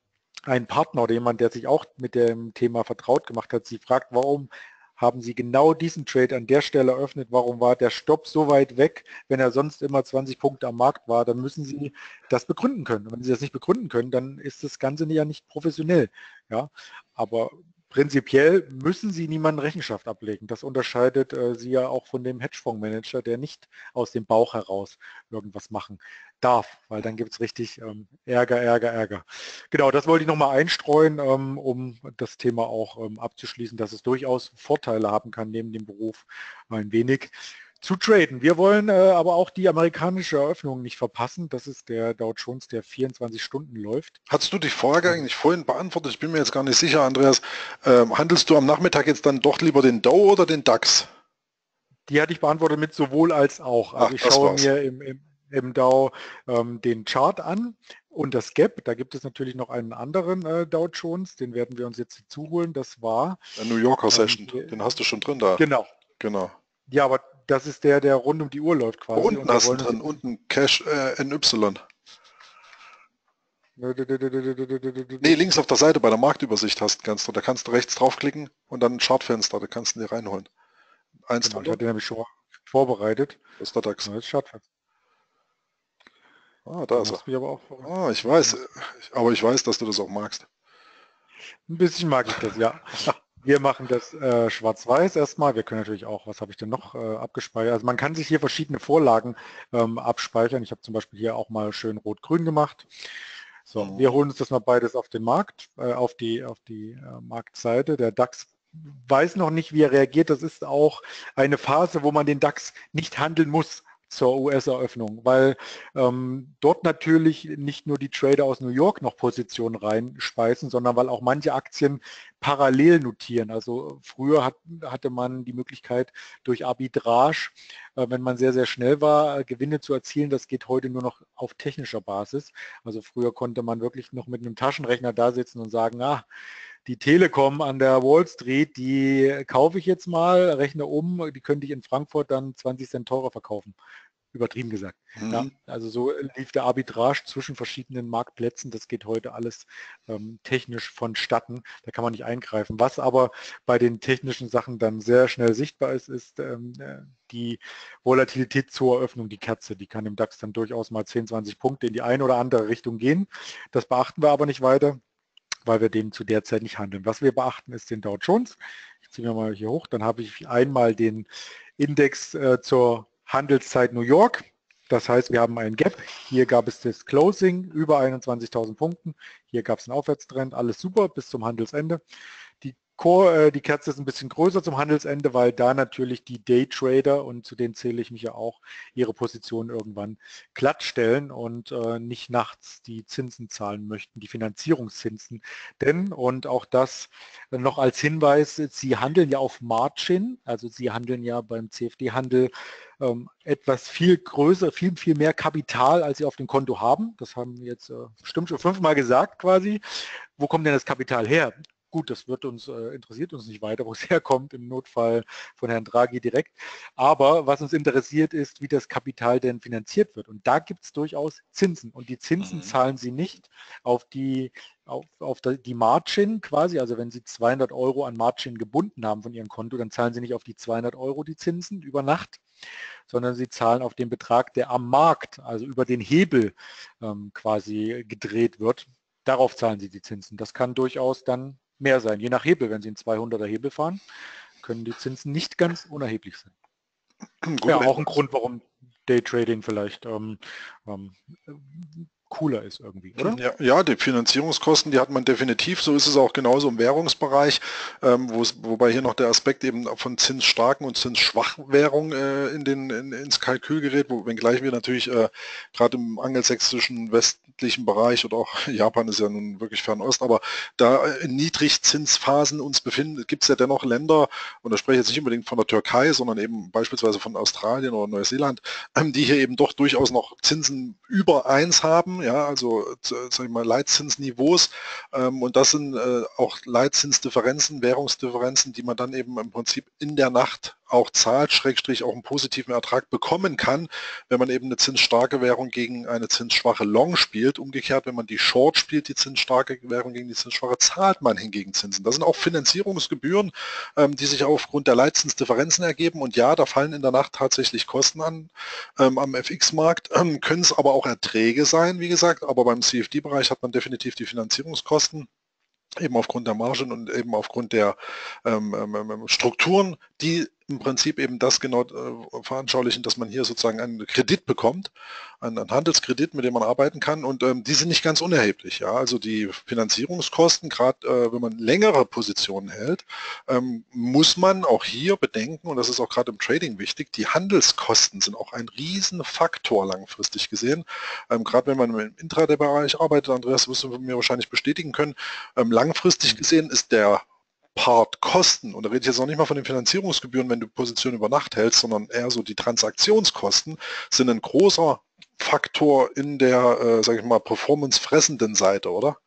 ein Partner oder jemand, der sich auch mit dem Thema vertraut gemacht hat, sie fragt, warum haben Sie genau diesen Trade an der Stelle eröffnet? Warum war der Stopp so weit weg, wenn er sonst immer 20 Punkte am Markt war? Dann müssen Sie das begründen können. Und wenn Sie das nicht begründen können, dann ist das Ganze ja nicht professionell. Ja, aber Prinzipiell müssen Sie niemanden Rechenschaft ablegen. Das unterscheidet äh, Sie ja auch von dem Hedgefondsmanager, der nicht aus dem Bauch heraus irgendwas machen darf, weil dann gibt es richtig ähm, Ärger, Ärger, Ärger. Genau, das wollte ich nochmal einstreuen, ähm, um das Thema auch ähm, abzuschließen, dass es durchaus Vorteile haben kann neben dem Beruf ein wenig zu traden. Wir wollen äh, aber auch die amerikanische Eröffnung nicht verpassen. Das ist der Dow Jones, der 24 Stunden läuft. Hast du die Frage eigentlich vorhin beantwortet? Ich bin mir jetzt gar nicht sicher, Andreas. Ähm, handelst du am Nachmittag jetzt dann doch lieber den Dow oder den DAX? Die hatte ich beantwortet mit sowohl als auch. Also Ach, ich schaue war's. mir im, im, im Dow ähm, den Chart an und das Gap. Da gibt es natürlich noch einen anderen äh, Dow Jones, den werden wir uns jetzt zuholen. Das war... Der New Yorker ähm, Session, den hast du schon drin da. Genau. Genau. Ja, aber das ist der, der rund um die Uhr läuft quasi. Unten hast du drin, unten Cash äh, NY. Nee, links auf der Seite bei der Marktübersicht hast kannst du, da kannst du rechts draufklicken und dann ein Chartfenster, da kannst du dir reinholen. Eins genau, ich hatte nämlich schon vorbereitet. Das ist der DAX. Das Chartfenster. Ah, da ist er. Aber auch ah, ich weiß, aber ich weiß, dass du das auch magst. Ein bisschen mag ich das, ja. Wir machen das äh, schwarz-weiß erstmal. Wir können natürlich auch, was habe ich denn noch äh, abgespeichert? Also man kann sich hier verschiedene Vorlagen ähm, abspeichern. Ich habe zum Beispiel hier auch mal schön rot-grün gemacht. So, mhm. wir holen uns das mal beides auf den Markt, äh, auf die, auf die äh, Marktseite. Der DAX weiß noch nicht, wie er reagiert. Das ist auch eine Phase, wo man den DAX nicht handeln muss zur US-Eröffnung, weil ähm, dort natürlich nicht nur die Trader aus New York noch Positionen reinspeisen, sondern weil auch manche Aktien parallel notieren. Also früher hat, hatte man die Möglichkeit durch Arbitrage, äh, wenn man sehr, sehr schnell war, Gewinne zu erzielen. Das geht heute nur noch auf technischer Basis. Also früher konnte man wirklich noch mit einem Taschenrechner da sitzen und sagen, ah, die Telekom an der Wall Street, die kaufe ich jetzt mal, rechne um, die könnte ich in Frankfurt dann 20 Cent teurer verkaufen übertrieben gesagt. Mhm. Ja, also so lief der Arbitrage zwischen verschiedenen Marktplätzen. Das geht heute alles ähm, technisch vonstatten. Da kann man nicht eingreifen. Was aber bei den technischen Sachen dann sehr schnell sichtbar ist, ist ähm, äh, die Volatilität zur Eröffnung, die Kerze. Die kann im DAX dann durchaus mal 10, 20 Punkte in die eine oder andere Richtung gehen. Das beachten wir aber nicht weiter weil wir den zu der Zeit nicht handeln. Was wir beachten, ist den Dow Jones. Ich ziehe mir mal hier hoch, dann habe ich einmal den Index äh, zur Handelszeit New York. Das heißt, wir haben einen Gap. Hier gab es das Closing über 21.000 Punkten. Hier gab es einen Aufwärtstrend. Alles super bis zum Handelsende. Core, äh, die Kerze ist ein bisschen größer zum Handelsende, weil da natürlich die Daytrader, und zu denen zähle ich mich ja auch, ihre Position irgendwann glatt stellen und äh, nicht nachts die Zinsen zahlen möchten, die Finanzierungszinsen. Denn, und auch das noch als Hinweis, sie handeln ja auf Margin, also sie handeln ja beim CFD-Handel ähm, etwas viel größer, viel, viel mehr Kapital, als sie auf dem Konto haben. Das haben wir jetzt äh, bestimmt schon fünfmal gesagt quasi. Wo kommt denn das Kapital her? Gut, das wird uns, äh, interessiert uns nicht weiter, wo es herkommt, im Notfall von Herrn Draghi direkt. Aber was uns interessiert ist, wie das Kapital denn finanziert wird. Und da gibt es durchaus Zinsen. Und die Zinsen mhm. zahlen Sie nicht auf die, auf, auf die Margin quasi. Also wenn Sie 200 Euro an Margin gebunden haben von Ihrem Konto, dann zahlen Sie nicht auf die 200 Euro die Zinsen über Nacht, sondern Sie zahlen auf den Betrag, der am Markt, also über den Hebel ähm, quasi gedreht wird. Darauf zahlen Sie die Zinsen. Das kann durchaus dann mehr sein. Je nach Hebel, wenn Sie einen 200er Hebel fahren, können die Zinsen nicht ganz unerheblich sein. Gut, ja, auch ein Grund, warum Daytrading vielleicht ähm, ähm, cooler ist irgendwie, oder? Ja, ja, die Finanzierungskosten, die hat man definitiv. So ist es auch genauso im Währungsbereich, ähm, wobei hier noch der Aspekt eben von zinsstarken und zinsschwachen Währungen äh, in den, in, ins Kalkül gerät, wo, wenngleich wir natürlich äh, gerade im angelsächsischen westlichen Bereich oder auch Japan ist ja nun wirklich Fernost, aber da in Niedrigzinsphasen uns befinden, gibt es ja dennoch Länder, und da spreche ich jetzt nicht unbedingt von der Türkei, sondern eben beispielsweise von Australien oder Neuseeland, ähm, die hier eben doch durchaus noch Zinsen über eins haben ja, also sag ich mal Leitzinsniveaus ähm, und das sind äh, auch Leitzinsdifferenzen, Währungsdifferenzen, die man dann eben im Prinzip in der Nacht auch zahlt, Schrägstrich auch einen positiven Ertrag bekommen kann, wenn man eben eine zinsstarke Währung gegen eine zinsschwache Long spielt. Umgekehrt, wenn man die Short spielt, die zinsstarke Währung gegen die zinsschwache, zahlt man hingegen Zinsen. Das sind auch Finanzierungsgebühren, ähm, die sich aufgrund der Leitzinsdifferenzen ergeben. Und ja, da fallen in der Nacht tatsächlich Kosten an ähm, am FX-Markt, ähm, können es aber auch Erträge sein, wie gesagt. Aber beim CFD-Bereich hat man definitiv die Finanzierungskosten eben aufgrund der Margen und eben aufgrund der ähm, ähm, ähm Strukturen, die im Prinzip eben das genau äh, veranschaulichen, dass man hier sozusagen einen Kredit bekommt, einen, einen Handelskredit, mit dem man arbeiten kann und ähm, die sind nicht ganz unerheblich. Ja? Also die Finanzierungskosten, gerade äh, wenn man längere Positionen hält, ähm, muss man auch hier bedenken, und das ist auch gerade im Trading wichtig, die Handelskosten sind auch ein Riesenfaktor langfristig gesehen. Ähm, gerade wenn man im Intraday-Bereich arbeitet, Andreas, wirst du mir wahrscheinlich bestätigen können, ähm, langfristig gesehen ist der Part Kosten, und da rede ich jetzt noch nicht mal von den Finanzierungsgebühren, wenn du Position über Nacht hältst, sondern eher so die Transaktionskosten, sind ein großer Faktor in der, äh, sage ich mal, performance-fressenden Seite, oder?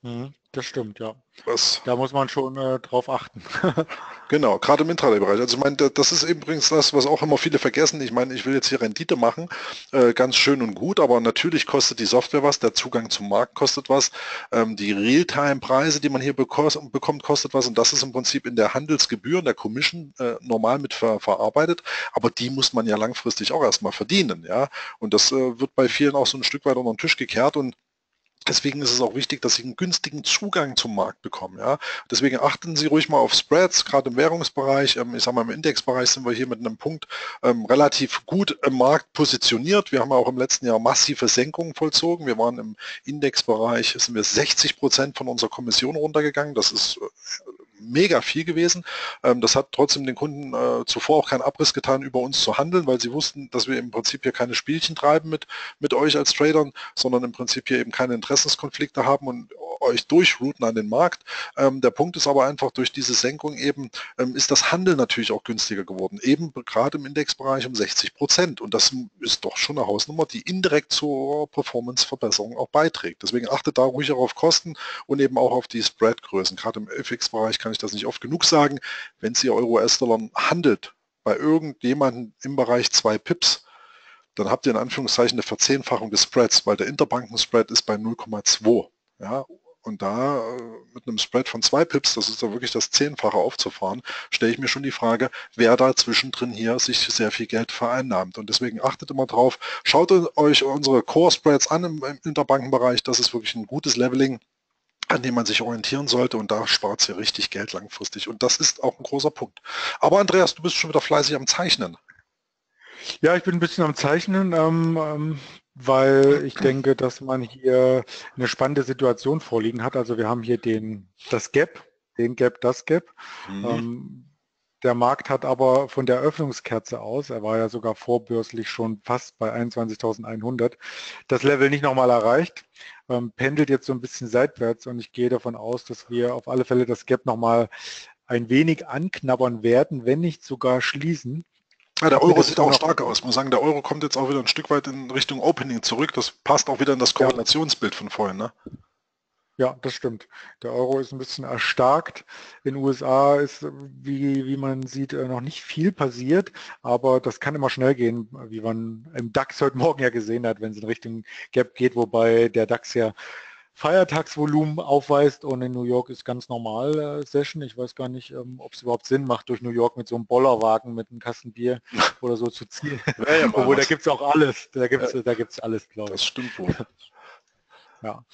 Mhm, das stimmt, ja. Das, da muss man schon äh, drauf achten. genau, gerade im Intraday-Bereich. Also ich meine, das ist übrigens das, was auch immer viele vergessen. Ich meine, ich will jetzt hier Rendite machen, äh, ganz schön und gut, aber natürlich kostet die Software was, der Zugang zum Markt kostet was, ähm, die Realtime-Preise, die man hier bekommt, kostet was und das ist im Prinzip in der Handelsgebühr, in der Commission äh, normal mit ver verarbeitet, aber die muss man ja langfristig auch erstmal verdienen, ja. Und das äh, wird bei vielen auch so ein Stück weit unter den Tisch gekehrt und Deswegen ist es auch wichtig, dass Sie einen günstigen Zugang zum Markt bekommen. Ja? Deswegen achten Sie ruhig mal auf Spreads, gerade im Währungsbereich. Ähm, ich sage mal, im Indexbereich sind wir hier mit einem Punkt ähm, relativ gut im Markt positioniert. Wir haben auch im letzten Jahr massive Senkungen vollzogen. Wir waren im Indexbereich, sind wir 60 Prozent von unserer Kommission runtergegangen. Das ist äh, mega viel gewesen. Ähm, das hat trotzdem den Kunden äh, zuvor auch keinen Abriss getan, über uns zu handeln, weil sie wussten, dass wir im Prinzip hier keine Spielchen treiben mit, mit euch als Tradern, sondern im Prinzip hier eben keine Interessenskonflikte haben und euch durchrouten an den Markt. Ähm, der Punkt ist aber einfach, durch diese Senkung eben ähm, ist das Handel natürlich auch günstiger geworden, eben gerade im Indexbereich um 60 Prozent. Und das ist doch schon eine Hausnummer, die indirekt zur Performance-Verbesserung auch beiträgt. Deswegen achtet da ruhig auch auf Kosten und eben auch auf die Spread-Größen. Gerade im FX-Bereich kann ich das nicht oft genug sagen. Wenn Sie Euro-US-Dollar handelt, bei irgendjemandem im Bereich 2 Pips, dann habt ihr in Anführungszeichen eine Verzehnfachung des Spreads, weil der Interbanken-Spread ist bei 0,2. Ja, und da äh, mit einem Spread von zwei Pips, das ist da wirklich das Zehnfache aufzufahren, stelle ich mir schon die Frage, wer da zwischendrin hier sich sehr viel Geld vereinnahmt. Und deswegen achtet immer drauf, schaut euch unsere Core Spreads an im, im Interbankenbereich. Das ist wirklich ein gutes Leveling an dem man sich orientieren sollte und da spart sie richtig Geld langfristig. Und das ist auch ein großer Punkt. Aber Andreas, du bist schon wieder fleißig am Zeichnen. Ja, ich bin ein bisschen am Zeichnen. Ähm, ähm weil ich denke, dass man hier eine spannende Situation vorliegen hat. Also wir haben hier den, das Gap, den Gap, das Gap. Mhm. Ähm, der Markt hat aber von der Öffnungskerze aus, er war ja sogar vorbörslich schon fast bei 21.100, das Level nicht nochmal erreicht, ähm, pendelt jetzt so ein bisschen seitwärts und ich gehe davon aus, dass wir auf alle Fälle das Gap nochmal ein wenig anknabbern werden, wenn nicht sogar schließen. Ja, der Euro sieht auch stark aus. Muss sagen, der Euro kommt jetzt auch wieder ein Stück weit in Richtung Opening zurück. Das passt auch wieder in das Korrelationsbild von vorhin. Ne? Ja, das stimmt. Der Euro ist ein bisschen erstarkt. In den USA ist, wie, wie man sieht, äh, noch nicht viel passiert, aber das kann immer schnell gehen, wie man im DAX heute Morgen ja gesehen hat, wenn es in Richtung Gap geht, wobei der DAX ja Feiertagsvolumen aufweist und in New York ist ganz normal äh, Session. Ich weiß gar nicht, ähm, ob es überhaupt Sinn macht, durch New York mit so einem Bollerwagen mit einem Kasten Bier oder so zu ziehen. Ja, ja, Obwohl, da gibt es auch alles. Da gibt es ja, da gibt's alles, glaube ich. Das stimmt wohl. ja.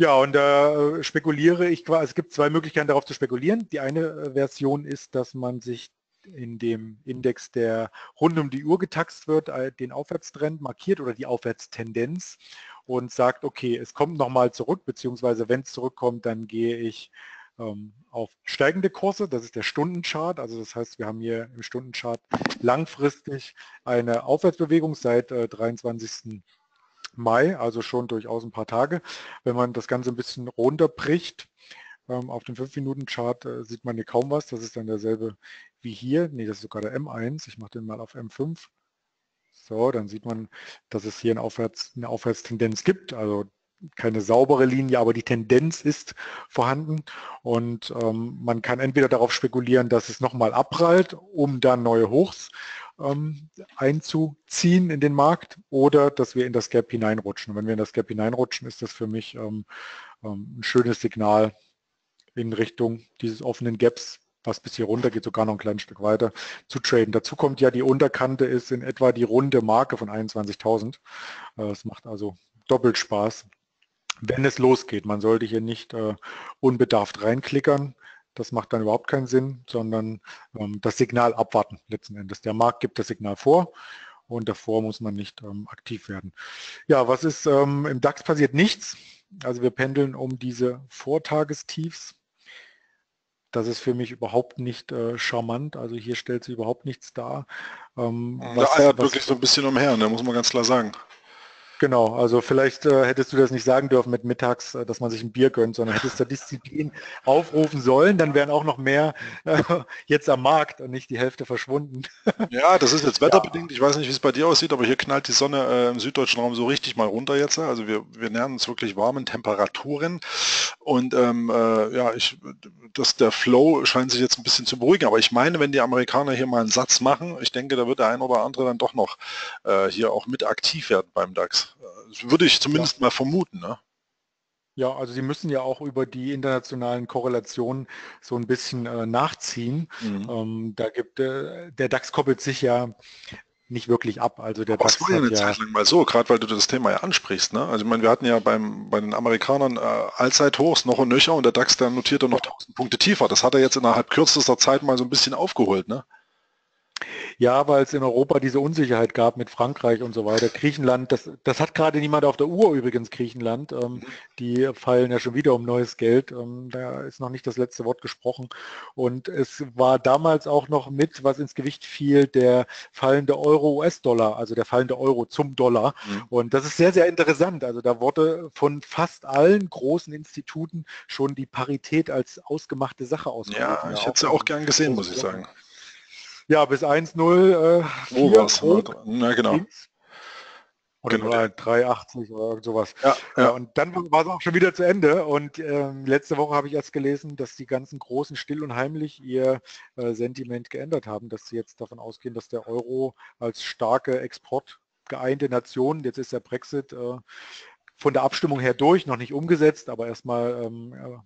Ja, und äh, spekuliere ich, es gibt zwei Möglichkeiten darauf zu spekulieren. Die eine äh, Version ist, dass man sich in dem Index, der rund um die Uhr getaxt wird, den Aufwärtstrend markiert oder die Aufwärtstendenz und sagt, okay, es kommt nochmal zurück, beziehungsweise wenn es zurückkommt, dann gehe ich ähm, auf steigende Kurse, das ist der Stundenchart, also das heißt, wir haben hier im Stundenchart langfristig eine Aufwärtsbewegung seit äh, 23. Mai, also schon durchaus ein paar Tage. Wenn man das Ganze ein bisschen runterbricht, ähm, auf dem 5-Minuten-Chart äh, sieht man hier kaum was, das ist dann derselbe wie hier, nee, das ist sogar der M1, ich mache den mal auf M5, so, dann sieht man, dass es hier eine, Aufwärts, eine Aufwärtstendenz gibt, also keine saubere Linie, aber die Tendenz ist vorhanden. Und ähm, man kann entweder darauf spekulieren, dass es nochmal abprallt, um dann neue Hochs einzuziehen in den Markt oder dass wir in das Gap hineinrutschen. Und wenn wir in das Gap hineinrutschen, ist das für mich ähm, ähm ein schönes Signal in Richtung dieses offenen Gaps, was bis hier runter geht, sogar noch ein kleines Stück weiter zu traden. Dazu kommt ja, die Unterkante ist in etwa die runde Marke von 21.000. Äh, es macht also doppelt Spaß, wenn es losgeht. Man sollte hier nicht äh, unbedarft reinklickern. Das macht dann überhaupt keinen Sinn, sondern ähm, das Signal abwarten letzten Endes. Der Markt gibt das Signal vor und davor muss man nicht ähm, aktiv werden. Ja, was ist ähm, im DAX passiert? Nichts. Also wir pendeln um diese Vortagestiefs das ist für mich überhaupt nicht äh, charmant. Also hier stellt sie überhaupt nichts dar. Ähm, was, eiert was, wirklich so ein bisschen umher, ne, muss man ganz klar sagen. Genau, also vielleicht äh, hättest du das nicht sagen dürfen mit mittags, äh, dass man sich ein Bier gönnt, sondern hättest du Disziplin aufrufen sollen, dann wären auch noch mehr äh, jetzt am Markt und nicht die Hälfte verschwunden. Ja, das ist jetzt wetterbedingt. Ich weiß nicht, wie es bei dir aussieht, aber hier knallt die Sonne äh, im süddeutschen Raum so richtig mal runter jetzt. Also wir, wir nähern uns wirklich warmen Temperaturen und ähm, äh, ja, ich, das, der Flow scheint sich jetzt ein bisschen zu beruhigen. Aber ich meine, wenn die Amerikaner hier mal einen Satz machen, ich denke, da wird der ein oder andere dann doch noch äh, hier auch mit aktiv werden beim DAX. Das würde ich zumindest ja. mal vermuten. Ne? Ja, also Sie müssen ja auch über die internationalen Korrelationen so ein bisschen äh, nachziehen. Mhm. Ähm, da gibt äh, der DAX koppelt sich ja nicht wirklich ab. Also der Aber DAX war ja eine Zeit lang mal so, gerade weil du das Thema ja ansprichst. Ne? Also ich meine, wir hatten ja beim, bei den Amerikanern äh, Allzeithochs noch und nöcher und der DAX, der notierte noch 1000 Punkte tiefer. Das hat er jetzt innerhalb kürzester Zeit mal so ein bisschen aufgeholt. Ne? Ja, weil es in Europa diese Unsicherheit gab mit Frankreich und so weiter. Griechenland, das, das hat gerade niemand auf der Uhr übrigens, Griechenland. Ähm, mhm. die fallen ja schon wieder um neues Geld. Ähm, da ist noch nicht das letzte Wort gesprochen. Und es war damals auch noch mit, was ins Gewicht fiel, der fallende Euro-US-Dollar, also der fallende Euro zum Dollar. Mhm. Und das ist sehr, sehr interessant. Also da wurde von fast allen großen Instituten schon die Parität als ausgemachte Sache ausgerufen. Ja, ich hätte es ja auch gern gesehen, muss ich sagen. Ja, bis 1-0. Äh, Wo war es? Na genau. Oder genau. 3,80 oder sowas. Ja, ja. ja, und dann war es auch schon wieder zu Ende. Und ähm, letzte Woche habe ich erst gelesen, dass die ganzen Großen still und heimlich ihr äh, Sentiment geändert haben, dass sie jetzt davon ausgehen, dass der Euro als starke Export geeinte Nation. Jetzt ist der Brexit äh, von der Abstimmung her durch, noch nicht umgesetzt, aber erstmal ähm,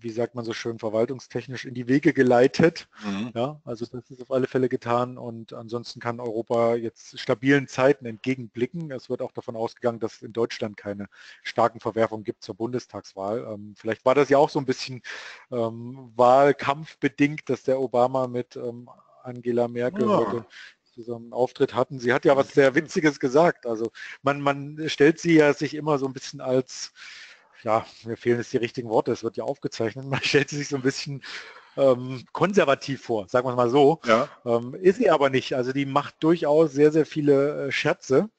wie sagt man so schön, verwaltungstechnisch in die Wege geleitet. Mhm. Ja, also das ist auf alle Fälle getan und ansonsten kann Europa jetzt stabilen Zeiten entgegenblicken. Es wird auch davon ausgegangen, dass es in Deutschland keine starken Verwerfungen gibt zur Bundestagswahl. Ähm, vielleicht war das ja auch so ein bisschen ähm, wahlkampfbedingt, dass der Obama mit ähm, Angela Merkel ja. heute zusammen Auftritt hatten. Sie hat ja was sehr Witziges gesagt. Also man, man stellt sie ja sich immer so ein bisschen als ja, mir fehlen jetzt die richtigen Worte, es wird ja aufgezeichnet, man stellt sich so ein bisschen ähm, konservativ vor, sagen wir es mal so. Ja. Ähm, ist sie aber nicht. Also die macht durchaus sehr, sehr viele äh, Scherze.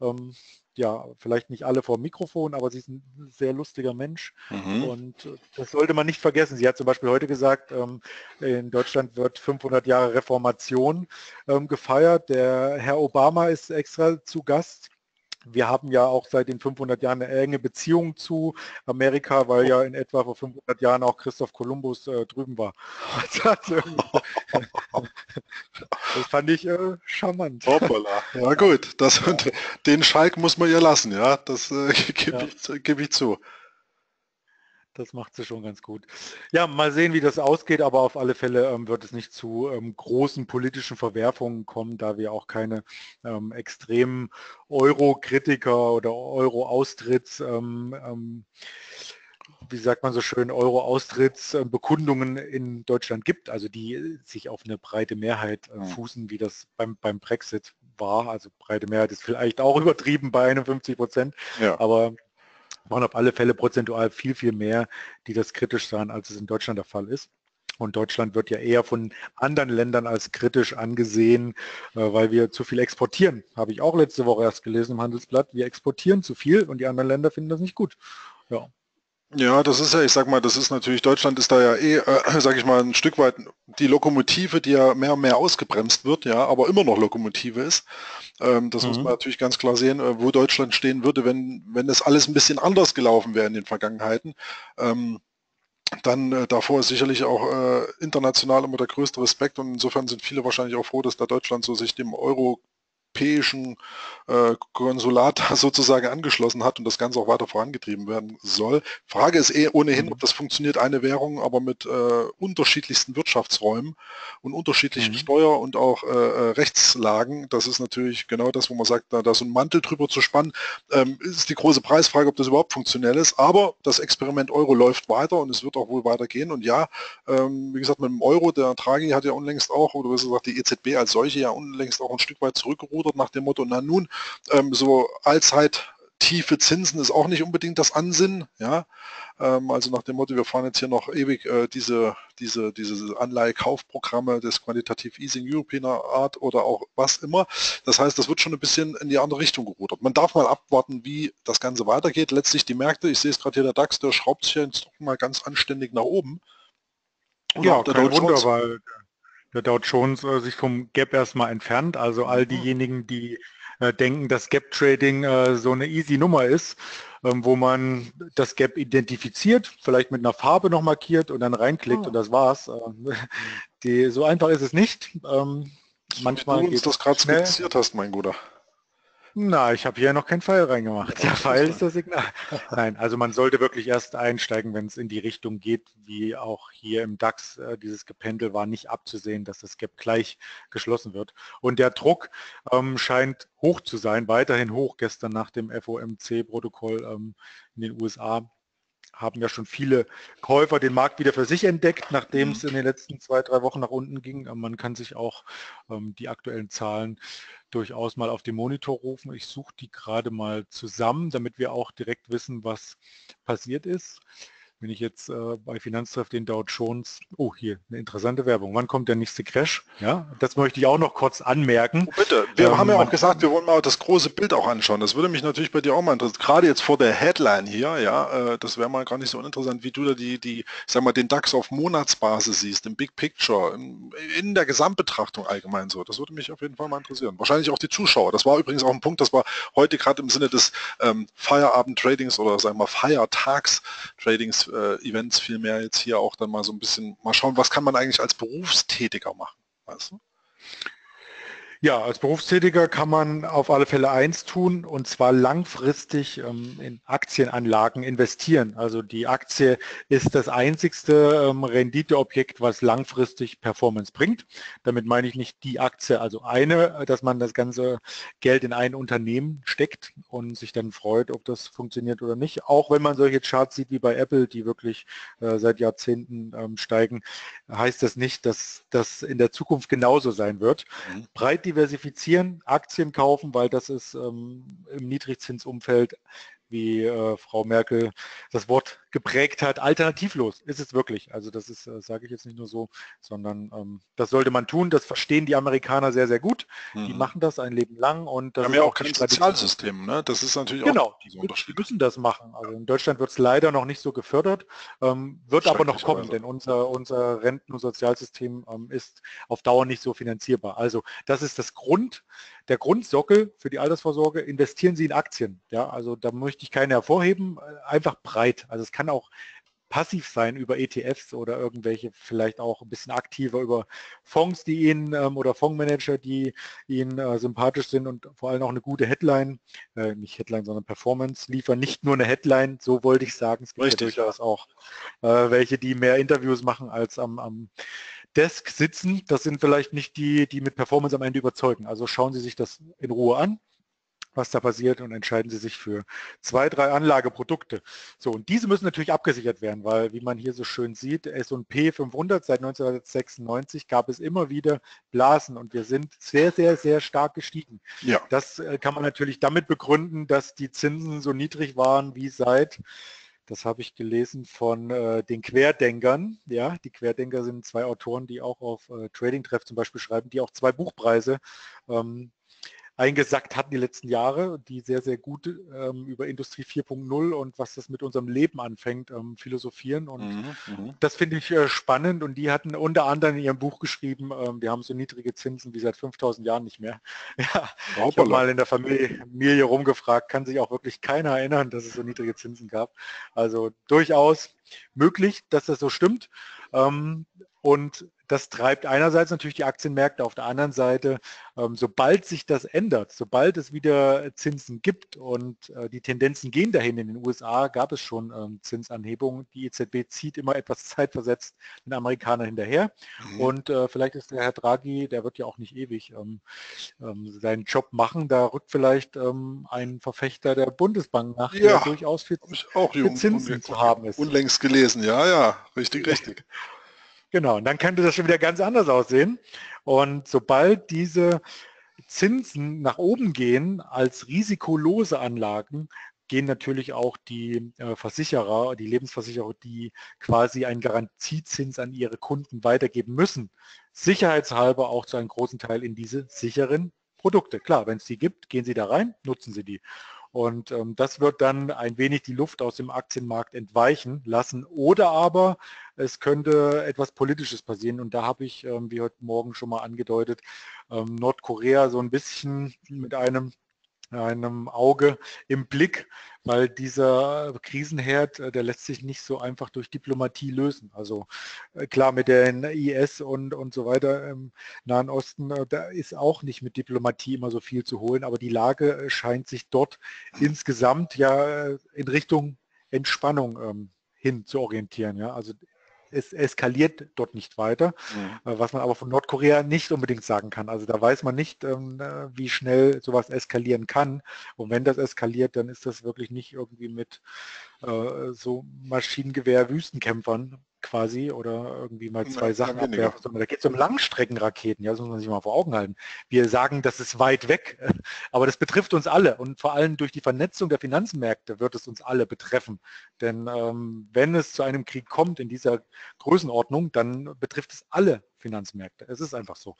Ähm, ja, vielleicht nicht alle vor dem Mikrofon, aber sie ist ein sehr lustiger Mensch mhm. und das sollte man nicht vergessen. Sie hat zum Beispiel heute gesagt, ähm, in Deutschland wird 500 Jahre Reformation ähm, gefeiert. Der Herr Obama ist extra zu Gast wir haben ja auch seit den 500 Jahren eine enge Beziehung zu Amerika, weil ja in etwa vor 500 Jahren auch Christoph Kolumbus äh, drüben war. das fand ich äh, charmant. Hoppala. Ja gut, das, ja. den Schalk muss man ja lassen, ja, das äh, gebe ja. ich, geb ich zu. Das macht sie schon ganz gut. Ja, mal sehen, wie das ausgeht, aber auf alle Fälle ähm, wird es nicht zu ähm, großen politischen Verwerfungen kommen, da wir auch keine ähm, extremen Euro-Kritiker oder Euro-Austritts, ähm, ähm, wie sagt man so schön, Euro-Austrittsbekundungen in Deutschland gibt, also die sich auf eine breite Mehrheit äh, fußen, wie das beim, beim Brexit war. Also breite Mehrheit ist vielleicht auch übertrieben bei 51 Prozent, ja. aber waren auf alle Fälle prozentual viel, viel mehr, die das kritisch sahen, als es in Deutschland der Fall ist. Und Deutschland wird ja eher von anderen Ländern als kritisch angesehen, äh, weil wir zu viel exportieren. Habe ich auch letzte Woche erst gelesen im Handelsblatt. Wir exportieren zu viel und die anderen Länder finden das nicht gut. Ja. Ja, das ist ja, ich sag mal, das ist natürlich, Deutschland ist da ja eh, äh, sag ich mal, ein Stück weit die Lokomotive, die ja mehr und mehr ausgebremst wird, ja, aber immer noch Lokomotive ist. Ähm, das mhm. muss man natürlich ganz klar sehen, äh, wo Deutschland stehen würde, wenn, wenn das alles ein bisschen anders gelaufen wäre in den Vergangenheiten. Ähm, dann äh, davor ist sicherlich auch äh, international immer der größte Respekt und insofern sind viele wahrscheinlich auch froh, dass da Deutschland so sich dem Euro europäischen äh, Konsulat sozusagen angeschlossen hat und das Ganze auch weiter vorangetrieben werden soll. Frage ist eh ohnehin, mhm. ob das funktioniert, eine Währung, aber mit äh, unterschiedlichsten Wirtschaftsräumen und unterschiedlichen mhm. Steuer- und auch äh, äh, Rechtslagen. Das ist natürlich genau das, wo man sagt, da, da so ein Mantel drüber zu spannen, ähm, ist die große Preisfrage, ob das überhaupt funktionell ist. Aber das Experiment Euro läuft weiter und es wird auch wohl weitergehen. Und ja, ähm, wie gesagt, mit dem Euro, der Draghi hat ja unlängst auch, oder besser gesagt, die EZB als solche ja unlängst auch ein Stück weit zurückgerudert gerudert nach dem Motto, na nun, ähm, so allzeit tiefe Zinsen ist auch nicht unbedingt das Ansinnen, ja. Ähm, also nach dem Motto, wir fahren jetzt hier noch ewig äh, diese, diese, diese Anleihekaufprogramme des Quantitative Easing European Art oder auch was immer. Das heißt, das wird schon ein bisschen in die andere Richtung gerudert. Man darf mal abwarten, wie das Ganze weitergeht. Letztlich die Märkte, ich sehe es gerade hier, der DAX, der schraubt sich jetzt doch mal ganz anständig nach oben. Und ja, kein Wunder, weil der Dow Jones äh, sich vom Gap erstmal entfernt. Also all mhm. diejenigen, die äh, denken, dass Gap Trading äh, so eine easy Nummer ist, ähm, wo man das Gap identifiziert, vielleicht mit einer Farbe noch markiert und dann reinklickt oh. und das war's. Ähm, die, so einfach ist es nicht. Ähm, manchmal du uns das gerade skizziert hast, mein Guter. Na, ich habe hier noch kein Pfeil reingemacht. Der Pfeil ist das Signal. Nein, also man sollte wirklich erst einsteigen, wenn es in die Richtung geht, wie auch hier im DAX. Äh, dieses Gependel war nicht abzusehen, dass das Gap gleich geschlossen wird. Und der Druck ähm, scheint hoch zu sein, weiterhin hoch. Gestern nach dem FOMC-Protokoll ähm, in den USA haben ja schon viele Käufer den Markt wieder für sich entdeckt, nachdem es mhm. in den letzten zwei, drei Wochen nach unten ging. Man kann sich auch ähm, die aktuellen Zahlen durchaus mal auf den Monitor rufen. Ich suche die gerade mal zusammen, damit wir auch direkt wissen, was passiert ist. Wenn ich jetzt äh, bei Finanztreff den Dow Jones, oh hier, eine interessante Werbung. Wann kommt der nächste Crash? Ja, das möchte ich auch noch kurz anmerken. Oh, bitte, wir ähm, haben ja auch gesagt, wir wollen mal das große Bild auch anschauen. Das würde mich natürlich bei dir auch mal interessieren. Gerade jetzt vor der Headline hier, ja, äh, das wäre mal gar nicht so uninteressant, wie du da die, die, sag mal, den DAX auf Monatsbasis siehst, im Big Picture, in, in der Gesamtbetrachtung allgemein so. Das würde mich auf jeden Fall mal interessieren. Wahrscheinlich auch die Zuschauer. Das war übrigens auch ein Punkt, das war heute gerade im Sinne des ähm, Feierabend-Tradings oder sagen wir Feiertags-Tradings äh, Events vielmehr jetzt hier auch dann mal so ein bisschen mal schauen, was kann man eigentlich als Berufstätiger machen, weißt du? Ja, als Berufstätiger kann man auf alle Fälle eins tun und zwar langfristig ähm, in Aktienanlagen investieren. Also die Aktie ist das einzigste ähm, Renditeobjekt, was langfristig Performance bringt. Damit meine ich nicht die Aktie, also eine, dass man das ganze Geld in ein Unternehmen steckt und sich dann freut, ob das funktioniert oder nicht. Auch wenn man solche Charts sieht wie bei Apple, die wirklich äh, seit Jahrzehnten ähm, steigen, heißt das nicht, dass das in der Zukunft genauso sein wird. Mhm. Breit diversifizieren, Aktien kaufen, weil das ist ähm, im Niedrigzinsumfeld wie äh, Frau Merkel das Wort geprägt hat, alternativlos ist es wirklich. Also das ist, äh, sage ich jetzt nicht nur so, sondern ähm, das sollte man tun. Das verstehen die Amerikaner sehr, sehr gut. Mhm. Die machen das ein Leben lang und das haben ja auch kein Sozialsystem. Ne? Das ist natürlich genau, auch die, die müssen das machen. Also in Deutschland wird es leider noch nicht so gefördert, ähm, wird aber noch kommen, denn unser, unser Renten- und Sozialsystem ähm, ist auf Dauer nicht so finanzierbar. Also das ist das Grund, der Grundsockel für die Altersvorsorge. Investieren Sie in Aktien. Ja, also da möchte ich keine hervorheben, einfach breit. Also es kann auch passiv sein über ETFs oder irgendwelche vielleicht auch ein bisschen aktiver über Fonds, die Ihnen ähm, oder Fondsmanager, die Ihnen äh, sympathisch sind und vor allem auch eine gute Headline, äh, nicht Headline, sondern Performance liefern. Nicht nur eine Headline, so wollte ich sagen. Es gibt Richtig. ja durchaus auch äh, welche, die mehr Interviews machen als am, am Desk sitzen. Das sind vielleicht nicht die, die mit Performance am Ende überzeugen. Also schauen Sie sich das in Ruhe an was da passiert und entscheiden Sie sich für zwei, drei Anlageprodukte. So, und diese müssen natürlich abgesichert werden, weil, wie man hier so schön sieht, S&P 500 seit 1996 gab es immer wieder Blasen und wir sind sehr, sehr, sehr stark gestiegen. Ja. Das äh, kann man natürlich damit begründen, dass die Zinsen so niedrig waren wie seit das habe ich gelesen von äh, den Querdenkern. Ja, die Querdenker sind zwei Autoren, die auch auf äh, Trading Treff zum Beispiel schreiben, die auch zwei Buchpreise ähm, eingesackt hatten die letzten Jahre, die sehr, sehr gut ähm, über Industrie 4.0 und was das mit unserem Leben anfängt, ähm, philosophieren. Und mhm, mhm, das finde ich äh, spannend. Und die hatten unter anderem in ihrem Buch geschrieben, ähm, wir haben so niedrige Zinsen wie seit 5000 Jahren nicht mehr. Ja, ich habe mal in der Familie, Familie rumgefragt, kann sich auch wirklich keiner erinnern, dass es so niedrige Zinsen gab. Also durchaus möglich, dass das so stimmt. Ähm, und das treibt einerseits natürlich die Aktienmärkte, auf der anderen Seite, ähm, sobald sich das ändert, sobald es wieder Zinsen gibt und äh, die Tendenzen gehen dahin, in den USA gab es schon ähm, Zinsanhebungen, die EZB zieht immer etwas zeitversetzt den Amerikanern hinterher mhm. und äh, vielleicht ist der Herr Draghi, der wird ja auch nicht ewig ähm, seinen Job machen, da rückt vielleicht ein Verfechter der Bundesbank nach, ja, der durchaus für, auch für Zinsen zu haben ist. Unlängst gelesen, ja, ja, richtig, richtig. Genau, und dann könnte das schon wieder ganz anders aussehen. Und sobald diese Zinsen nach oben gehen als risikolose Anlagen, gehen natürlich auch die äh, Versicherer, die Lebensversicherer, die quasi einen Garantiezins an ihre Kunden weitergeben müssen, sicherheitshalber auch zu einem großen Teil in diese sicheren Produkte. Klar, wenn es die gibt, gehen Sie da rein, nutzen Sie die. Und ähm, das wird dann ein wenig die Luft aus dem Aktienmarkt entweichen lassen. Oder aber es könnte etwas Politisches passieren. Und da habe ich, ähm, wie heute Morgen schon mal angedeutet, ähm, Nordkorea so ein bisschen mit einem einem Auge im Blick, weil dieser Krisenherd, äh, der lässt sich nicht so einfach durch Diplomatie lösen. Also äh, klar mit den IS und, und so weiter im Nahen Osten, äh, da ist auch nicht mit Diplomatie immer so viel zu holen, aber die Lage scheint sich dort insgesamt ja in Richtung Entspannung ähm, hin zu orientieren. Ja? Also es eskaliert dort nicht weiter, mhm. Äh, was man aber von Nordkorea nicht unbedingt sagen kann. Also da weiß man nicht, ähm, äh, wie schnell sowas eskalieren kann. Und wenn das eskaliert, dann ist das wirklich nicht irgendwie mit äh, so Maschinengewehr-Wüstenkämpfern quasi oder irgendwie mal zwei ja, Sachen abwerfen, sondern da geht es um Langstreckenraketen, ja, das muss man sich mal vor Augen halten. Wir sagen, das ist weit weg, aber das betrifft uns alle und vor allem durch die Vernetzung der Finanzmärkte wird es uns alle betreffen. Denn ähm, wenn es zu einem Krieg kommt in dieser Größenordnung, dann betrifft es alle Finanzmärkte. Es ist einfach so.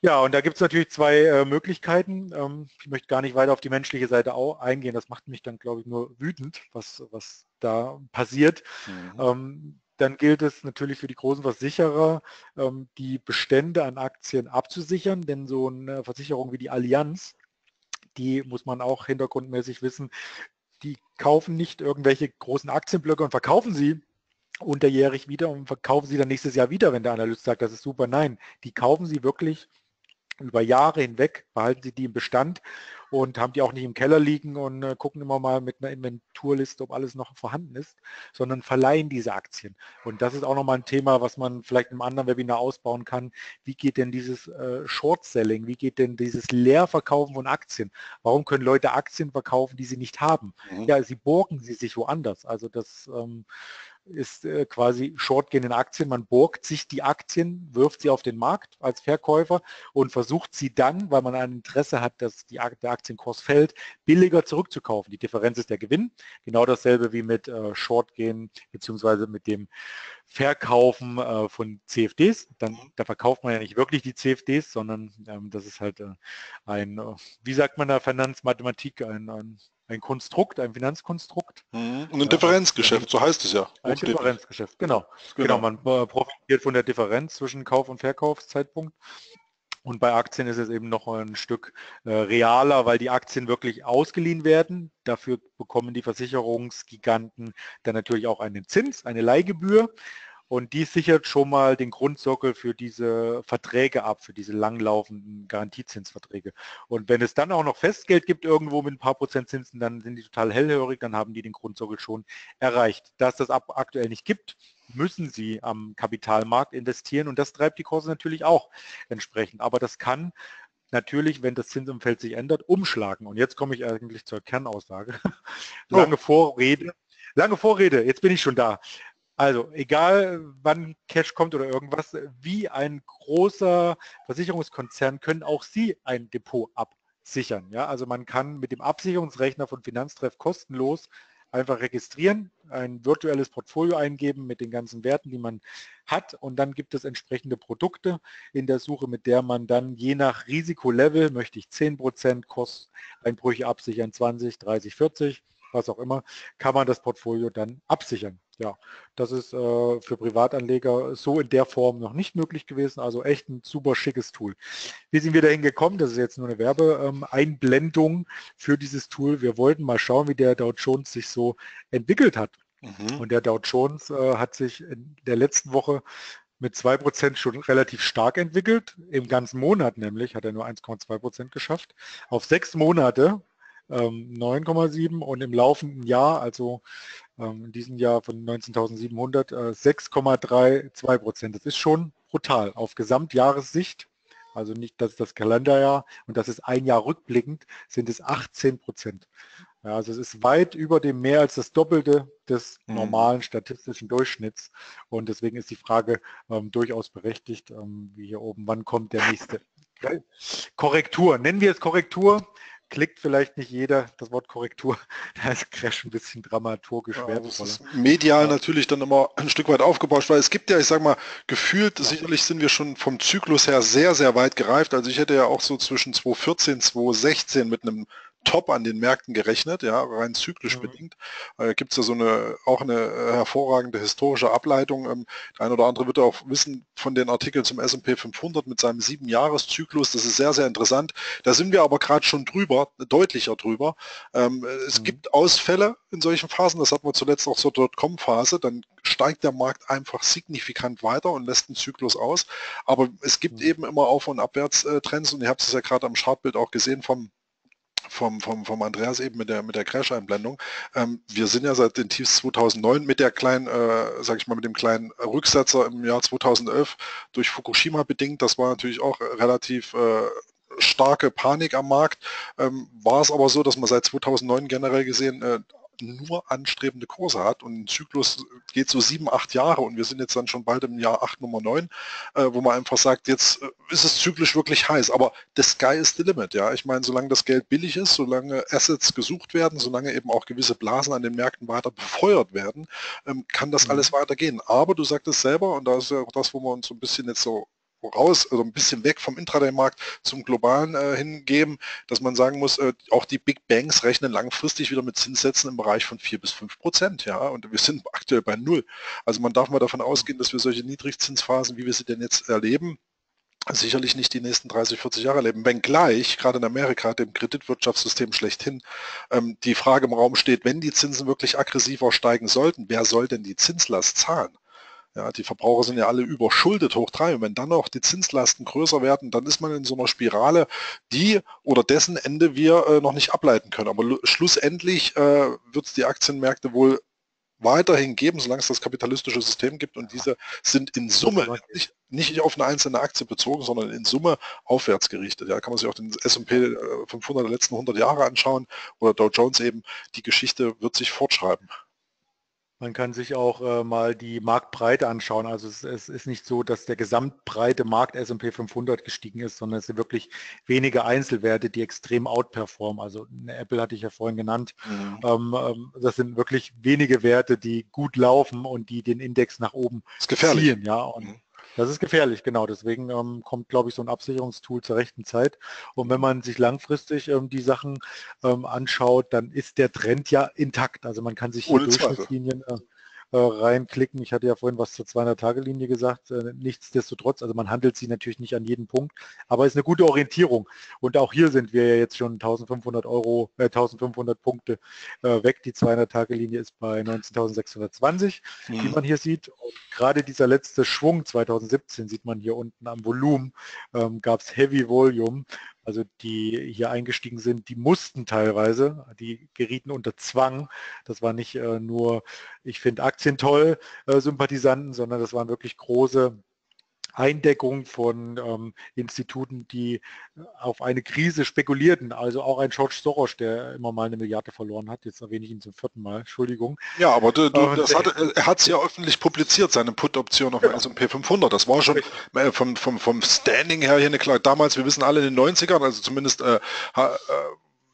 Ja, und da gibt es natürlich zwei äh, Möglichkeiten. Ähm, ich möchte gar nicht weiter auf die menschliche Seite eingehen. Das macht mich dann, glaube ich, nur wütend, was, was da passiert. Mhm. Ähm, dann gilt es natürlich für die großen Versicherer, ähm, die Bestände an Aktien abzusichern, denn so eine Versicherung wie die Allianz, die muss man auch hintergrundmäßig wissen, die kaufen nicht irgendwelche großen Aktienblöcke und verkaufen sie unterjährig wieder und verkaufen sie dann nächstes Jahr wieder, wenn der Analyst sagt, das ist super. Nein, die kaufen sie wirklich über Jahre hinweg behalten sie die im Bestand und haben die auch nicht im Keller liegen und äh, gucken immer mal mit einer Inventurliste, ob alles noch vorhanden ist, sondern verleihen diese Aktien. Und das ist auch nochmal ein Thema, was man vielleicht im anderen Webinar ausbauen kann. Wie geht denn dieses äh, Short-Selling, wie geht denn dieses Leerverkaufen von Aktien? Warum können Leute Aktien verkaufen, die sie nicht haben? Mhm. Ja, sie borgen sie sich woanders. Also das ähm, ist äh, quasi Short-Gehen in Aktien. Man borgt sich die Aktien, wirft sie auf den Markt als Verkäufer und versucht sie dann, weil man ein Interesse hat, dass die, der Aktienkurs fällt, billiger zurückzukaufen. Die Differenz ist der Gewinn. Genau dasselbe wie mit äh, Short-Gehen beziehungsweise mit dem Verkaufen äh, von CFDs. Dann, da verkauft man ja nicht wirklich die CFDs, sondern ähm, das ist halt äh, ein, äh, wie sagt man da, Finanzmathematik, ein, ein ein Konstrukt, ein Finanzkonstrukt. Mhm. Und ein Differenzgeschäft, so heißt es ja. Ein Differenzgeschäft, genau. genau. genau. man profitiert von der Differenz zwischen Kauf- und Verkaufszeitpunkt. Und bei Aktien ist es eben noch ein Stück äh, realer, weil die Aktien wirklich ausgeliehen werden. Dafür bekommen die Versicherungsgiganten dann natürlich auch einen Zins, eine Leihgebühr. Und die sichert schon mal den Grundsockel für diese Verträge ab, für diese langlaufenden Garantiezinsverträge. Und wenn es dann auch noch Festgeld gibt irgendwo mit ein paar Prozent Zinsen, dann sind die total hellhörig, dann haben die den Grundsockel schon erreicht. Dass das aktuell nicht gibt, müssen sie am Kapitalmarkt investieren und das treibt die Kurse natürlich auch entsprechend. Aber das kann natürlich, wenn das Zinsumfeld sich ändert, umschlagen. Und jetzt komme ich eigentlich zur Kernaussage. lange Vorrede. Lange Vorrede, jetzt bin ich schon da. Also egal wann Cash kommt oder irgendwas, wie ein großer Versicherungskonzern können auch Sie ein Depot absichern. Ja? Also man kann mit dem Absicherungsrechner von Finanztreff kostenlos einfach registrieren, ein virtuelles Portfolio eingeben mit den ganzen Werten, die man hat und dann gibt es entsprechende Produkte in der Suche, mit der man dann je nach Risikolevel, möchte ich 10% Kosteinbrüche absichern, 20, 30, 40, was auch immer, kann man das Portfolio dann absichern ja, das ist äh, für Privatanleger so in der Form noch nicht möglich gewesen. Also echt ein super schickes Tool. Wie sind wir dahin gekommen? Das ist jetzt nur eine Werbeeinblendung ähm, für dieses Tool. Wir wollten mal schauen, wie der Dow Jones sich so entwickelt hat. Mhm. Und der Dow Jones äh, hat sich in der letzten Woche mit 2% schon relativ stark entwickelt. Im ganzen Monat nämlich hat er nur 1,2% geschafft. Auf sechs Monate 9,7 ähm, und im laufenden Jahr, also ähm, in diesem Jahr von 19.700, 6,32 Prozent. Das ist schon brutal auf Gesamtjahressicht. Also nicht, das ist das Kalenderjahr und das ist ein Jahr rückblickend, sind es 18 Prozent. Ja, also es ist weit über dem mehr als das Doppelte des mhm. normalen statistischen Durchschnitts. Und deswegen ist die Frage ähm, durchaus berechtigt, ähm, wie hier oben, wann kommt der nächste Korrektur. Nennen wir es Korrektur klickt vielleicht nicht jeder das Wort Korrektur. Da ist Crash ein bisschen dramaturgisch ja, wertvoller. medial ja. natürlich dann immer ein Stück weit aufgebauscht, weil es gibt ja, ich sag mal, gefühlt, ja. sicherlich sind wir schon vom Zyklus her sehr, sehr weit gereift. Also ich hätte ja auch so zwischen 2014, 2016 mit einem top an den Märkten gerechnet, ja, rein zyklisch mhm. bedingt. Äh, Gibt es ja so eine auch eine äh, hervorragende historische Ableitung. Ähm, der eine oder andere wird auch wissen von den Artikeln zum S&P 500 mit seinem sieben Jahres-Zyklus. Das ist sehr, sehr interessant. Da sind wir aber gerade schon drüber, deutlicher drüber. Ähm, es mhm. gibt Ausfälle in solchen Phasen. Das hatten wir zuletzt auch zur Dotcom-Phase. Dann steigt der Markt einfach signifikant weiter und lässt den Zyklus aus. Aber es gibt mhm. eben immer Auf- und Abwärtstrends und ihr habt es ja gerade am Chartbild auch gesehen vom vom, vom, vom Andreas eben mit der, mit der Crash-Einblendung. Ähm, wir sind ja seit den Tiefs 2009 mit der kleinen, äh, sag ich mal, mit dem kleinen Rücksetzer im Jahr 2011 durch Fukushima bedingt. Das war natürlich auch relativ äh, starke Panik am Markt. Ähm, war es aber so, dass man seit 2009 generell gesehen äh, nur anstrebende Kurse hat und ein Zyklus geht so sieben, acht Jahre und wir sind jetzt dann schon bald im Jahr 8 Nummer 9, äh, wo man einfach sagt, jetzt äh, ist es zyklisch wirklich heiß, aber the sky is the limit, ja. Ich meine, solange das Geld billig ist, solange Assets gesucht werden, solange eben auch gewisse Blasen an den Märkten weiter befeuert werden, ähm, kann das mhm. alles weitergehen. Aber du sagtest selber, und da ist ja auch das, wo wir uns so ein bisschen jetzt so raus, also ein bisschen weg vom Intraday-Markt zum globalen äh, hingeben, dass man sagen muss, äh, auch die Big Banks rechnen langfristig wieder mit Zinssätzen im Bereich von 4 bis 5 Prozent, ja, und wir sind aktuell bei null. Also man darf mal davon ausgehen, dass wir solche Niedrigzinsphasen, wie wir sie denn jetzt erleben, sicherlich nicht die nächsten 30, 40 Jahre leben. Wenngleich, gerade in Amerika, dem Kreditwirtschaftssystem schlechthin, ähm, die Frage im Raum steht, wenn die Zinsen wirklich aggressiver steigen sollten, wer soll denn die Zinslast zahlen? Ja, die Verbraucher sind ja alle überschuldet hoch drei. Und wenn dann noch die Zinslasten größer werden, dann ist man in so einer Spirale, die oder dessen Ende wir äh, noch nicht ableiten können. Aber schlussendlich äh, wird es die Aktienmärkte wohl weiterhin geben, solange es das kapitalistische System gibt. Und diese sind in Summe nicht, nicht auf eine einzelne Aktie bezogen, sondern in Summe aufwärts gerichtet. Ja, kann man sich auch den S&P 500 der letzten 100 Jahre anschauen oder Dow Jones eben. Die Geschichte wird sich fortschreiben. Man kann sich auch äh, mal die Marktbreite anschauen. Also es, es, ist nicht so, dass der gesamtbreite Markt S&P 500 gestiegen ist, sondern es sind wirklich wenige Einzelwerte, die extrem outperformen. Also eine Apple hatte ich ja vorhin genannt. Mhm. Ähm, ähm das sind wirklich wenige Werte, die gut laufen und die den Index nach oben ziehen. Ja, und mhm. Das ist gefährlich, genau. Deswegen ähm, kommt, glaube ich, so ein Absicherungstool zur rechten Zeit. Und wenn man sich langfristig ähm, die Sachen ähm, anschaut, dann ist der Trend ja intakt. Also man kann sich hier Durchschnittslinien äh, äh, reinklicken. Ich hatte ja vorhin was zur 200-Tage-Linie gesagt. Äh, nichtsdestotrotz, also man handelt sie natürlich nicht an jedem Punkt, aber ist eine gute Orientierung. Und auch hier sind wir ja jetzt schon 1500 Euro, äh, 1500 Punkte äh, weg. Die 200-Tage-Linie ist bei 19.620, mhm. wie man hier sieht. Und gerade dieser letzte Schwung 2017 sieht man hier unten am Volumen, ähm, gab es Heavy Volume also die hier eingestiegen sind, die mussten teilweise, die gerieten unter Zwang. Das war nicht äh, nur, ich finde Aktien toll, äh, Sympathisanten, sondern das waren wirklich große Eindeckung von ähm, Instituten, die äh, auf eine Krise spekulierten. Also auch ein George Soros, der immer mal eine Milliarde verloren hat. Jetzt erwähne ich ihn zum vierten Mal. Entschuldigung. Ja, aber du, du, das hat, er hat es ja öffentlich publiziert, seine Put-Option auf genau. S&P 500. Das war schon äh, vom, vom, vom Standing her hier eine klare. Damals, wir wissen alle in den 90ern, also zumindest äh, äh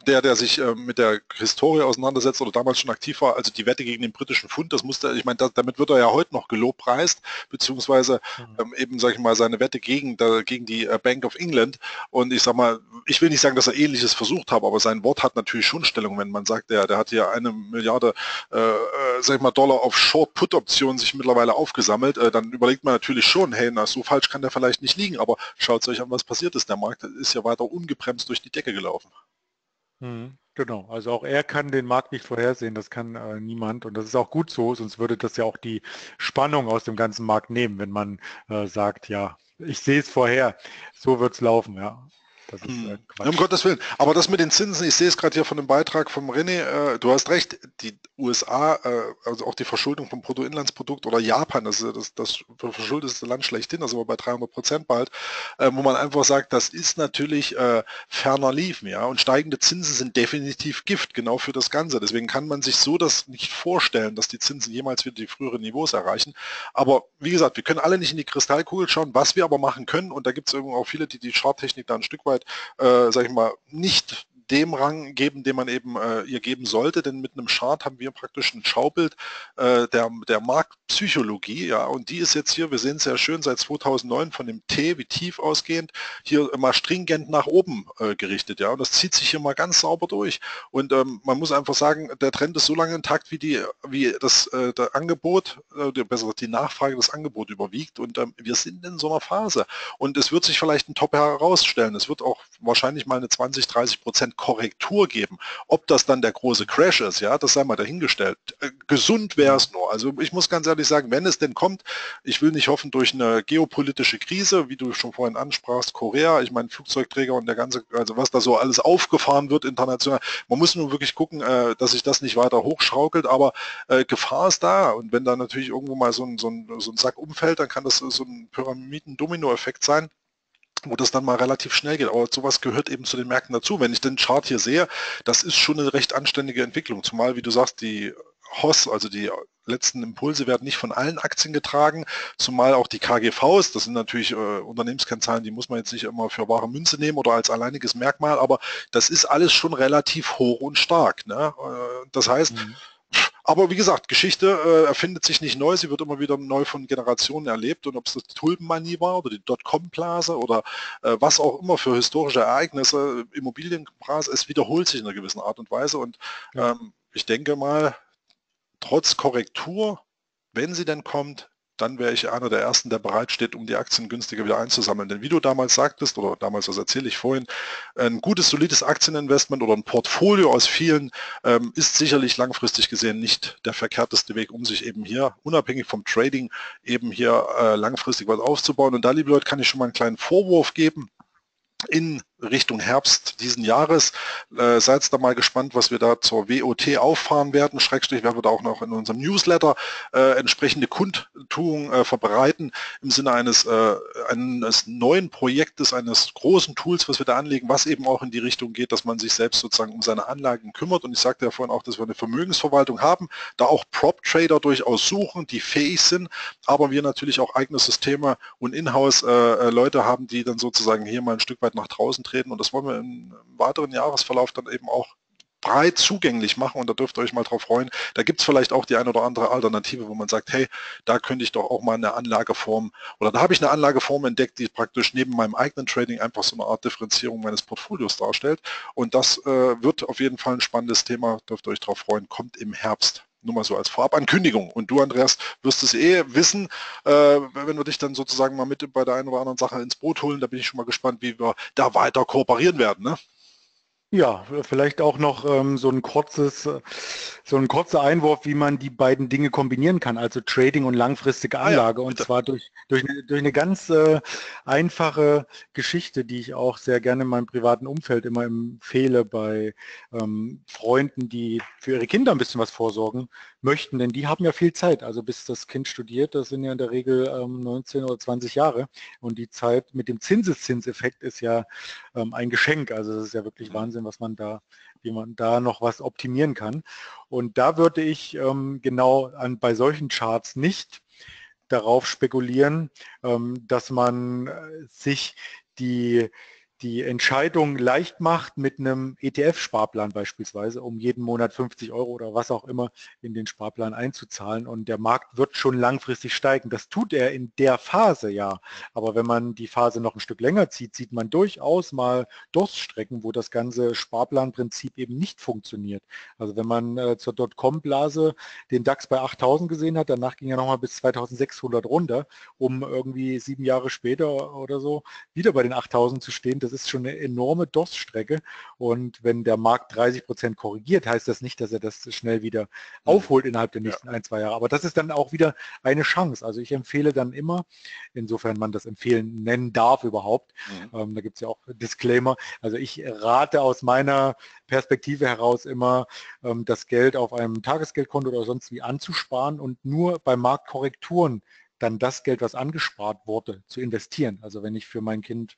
der, der sich äh, mit der Historie auseinandersetzt oder damals schon aktiv war, also die Wette gegen den britischen Pfund, das musste, ich meine, da, damit wird er ja heute noch gelobpreist, beziehungsweise mhm. ähm, eben, sage ich mal, seine Wette gegen, da, gegen die äh, Bank of England. Und ich sag mal, ich will nicht sagen, dass er ähnliches versucht hat, aber sein Wort hat natürlich schon Stellung, wenn man sagt, der, der hat hier eine Milliarde, äh, äh sag ich mal, Dollar auf Short-Put-Optionen sich mittlerweile aufgesammelt, äh, dann überlegt man natürlich schon, hey, na, so falsch kann der vielleicht nicht liegen, aber schaut euch an, was passiert ist. Der Markt ist ja weiter ungebremst durch die Decke gelaufen. Mhm, genau, also auch er kann den Markt nicht vorhersehen, das kann äh, niemand und das ist auch gut so, sonst würde das ja auch die Spannung aus dem ganzen Markt nehmen, wenn man äh, sagt, ja, ich sehe es vorher, so wird es laufen, ja. Das ist äh, hm. Um Gottes Willen. Aber das mit den Zinsen, ich sehe es gerade hier von dem Beitrag vom René, äh, du hast recht, die USA, äh, also auch die Verschuldung vom Bruttoinlandsprodukt oder Japan, das ist das, das verschuldetste Land schlechthin, also bei 300 Prozent bald, äh, wo man einfach sagt, das ist natürlich äh, ferner liefen, ja, und steigende Zinsen sind definitiv Gift, genau für das Ganze. Deswegen kann man sich so das nicht vorstellen, dass die Zinsen jemals wieder die früheren Niveaus erreichen. Aber wie gesagt, wir können alle nicht in die Kristallkugel schauen, was wir aber machen können, und da gibt es auch viele, die die Charttechnik da ein Stück weit äh, sag ich mal, nicht dem Rang geben, den man eben äh, ihr geben sollte, denn mit einem Chart haben wir praktisch ein Schaubild äh, der, der Marktpsychologie, ja, und die ist jetzt hier, wir sehen es sehr schön, seit 2009 von dem T wie tief ausgehend, hier immer stringent nach oben äh, gerichtet, ja, und das zieht sich hier mal ganz sauber durch. Und ähm, man muss einfach sagen, der Trend ist so lange intakt, wie die, wie das äh, Angebot, äh, besser die Nachfrage des Angebots überwiegt. Und ähm, wir sind in so einer Phase. Und es wird sich vielleicht ein Top herausstellen, es wird auch wahrscheinlich mal eine 20, 30 Prozent Korrektur geben. Ob das dann der große Crash ist, ja, das sei mal dahingestellt. Äh, gesund wäre es nur. Also ich muss ganz ehrlich sagen, wenn es denn kommt, ich will nicht hoffen durch eine geopolitische Krise, wie du schon vorhin ansprachst, Korea, ich meine Flugzeugträger und der ganze, also was da so alles aufgefahren wird international. Man muss nur wirklich gucken, äh, dass sich das nicht weiter hochschaukelt, aber äh, Gefahr ist da. Und wenn da natürlich irgendwo mal so ein, so ein, so ein Sack umfällt, dann kann das so ein Pyramiden-Domino-Effekt sein wo das dann mal relativ schnell geht. Aber sowas gehört eben zu den Märkten dazu. Wenn ich den Chart hier sehe, das ist schon eine recht anständige Entwicklung. Zumal, wie du sagst, die HOS, also die letzten Impulse werden nicht von allen Aktien getragen, zumal auch die KGVs, das sind natürlich äh, Unternehmenskennzahlen, die muss man jetzt nicht immer für wahre Münze nehmen oder als alleiniges Merkmal, aber das ist alles schon relativ hoch und stark. Ne? Äh, das heißt, mhm aber wie gesagt, Geschichte äh, erfindet sich nicht neu, sie wird immer wieder neu von Generationen erlebt. Und ob es das Tulpenmanie war oder die Dotcom-Blase oder äh, was auch immer für historische Ereignisse, Immobilienblase, es wiederholt sich in einer gewissen Art und Weise. Und ähm, ich denke mal, trotz Korrektur, wenn sie denn kommt, dann wäre ich einer der Ersten, der bereit steht, um die Aktien günstiger wieder einzusammeln. Denn wie du damals sagtest, oder damals, das erzähle ich vorhin, ein gutes, solides Aktieninvestment oder ein Portfolio aus vielen ähm, ist sicherlich langfristig gesehen nicht der verkehrteste Weg, um sich eben hier, unabhängig vom Trading, eben hier äh, langfristig was aufzubauen. Und da, liebe Leute, kann ich schon mal einen kleinen Vorwurf geben in Richtung Herbst diesen Jahres. Äh, seid da mal gespannt, was wir da zur WOT auffahren werden. Schrägstrich werden wir da auch noch in unserem Newsletter äh, entsprechende Kundtuung äh, verbreiten im Sinne eines, äh, eines neuen Projektes, eines großen Tools, was wir da anlegen, was eben auch in die Richtung geht, dass man sich selbst sozusagen um seine Anlagen kümmert. Und ich sagte ja vorhin auch, dass wir eine Vermögensverwaltung haben, da auch Prop-Trader durchaus suchen, die fähig sind, aber wir natürlich auch eigene Systeme und Inhouse-Leute äh, äh, haben, die dann sozusagen hier mal ein Stück weit nach draußen treten und das wollen wir im weiteren Jahresverlauf dann eben auch breit zugänglich machen. Und da dürft ihr euch mal drauf freuen. Da gibt es vielleicht auch die eine oder andere Alternative, wo man sagt, hey, da könnte ich doch auch mal eine Anlageform oder da habe ich eine Anlageform entdeckt, die praktisch neben meinem eigenen Trading einfach so eine Art Differenzierung meines Portfolios darstellt. Und das äh, wird auf jeden Fall ein spannendes Thema, dürft ihr euch drauf freuen, kommt im Herbst nur mal so als Vorabankündigung. Und du, Andreas, wirst es eh wissen, äh, wenn wir dich dann sozusagen mal mit bei der einen oder anderen Sache ins Boot holen. Da bin ich schon mal gespannt, wie wir da weiter kooperieren werden. Ne? Ja, vielleicht auch noch ähm, so ein kurzes, äh, so ein kurzer Einwurf, wie man die beiden Dinge kombinieren kann, also Trading und langfristige Anlage. Ah ja, und zwar durch, durch, eine, durch eine ganz äh, einfache Geschichte, die ich auch sehr gerne in meinem privaten Umfeld immer empfehle bei ähm, Freunden, die für ihre Kinder ein bisschen was vorsorgen möchten, denn die haben ja viel Zeit. Also bis das Kind studiert, das sind ja in der Regel ähm, 19 oder 20 Jahre. Und die Zeit mit dem Zinseszinseffekt ist ja ähm, ein Geschenk. Also das ist ja wirklich mhm. Wahnsinn, was man da, wie man da noch was optimieren kann. Und da würde ich ähm, genau an, bei solchen Charts nicht darauf spekulieren, ähm, dass man äh, sich die die Entscheidung leicht macht mit einem ETF-Sparplan beispielsweise, um jeden Monat 50 Euro oder was auch immer in den Sparplan einzuzahlen. Und der Markt wird schon langfristig steigen. Das tut er in der Phase ja. Aber wenn man die Phase noch ein Stück länger zieht, sieht man durchaus mal Durststrecken, wo das ganze Sparplanprinzip eben nicht funktioniert. Also wenn man äh, zur Dotcom-Blase den DAX bei 8000 gesehen hat, danach ging er nochmal bis 2600 runter, um irgendwie sieben Jahre später oder so wieder bei den 8000 zu stehen das ist schon eine enorme DOS-Strecke. Und wenn der Markt 30 Prozent korrigiert, heißt das nicht, dass er das schnell wieder mhm. aufholt innerhalb der nächsten ja. ein, zwei Jahre. Aber das ist dann auch wieder eine Chance. Also ich empfehle dann immer, insofern man das empfehlen nennen darf überhaupt, mhm. ähm, da gibt es ja auch Disclaimer. Also ich rate aus meiner Perspektive heraus immer, ähm, das Geld auf einem Tagesgeldkonto oder sonst wie anzusparen und nur bei Marktkorrekturen dann das Geld, was angespart wurde, zu investieren. Also wenn ich für mein Kind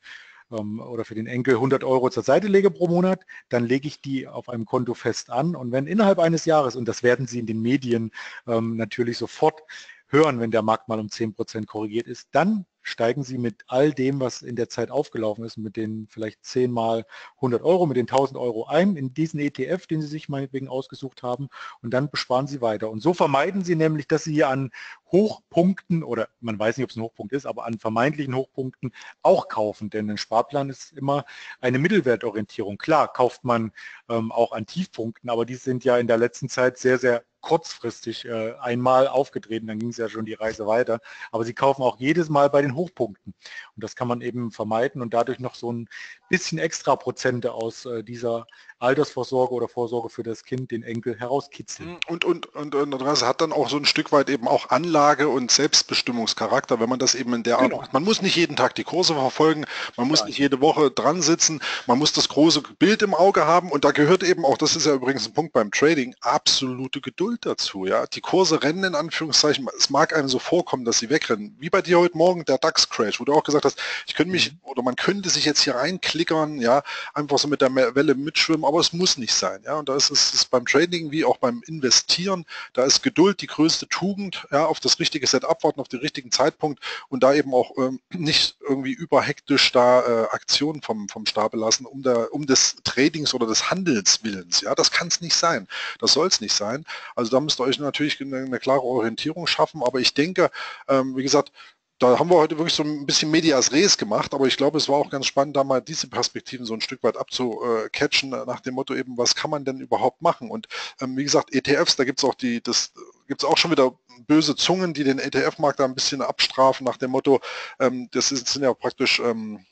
oder für den Enkel 100 Euro zur Seite lege pro Monat, dann lege ich die auf einem Konto fest an. Und wenn innerhalb eines Jahres, und das werden Sie in den Medien ähm, natürlich sofort hören, wenn der Markt mal um 10 Prozent korrigiert ist, dann steigen Sie mit all dem, was in der Zeit aufgelaufen ist, mit den vielleicht 10 mal 100 Euro, mit den 1000 Euro ein in diesen ETF, den Sie sich meinetwegen ausgesucht haben und dann besparen Sie weiter. Und so vermeiden Sie nämlich, dass Sie hier an Hochpunkten oder man weiß nicht, ob es ein Hochpunkt ist, aber an vermeintlichen Hochpunkten auch kaufen, denn ein Sparplan ist immer eine Mittelwertorientierung. Klar, kauft man ähm, auch an Tiefpunkten, aber die sind ja in der letzten Zeit sehr, sehr kurzfristig äh, einmal aufgetreten, dann ging es ja schon die Reise weiter. Aber sie kaufen auch jedes Mal bei den Hochpunkten. Und das kann man eben vermeiden und dadurch noch so ein bisschen extra Prozente aus äh, dieser Altersvorsorge oder Vorsorge für das Kind, den Enkel herauskitzeln. Mhm. Und, und, und, und das hat dann auch so ein Stück weit eben auch Anlage und Selbstbestimmungscharakter, wenn man das eben in der Art genau. macht. Man muss nicht jeden Tag die Kurse verfolgen, man muss ja. nicht jede Woche dran sitzen, man muss das große Bild im Auge haben und da gehört eben auch, das ist ja übrigens ein Punkt beim Trading, absolute Geduld dazu. Ja, Die Kurse rennen in Anführungszeichen, es mag einem so vorkommen, dass sie wegrennen. Wie bei dir heute Morgen der DAX-Crash, wo du auch gesagt hast, ich könnte mich mhm. oder man könnte sich jetzt hier reinklickern, ja, einfach so mit der Welle mitschwimmen aber es muss nicht sein. Ja? Und da ist es beim Trading wie auch beim Investieren, da ist Geduld die größte Tugend, ja, auf das richtige Set abwarten, auf den richtigen Zeitpunkt und da eben auch ähm, nicht irgendwie überhektisch da äh, Aktionen vom, vom Stapel lassen, um, da, um des Tradings oder des Handelswillens. Ja, das kann es nicht sein. Das soll es nicht sein. Also da müsst ihr euch natürlich eine, eine klare Orientierung schaffen, aber ich denke, ähm, wie gesagt, da haben wir heute wirklich so ein bisschen Medias Res gemacht, aber ich glaube, es war auch ganz spannend, da mal diese Perspektiven so ein Stück weit abzucatchen, nach dem Motto eben, was kann man denn überhaupt machen? Und ähm, wie gesagt, ETFs, da gibt es auch die, das gibt es auch schon wieder böse Zungen, die den ETF-Markt da ein bisschen abstrafen nach dem Motto, ähm, das sind ja praktisch ähm,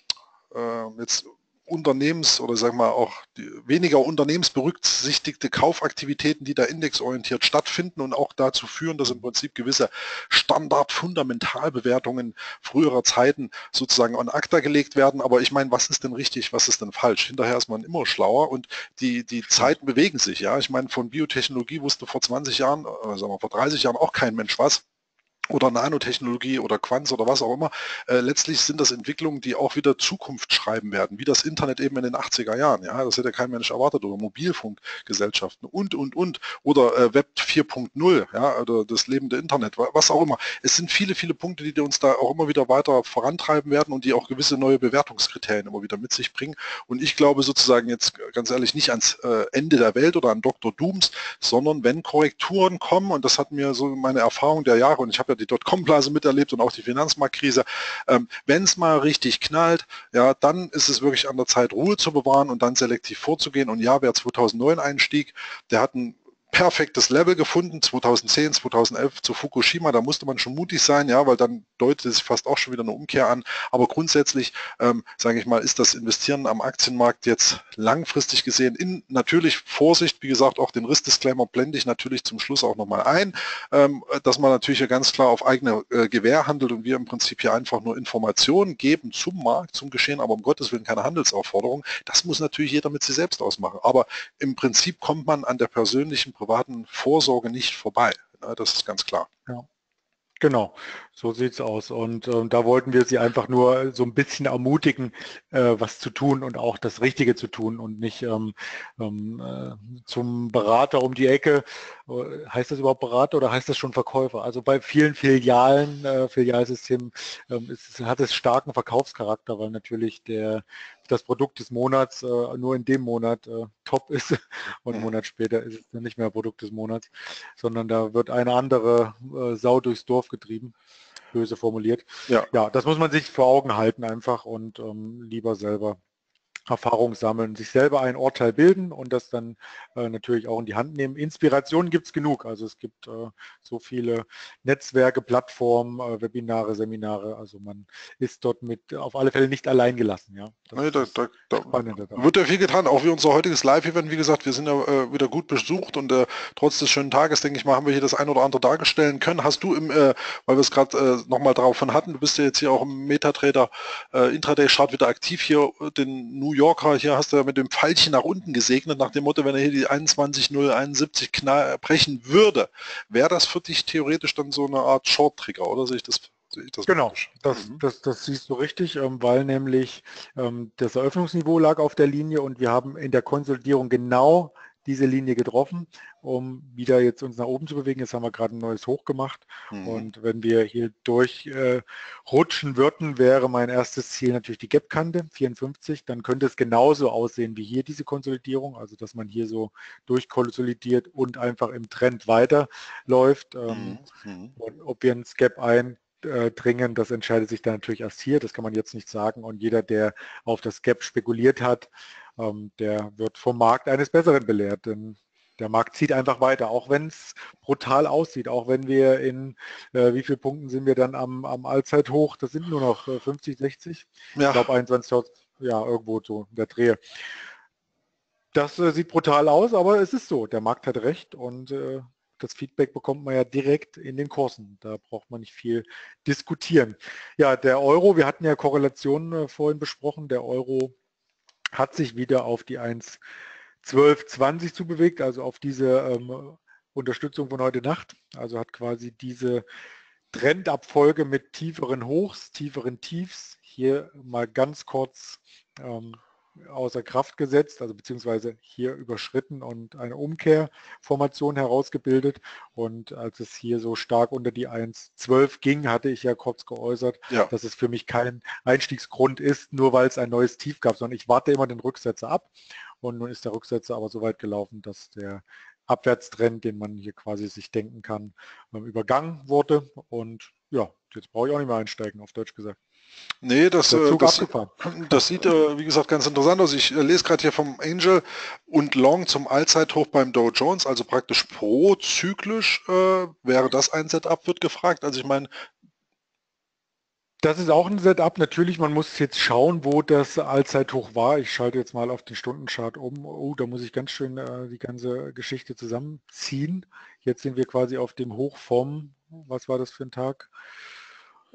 äh, jetzt Unternehmens- oder sagen wir auch weniger unternehmensberücksichtigte Kaufaktivitäten, die da indexorientiert stattfinden und auch dazu führen, dass im Prinzip gewisse Standard-Fundamentalbewertungen früherer Zeiten sozusagen an ACTA gelegt werden. Aber ich meine, was ist denn richtig, was ist denn falsch? Hinterher ist man immer schlauer und die, die Zeiten bewegen sich. Ja, Ich meine, von Biotechnologie wusste vor 20 Jahren, äh, sagen wir vor 30 Jahren auch kein Mensch was oder Nanotechnologie oder Quanz oder was auch immer. Äh, letztlich sind das Entwicklungen, die auch wieder Zukunft schreiben werden, wie das Internet eben in den 80er Jahren. Ja, das hätte kein Mensch erwartet oder Mobilfunkgesellschaften und, und, und oder äh, Web 4.0, ja, oder das lebende Internet, was auch immer. Es sind viele, viele Punkte, die uns da auch immer wieder weiter vorantreiben werden und die auch gewisse neue Bewertungskriterien immer wieder mit sich bringen. Und ich glaube sozusagen jetzt ganz ehrlich nicht ans äh, Ende der Welt oder an Dr. Dooms, sondern wenn Korrekturen kommen, und das hat mir so meine Erfahrung der Jahre, und ich habe ja die Dotcom-Blase miterlebt und auch die Finanzmarktkrise. Ähm, Wenn es mal richtig knallt, ja, dann ist es wirklich an der Zeit, Ruhe zu bewahren und dann selektiv vorzugehen. Und ja, wer 2009 einstieg, der hat ein perfektes Level gefunden, 2010, 2011 zu Fukushima, da musste man schon mutig sein, ja, weil dann deutet sich fast auch schon wieder eine Umkehr an. Aber grundsätzlich, ähm, sage ich mal, ist das Investieren am Aktienmarkt jetzt langfristig gesehen in natürlich Vorsicht, wie gesagt, auch den Riss-Disclaimer blende ich natürlich zum Schluss auch nochmal ein, ähm, dass man natürlich hier ganz klar auf eigene äh, Gewähr handelt und wir im Prinzip hier einfach nur Informationen geben zum Markt, zum Geschehen, aber um Gottes Willen keine Handelsaufforderung. Das muss natürlich jeder mit sich selbst ausmachen. Aber im Prinzip kommt man an der persönlichen privaten Vorsorge nicht vorbei. Das ist ganz klar. Ja. Genau, so sieht es aus. Und äh, da wollten wir Sie einfach nur so ein bisschen ermutigen, äh, was zu tun und auch das Richtige zu tun und nicht ähm, ähm, äh, zum Berater um die Ecke. Äh, heißt das überhaupt Berater oder heißt das schon Verkäufer? Also bei vielen Filialen, äh, Filialsystemen ähm, ist, hat es starken Verkaufscharakter, weil natürlich der das Produkt des Monats äh, nur in dem Monat äh, top ist und einen Monat später ist es dann nicht mehr Produkt des Monats, sondern da wird eine andere äh, Sau durchs Dorf getrieben, böse formuliert. Ja. ja, das muss man sich vor Augen halten einfach und ähm, lieber selber Erfahrung sammeln, sich selber ein Urteil bilden und das dann äh, natürlich auch in die Hand nehmen. Inspirationen gibt es genug. Also es gibt äh, so viele Netzwerke, Plattformen, äh, Webinare, Seminare. Also man ist dort mit auf alle Fälle nicht allein gelassen. Ja, nee, da, da, da wird ja viel getan. Auch wie unser heutiges Live-Event. Wie gesagt, wir sind ja äh, wieder gut besucht und äh, trotz des schönen Tages, denke ich mal, haben wir hier das ein oder andere darstellen können. Hast du im, äh, weil wir es gerade äh, nochmal drauf von hatten, du bist ja jetzt hier auch im MetaTrader Intraday-Chart wieder aktiv hier, den New Yorker, hier hast du ja mit dem Pfeilchen nach unten gesegnet, nach dem Motto, wenn er hier die 21.071 knall, brechen würde, wäre das für dich theoretisch dann so eine Art Short-Trigger, oder? Sehe ich das das genau, das, mhm. das, das, siehst du richtig, ähm, weil nämlich ähm, das Eröffnungsniveau lag auf der Linie und wir haben in der Konsolidierung genau diese Linie getroffen, um wieder jetzt uns nach oben zu bewegen. Jetzt haben wir gerade ein neues Hoch gemacht mhm. und wenn wir hier durchrutschen äh, würden, wäre mein erstes Ziel natürlich die Gap-Kante, 54. Dann könnte es genauso aussehen wie hier diese Konsolidierung, also dass man hier so durchkonsolidiert und einfach im Trend weiterläuft. Ähm, mhm. mhm. Und ob wir ins Gap ein äh, dringen. Das entscheidet sich dann natürlich erst hier. Das kann man jetzt nicht sagen. Und jeder, der auf das Gap spekuliert hat, ähm, der wird vom Markt eines Besseren belehrt. Denn der Markt zieht einfach weiter, auch wenn es brutal aussieht, auch wenn wir in, äh, wie viele Punkten sind wir dann am, am Allzeithoch, das sind nur noch äh, 50, 60, ja. ich glaube 21.000, ja, irgendwo so in der Drehe. Das äh, sieht brutal aus, aber es ist so, der Markt hat recht und äh, das Feedback bekommt man ja direkt in den Kursen. Da braucht man nicht viel diskutieren. Ja, der Euro, wir hatten ja Korrelationen äh, vorhin besprochen, der Euro hat sich wieder auf die 1,1220 zubewegt, also auf diese ähm, Unterstützung von heute Nacht. Also hat quasi diese Trendabfolge mit tieferen Hochs, tieferen Tiefs hier mal ganz kurz ähm, außer Kraft gesetzt, also beziehungsweise hier überschritten und eine Umkehrformation herausgebildet. Und als es hier so stark unter die 1.12 ging, hatte ich ja kurz geäußert, ja. dass es für mich kein Einstiegsgrund ist, nur weil es ein neues Tief gab, sondern ich warte immer den Rücksetzer ab. Und nun ist der Rücksetzer aber so weit gelaufen, dass der Abwärtstrend, den man hier quasi sich denken kann, ähm, übergangen wurde. Und ja, jetzt brauche ich auch nicht mehr einsteigen, auf Deutsch gesagt. Nee, das, äh, das, das, sieht, äh, wie gesagt, ganz interessant aus. Ich äh, lese gerade hier vom Angel und Long zum Allzeithoch beim Dow Jones, also praktisch pro-zyklisch äh, wäre das ein Setup, wird gefragt. Also ich meine, das ist auch ein Setup. Natürlich, man muss jetzt schauen, wo das Allzeithoch war. Ich schalte jetzt mal auf den Stundenchart um. Oh, da muss ich ganz schön äh, die ganze Geschichte zusammenziehen. Jetzt sind wir quasi auf dem Hoch vom, was war das für ein Tag?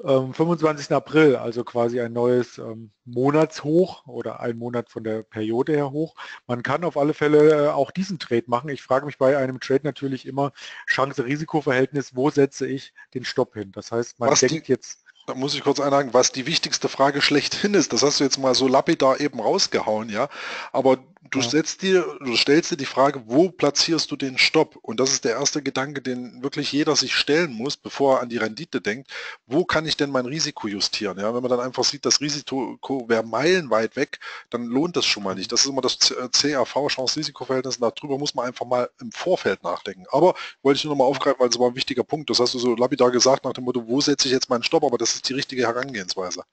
Ähm, 25. April, also quasi ein neues ähm, Monatshoch oder ein Monat von der Periode her hoch. Man kann auf alle Fälle äh, auch diesen Trade machen. Ich frage mich bei einem Trade natürlich immer Chance-Risiko-Verhältnis, wo setze ich den Stopp hin? Das heißt, man Was denkt jetzt da muss ich kurz einhaken, was die wichtigste Frage schlechthin ist. Das hast du jetzt mal so lapidar eben rausgehauen, ja. Aber du ja. setzt dir, du stellst dir die Frage, wo platzierst du den Stopp? Und das ist der erste Gedanke, den wirklich jeder sich stellen muss, bevor er an die Rendite denkt. Wo kann ich denn mein Risiko justieren? Ja, wenn man dann einfach sieht, das Risiko wäre meilenweit weg, dann lohnt das schon mal nicht. Das ist immer das CAV, äh, Chance-Risiko-Verhältnis. Darüber muss man einfach mal im Vorfeld nachdenken. Aber wollte ich nur noch mal aufgreifen, weil es war ein wichtiger Punkt. Das hast du so lapidar gesagt nach dem Motto, wo setze ich jetzt meinen Stopp? Aber das ist die richtige Herangehensweise.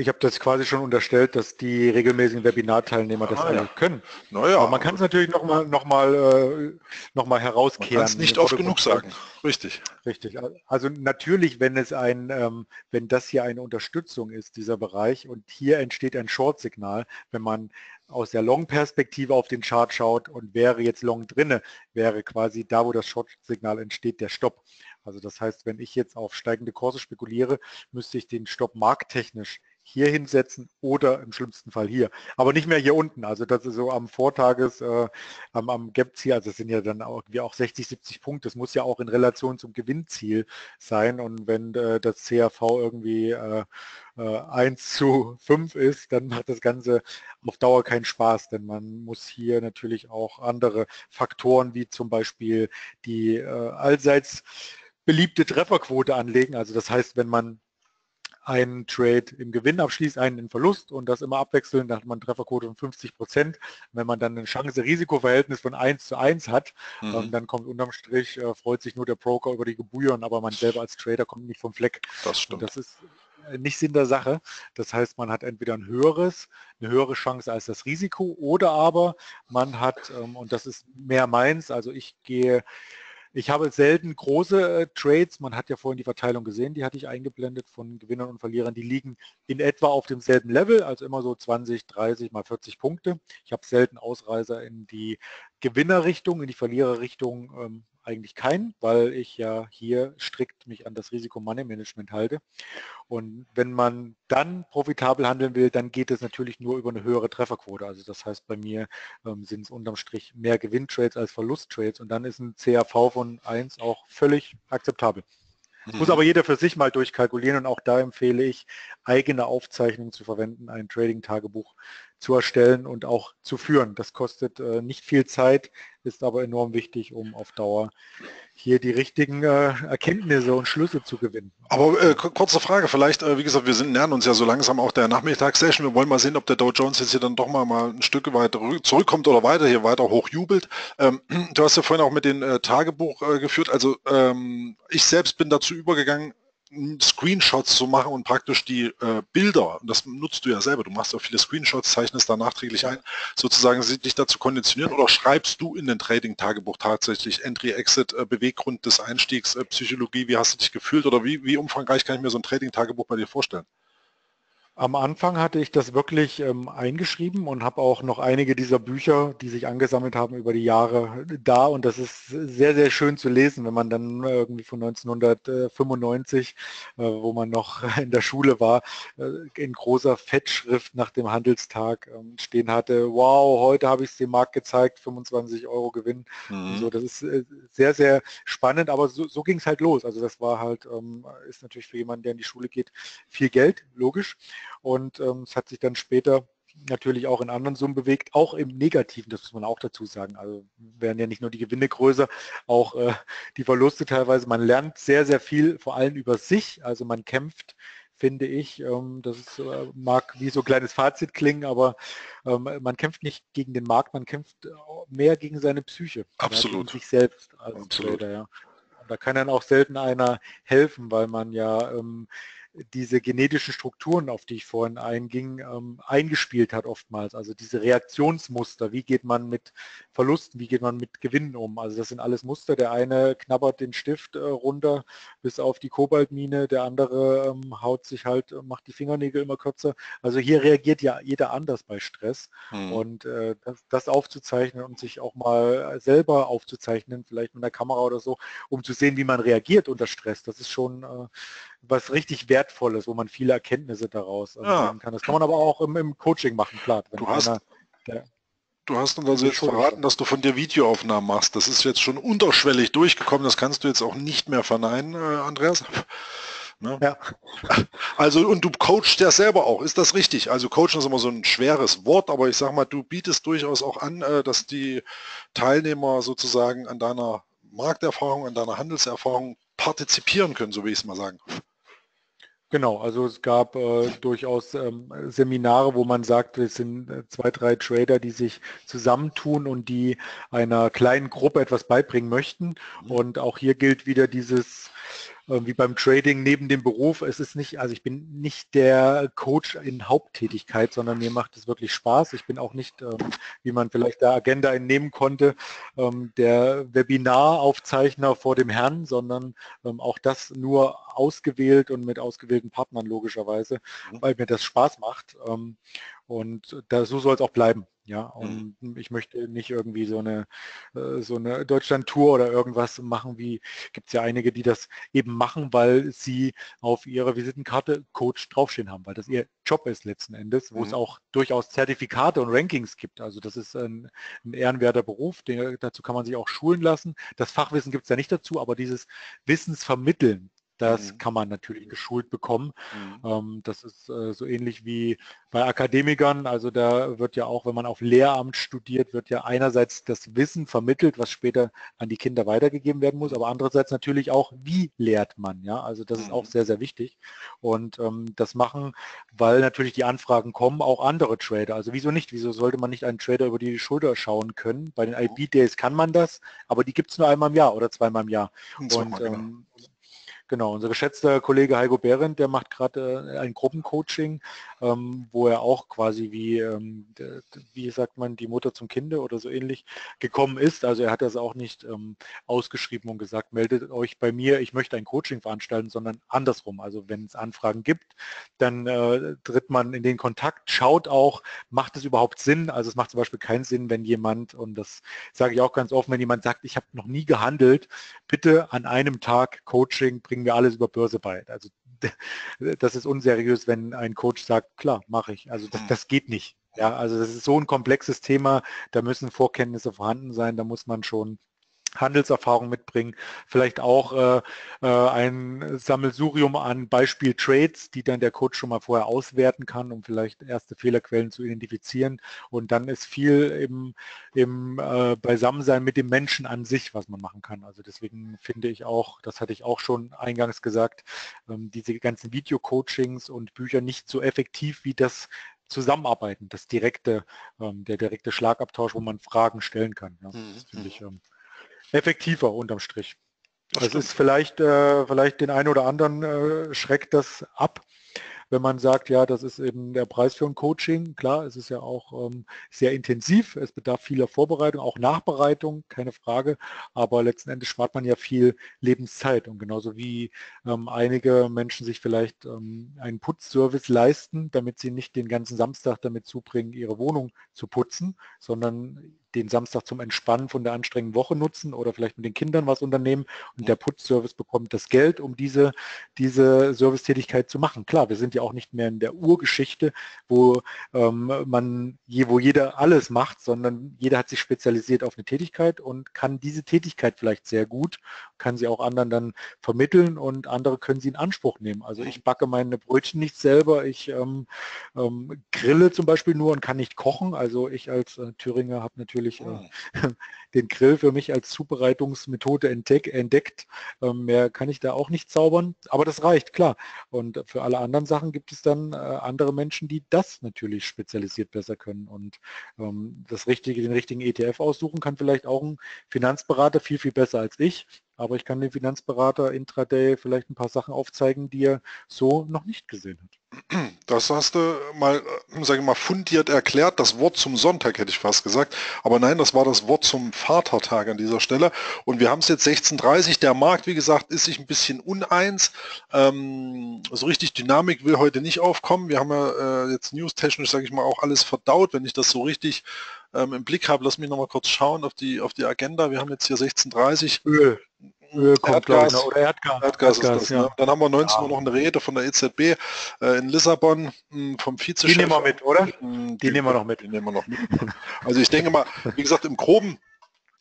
Ich habe das quasi schon unterstellt, dass die regelmäßigen Webinarteilnehmer das ah, ja. können. Naja. Aber man kann es natürlich nochmal noch mal, äh, noch mal herauskehren. Man kann es nicht oft genug sagen. Richtig. Richtig. Also natürlich, wenn es ein, ähm, wenn das hier eine Unterstützung ist, dieser Bereich, und hier entsteht ein Short-Signal, wenn man aus der Long-Perspektive auf den Chart schaut und wäre jetzt Long drinne, wäre quasi da, wo das Short-Signal entsteht, der Stopp. Also das heißt, wenn ich jetzt auf steigende Kurse spekuliere, müsste ich den Stopp markttechnisch hier hinsetzen oder im schlimmsten Fall hier. Aber nicht mehr hier unten. Also das ist so am Vortages, äh, am, am Gap-Ziel, also es sind ja dann auch, auch 60, 70 Punkte. Das muss ja auch in Relation zum Gewinnziel sein. Und wenn äh, das CAV irgendwie äh, äh, 1 zu 5 ist, dann macht das Ganze auf Dauer keinen Spaß, denn man muss hier natürlich auch andere Faktoren wie zum Beispiel die äh, allseits beliebte Trefferquote anlegen. Also das heißt, wenn man einen Trade im Gewinn abschließt, einen in Verlust und das immer abwechseln, dann hat man Trefferquote von 50 Prozent. Wenn man dann ein Chance-Risiko-Verhältnis von 1 zu 1 hat, mhm. ähm, dann kommt unterm Strich, äh, freut sich nur der Broker über die Gebühren, aber man selber als Trader kommt nicht vom Fleck. Das stimmt. Und das ist äh, nicht Sinn der Sache. Das heißt, man hat entweder ein höheres, eine höhere Chance als das Risiko oder aber man hat, ähm, und das ist mehr meins, also ich gehe ich habe selten große äh, Trades. Man hat ja vorhin die Verteilung gesehen, die hatte ich eingeblendet von Gewinnern und Verlierern. Die liegen in etwa auf demselben Level, also immer so 20, 30 mal 40 Punkte. Ich habe selten Ausreißer in die Gewinnerrichtung, in die Verliererrichtung ähm, eigentlich keinen, weil ich ja hier strikt mich an das Risiko-Money-Management halte. Und wenn man dann profitabel handeln will, dann geht es natürlich nur über eine höhere Trefferquote. Also das heißt, bei mir ähm, sind es unterm Strich mehr Gewinntrades als Verlusttrades und dann ist ein CAV von 1 auch völlig akzeptabel. Mhm. Muss aber jeder für sich mal durchkalkulieren und auch da empfehle ich, eigene Aufzeichnungen zu verwenden, ein Trading-Tagebuch zu erstellen und auch zu führen. Das kostet äh, nicht viel Zeit, ist aber enorm wichtig, um auf Dauer hier die richtigen äh, Erkenntnisse und Schlüsse zu gewinnen. Aber äh, kurze Frage, vielleicht, äh, wie gesagt, wir sind, nähern uns ja so langsam auch der Nachmittagssession. Wir wollen mal sehen, ob der Dow Jones jetzt hier dann doch mal, mal ein Stück weiter zurückkommt oder weiter hier weiter hochjubelt. Ähm, du hast ja vorhin auch mit dem äh, Tagebuch äh, geführt. Also ähm, ich selbst bin dazu übergegangen, Screenshots zu machen und praktisch die äh, Bilder, das nutzt du ja selber, du machst ja viele Screenshots, zeichnest da nachträglich ein, sozusagen dich dazu konditionieren oder schreibst du in den Trading-Tagebuch tatsächlich Entry, Exit, äh, Beweggrund des Einstiegs, äh, Psychologie, wie hast du dich gefühlt oder wie, wie umfangreich kann ich mir so ein Trading-Tagebuch bei dir vorstellen? Am Anfang hatte ich das wirklich ähm, eingeschrieben und habe auch noch einige dieser Bücher, die sich angesammelt haben über die Jahre da und das ist sehr, sehr schön zu lesen, wenn man dann irgendwie von 1995, äh, wo man noch in der Schule war, äh, in großer Fettschrift nach dem Handelstag äh, stehen hatte, wow, heute habe ich es dem Markt gezeigt, 25 Euro Gewinn. Mhm. So, das ist äh, sehr, sehr spannend, aber so, so ging es halt los. Also das war halt, ähm, ist natürlich für jemanden, der in die Schule geht, viel Geld, logisch. Und ähm, es hat sich dann später natürlich auch in anderen Summen bewegt, auch im Negativen, das muss man auch dazu sagen. Also werden ja nicht nur die Gewinne größer, auch äh, die Verluste teilweise. Man lernt sehr, sehr viel, vor allem über sich. Also man kämpft, finde ich, ähm, das ist, äh, mag wie so ein kleines Fazit klingen, aber ähm, man kämpft nicht gegen den Markt, man kämpft mehr gegen seine Psyche. Absolut. Gegen sich selbst als Absolut. Trader, ja. Da kann dann auch selten einer helfen, weil man ja ähm, diese genetischen Strukturen, auf die ich vorhin einging, ähm, eingespielt hat oftmals. Also diese Reaktionsmuster, wie geht man mit Verlusten, wie geht man mit Gewinnen um. Also das sind alles Muster. Der eine knabbert den Stift äh, runter bis auf die Kobaltmine, der andere ähm, haut sich halt, äh, macht die Fingernägel immer kürzer. Also hier reagiert ja jeder anders bei Stress. Hm. Und äh, das, das, aufzuzeichnen und sich auch mal selber aufzuzeichnen, vielleicht mit einer Kamera oder so, um zu sehen, wie man reagiert unter Stress, das ist schon äh, was richtig Wertvolles, wo man viele Erkenntnisse daraus ja. kann. Das kann man aber auch im, im Coaching machen, klar. du hast, einer, der, Du hast uns also jetzt verraten, dass du von dir Videoaufnahmen machst. Das ist jetzt schon unterschwellig durchgekommen. Das kannst du jetzt auch nicht mehr verneinen, äh, Andreas. Ne? Ja. Also und du coachst ja selber auch, ist das richtig? Also coachen ist immer so ein schweres Wort, aber ich sag mal, du bietest durchaus auch an, äh, dass die Teilnehmer sozusagen an deiner Markterfahrung, an deiner Handelserfahrung partizipieren können, so will ich es mal sagen. Genau, also es gab äh, durchaus ähm, Seminare, wo man sagt, es sind äh, zwei, drei Trader, die sich zusammentun und die einer kleinen Gruppe etwas beibringen möchten. Mhm. Und auch hier gilt wieder dieses wie beim Trading neben dem Beruf. Es ist nicht, also ich bin nicht der Coach in Haupttätigkeit, sondern mir macht es wirklich Spaß. Ich bin auch nicht, ähm, wie man vielleicht der Agenda entnehmen konnte, ähm, der Webinaraufzeichner vor dem Herrn, sondern ähm, auch das nur ausgewählt und mit ausgewählten Partnern logischerweise, mhm. weil mir das Spaß macht. Und da, so soll es auch bleiben. Ja, mhm. und mhm. ich möchte nicht irgendwie so eine, äh, so eine Deutschland-Tour oder irgendwas machen, wie gibt es ja einige, die das eben machen, weil sie auf ihrer Visitenkarte Coach draufstehen haben, weil das ihr Job ist letzten Endes, wo mhm. es auch durchaus Zertifikate und Rankings gibt. Also das ist ein, ein ehrenwerter Beruf, den, dazu kann man sich auch schulen lassen. Das Fachwissen gibt es ja nicht dazu, aber dieses Wissensvermitteln, das mhm. kann man natürlich geschult bekommen. Mhm. Ähm, das ist äh, so ähnlich wie bei Akademikern. Also da wird ja auch, wenn man auf Lehramt studiert, wird ja einerseits das Wissen vermittelt, was später an die Kinder weitergegeben werden muss, aber andererseits natürlich auch, wie lehrt man. Ja, also das mhm. ist auch mhm. sehr, sehr wichtig. Und ähm, das machen, weil natürlich die Anfragen kommen, auch andere Trader. Also wieso nicht? Wieso sollte man nicht einen Trader über die Schulter schauen können? Bei den mhm. IB-Days kann man das, aber die gibt es nur einmal im Jahr oder zweimal im Jahr. Und, und ähm, Genau, unser geschätzter Kollege Heiko Behrendt, der macht gerade äh, ein Gruppencoaching, ähm, wo er auch quasi wie, ähm, wie sagt man, die Mutter zum Kinde oder so ähnlich gekommen ist. Also er hat das auch nicht ähm, ausgeschrieben und gesagt, meldet euch bei mir, ich möchte ein Coaching veranstalten, sondern andersrum. Also wenn es Anfragen gibt, dann äh, tritt man in den Kontakt, schaut auch, macht es überhaupt Sinn? Also es macht zum Beispiel keinen Sinn, wenn jemand, und das sage ich auch ganz offen, wenn jemand sagt, ich habe noch nie gehandelt, bitte an einem Tag Coaching bringen wir alles über Börse bei. Also das ist unseriös, wenn ein Coach sagt, klar, mache ich. Also das, hm. das geht nicht. Ja, also das ist so ein komplexes Thema, da müssen Vorkenntnisse vorhanden sein, da muss man schon Handelserfahrung mitbringen, vielleicht auch äh, äh, ein Sammelsurium an Beispiel-Trades, die dann der Coach schon mal vorher auswerten kann, um vielleicht erste Fehlerquellen zu identifizieren. Und dann ist viel im, im äh, Beisammensein mit dem Menschen an sich, was man machen kann. Also deswegen finde ich auch, das hatte ich auch schon eingangs gesagt, ähm, diese ganzen Video-Coachings und Bücher nicht so effektiv wie das Zusammenarbeiten, das direkte, ähm, der direkte Schlagabtausch, wo man Fragen stellen kann. Ja, mhm. Das finde ich ähm, effektiver unterm Strich. Das also ist vielleicht, äh, vielleicht den einen oder anderen äh, schreckt das ab, wenn man sagt, ja, das ist eben der Preis für ein Coaching. Klar, es ist ja auch ähm, sehr intensiv, es bedarf vieler Vorbereitung, auch Nachbereitung, keine Frage, aber letzten Endes spart man ja viel Lebenszeit und genauso wie ähm, einige Menschen sich vielleicht ähm, einen Putzservice leisten, damit sie nicht den ganzen Samstag damit zubringen, ihre Wohnung zu putzen, sondern den Samstag zum Entspannen von der anstrengenden Woche nutzen oder vielleicht mit den Kindern was unternehmen und der Putzservice bekommt das Geld, um diese, diese Servicetätigkeit zu machen. Klar, wir sind ja auch nicht mehr in der Urgeschichte, wo ähm, man, je, wo jeder alles macht, sondern jeder hat sich spezialisiert auf eine Tätigkeit und kann diese Tätigkeit vielleicht sehr gut, kann sie auch anderen dann vermitteln und andere können sie in Anspruch nehmen. Also ich backe meine Brötchen nicht selber, ich ähm, ähm, grille zum Beispiel nur und kann nicht kochen. Also ich als äh, Thüringer habe natürlich äh, den Grill für mich als Zubereitungsmethode entdeck, entdeckt. Ähm, mehr kann ich da auch nicht zaubern, aber das reicht, klar. Und für alle anderen Sachen gibt es dann äh, andere Menschen, die das natürlich spezialisiert besser können. Und ähm, das richtige, den richtigen ETF aussuchen kann vielleicht auch ein Finanzberater viel, viel besser als ich. Aber ich kann dem Finanzberater intraday vielleicht ein paar Sachen aufzeigen, die er so noch nicht gesehen hat. Das hast du mal, äh, sage ich mal, fundiert erklärt. Das Wort zum Sonntag hätte ich fast gesagt. Aber nein, das war das Wort zum Vatertag an dieser Stelle. Und wir haben es jetzt 16.30 Der Markt, wie gesagt, ist sich ein bisschen uneins. Ähm, so richtig Dynamik will heute nicht aufkommen. Wir haben ja äh, jetzt newstechnisch, sage ich mal, auch alles verdaut, wenn ich das so richtig ähm, im Blick habe. Lass mich noch mal kurz schauen auf die, auf die Agenda. Wir haben jetzt hier 16.30 Öl. Öl kommt, Erdgas, ich, oder Erdgas. Erdgas, Erdgas ist das, ja. ne? Dann haben wir 19 ja. Uhr noch eine Rede von der EZB äh, in Lissabon mh, hm, vom Vizechef. Die nehmen wir mit, oder? Hm, die, die, nehmen wir noch mit. Die nehmen wir noch mit. also ich denke mal, wie gesagt, im Groben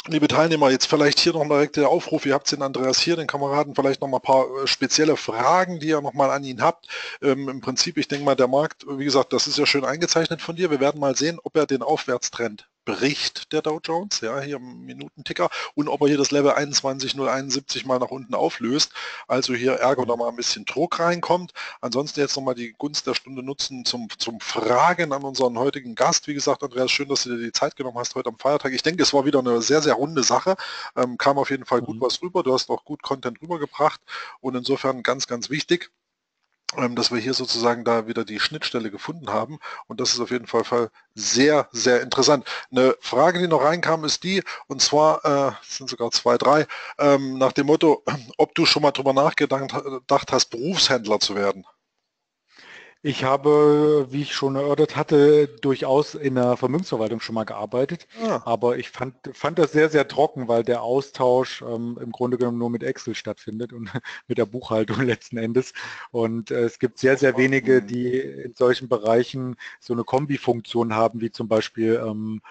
Liebe Teilnehmer, jetzt vielleicht hier noch direkt der Aufruf, ihr habt den Andreas hier, den Kameraden, vielleicht noch mal ein paar äh, spezielle Fragen, die ihr noch mal an ihn habt. Ähm, Im Prinzip, ich denke mal, der Markt, wie gesagt, das ist ja schön eingezeichnet von dir. Wir werden mal sehen, ob er den Aufwärtstrend bricht der Dow Jones, ja, hier im Minutenticker, und ob er hier das Level 21.071 mal nach unten auflöst, also hier Ärger oder mal ein bisschen Druck reinkommt. Ansonsten jetzt nochmal die Gunst der Stunde nutzen zum, zum Fragen an unseren heutigen Gast. Wie gesagt, Andreas, schön, dass du dir die Zeit genommen hast heute am Feiertag. Ich denke, es war wieder eine sehr, sehr runde Sache. Ähm, kam auf jeden Fall gut mhm. was rüber. Du hast auch gut Content rübergebracht und insofern ganz, ganz wichtig. Ähm, dass wir hier sozusagen da wieder die Schnittstelle gefunden haben. Und das ist auf jeden Fall sehr, sehr interessant. Eine Frage, die noch reinkam, ist die, und zwar, äh, sind sogar zwei, drei, ähm, nach dem Motto, ob du schon mal drüber nachgedacht hast, Berufshändler zu werden. Ich habe, wie ich schon erörtert hatte, durchaus in der Vermögensverwaltung schon mal gearbeitet. Ah. Aber ich fand, fand das sehr, sehr trocken, weil der Austausch ähm, im Grunde genommen nur mit Excel stattfindet und mit der Buchhaltung letzten Endes. Und äh, es gibt sehr, sehr wenige, mhm. die in solchen Bereichen so eine Kombifunktion haben, wie zum Beispiel ähm,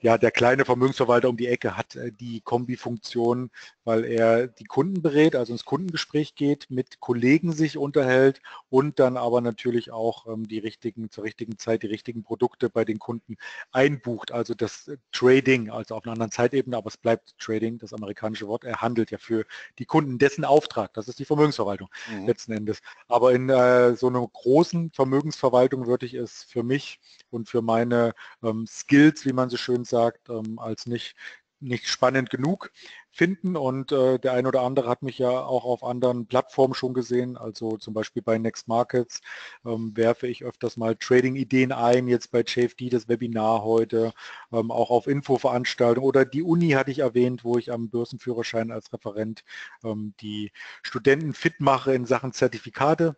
ja, der kleine Vermögensverwalter um die Ecke hat äh, die Kombifunktion, weil er die Kunden berät, also ins Kundengespräch geht, mit Kollegen sich unterhält und dann aber natürlich auch ähm, die richtigen, zur richtigen Zeit die richtigen Produkte bei den Kunden einbucht. Also das Trading, also auf einer anderen Zeitebene, aber es bleibt Trading, das amerikanische Wort. Er handelt ja für die Kunden, dessen Auftrag, das ist die Vermögensverwaltung mhm. letzten Endes. Aber in äh, so einer großen Vermögensverwaltung würde ich es für mich und für meine ähm, Skills, wie man so schön sagt, ähm, als nicht, nicht spannend genug finden. Und äh, der ein oder andere hat mich ja auch auf anderen Plattformen schon gesehen, also zum Beispiel bei Next Markets ähm, werfe ich öfters mal Trading-Ideen ein, jetzt bei JFD das Webinar heute, ähm, auch auf Infoveranstaltungen. Oder die Uni hatte ich erwähnt, wo ich am Börsenführerschein als Referent ähm, die Studenten fit mache in Sachen Zertifikate.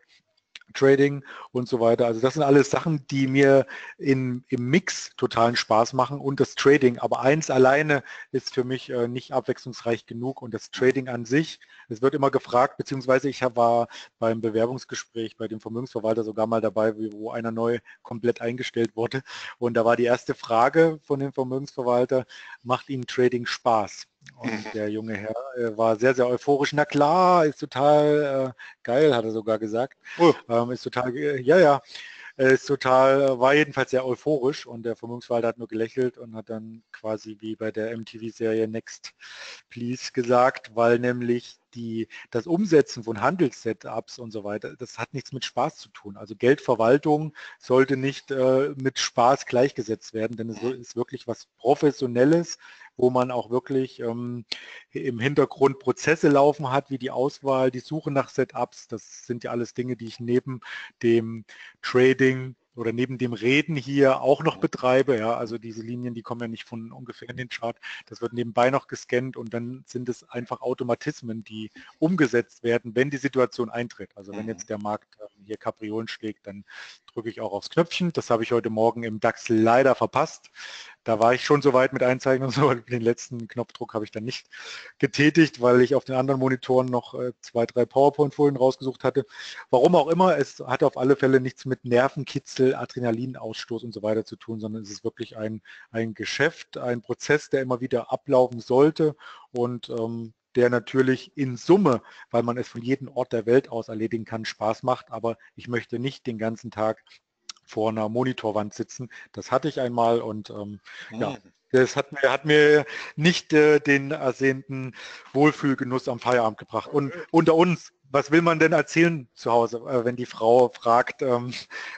Trading und so weiter. Also das sind alles Sachen, die mir in, im Mix totalen Spaß machen und das Trading. Aber eins alleine ist für mich äh, nicht abwechslungsreich genug und das Trading an sich, es wird immer gefragt, beziehungsweise ich war beim Bewerbungsgespräch bei dem Vermögensverwalter sogar mal dabei, wo einer neu komplett eingestellt wurde. Und da war die erste Frage von dem Vermögensverwalter, macht Ihnen Trading Spaß? Und mhm. der junge Herr äh, war sehr, sehr euphorisch. Na klar, ist total äh, geil, hat er sogar gesagt. Oh. Ähm, ist total, äh, ja, ja, ist total, war jedenfalls sehr euphorisch und der Vermögensverwalter hat nur gelächelt und hat dann quasi wie bei der MTV-Serie Next Please gesagt, weil nämlich die, das Umsetzen von Handelssetups und so weiter, das hat nichts mit Spaß zu tun. Also Geldverwaltung sollte nicht äh, mit Spaß gleichgesetzt werden, denn es ist wirklich was Professionelles, wo man auch wirklich ähm, im Hintergrund Prozesse laufen hat, wie die Auswahl, die Suche nach Setups. Das sind ja alles Dinge, die ich neben dem Trading oder neben dem Reden hier auch noch betreibe. Ja, also diese Linien, die kommen ja nicht von ungefähr in den Chart. Das wird nebenbei noch gescannt und dann sind es einfach Automatismen, die umgesetzt werden, wenn die Situation eintritt. Also wenn jetzt mhm. der Markt ähm, hier Kapriolen schlägt, dann drücke ich auch aufs Knöpfchen. Das habe ich heute Morgen im DAX leider verpasst. Da war ich schon so weit mit Einzeichnen und so. Den letzten Knopfdruck habe ich dann nicht getätigt, weil ich auf den anderen Monitoren noch äh, zwei, drei PowerPoint-Folien rausgesucht hatte. Warum auch immer, es hat auf alle Fälle nichts mit Nervenkitzel, Adrenalinausstoß und so weiter zu tun, sondern es ist wirklich ein, ein Geschäft, ein Prozess, der immer wieder ablaufen sollte und ähm, der natürlich in Summe, weil man es von jedem Ort der Welt aus erledigen kann, Spaß macht. Aber ich möchte nicht den ganzen Tag vor einer Monitorwand sitzen. Das hatte ich einmal und ähm, mhm. ja, das hat mir, hat mir nicht äh, den ersehnten Wohlfühlgenuss am Feierabend gebracht. Und unter uns, was will man denn erzählen zu Hause, äh, wenn die Frau fragt, ähm,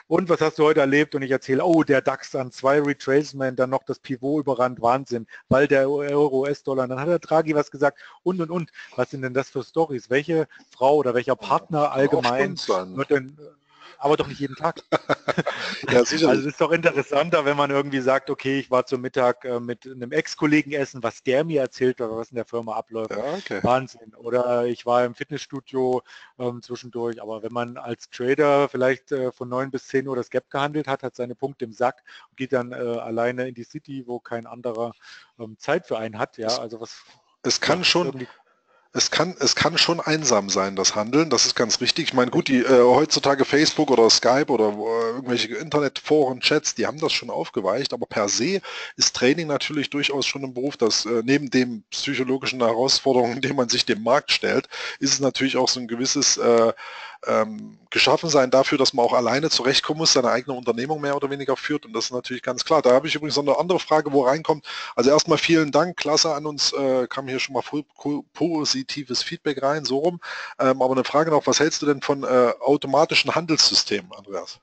und was hast du heute erlebt? Und ich erzähle, oh, der DAX an zwei Retracement, dann noch das Pivot überrannt, Wahnsinn, weil der Euro, US-Dollar, dann hat der Draghi was gesagt und, und, und. Was sind denn das für Stories? Welche Frau oder welcher Partner allgemein wird denn aber doch nicht jeden Tag. ja, sicher. Also es ist doch interessanter, wenn man irgendwie sagt, okay, ich war zum Mittag äh, mit einem Ex-Kollegen essen, was der mir erzählt hat, was in der Firma abläuft. Ja, okay. Wahnsinn. Oder ich war im Fitnessstudio ähm, zwischendurch. Aber wenn man als Trader vielleicht äh, von 9 bis 10 Uhr das Gap gehandelt hat, hat seine Punkte im Sack und geht dann äh, alleine in die City, wo kein anderer ähm, Zeit für einen hat. Ja, also was es kann schon, es kann, es kann schon einsam sein, das Handeln, das ist ganz richtig. Ich meine, gut, die äh, heutzutage Facebook oder Skype oder äh, irgendwelche Internetforen, Chats, die haben das schon aufgeweicht, aber per se ist Training natürlich durchaus schon ein Beruf, das äh, neben den psychologischen Herausforderungen, denen man sich dem Markt stellt, ist es natürlich auch so ein gewisses äh, ähm, geschaffen sein dafür, dass man auch alleine zurechtkommen muss, seine eigene Unternehmung mehr oder weniger führt. Und das ist natürlich ganz klar. Da habe ich übrigens noch eine andere Frage, wo reinkommt. Also erstmal vielen Dank, klasse an uns, äh, kam hier schon mal positives Feedback rein, so rum. Ähm, aber eine Frage noch, was hältst du denn von äh, automatischen Handelssystemen, Andreas?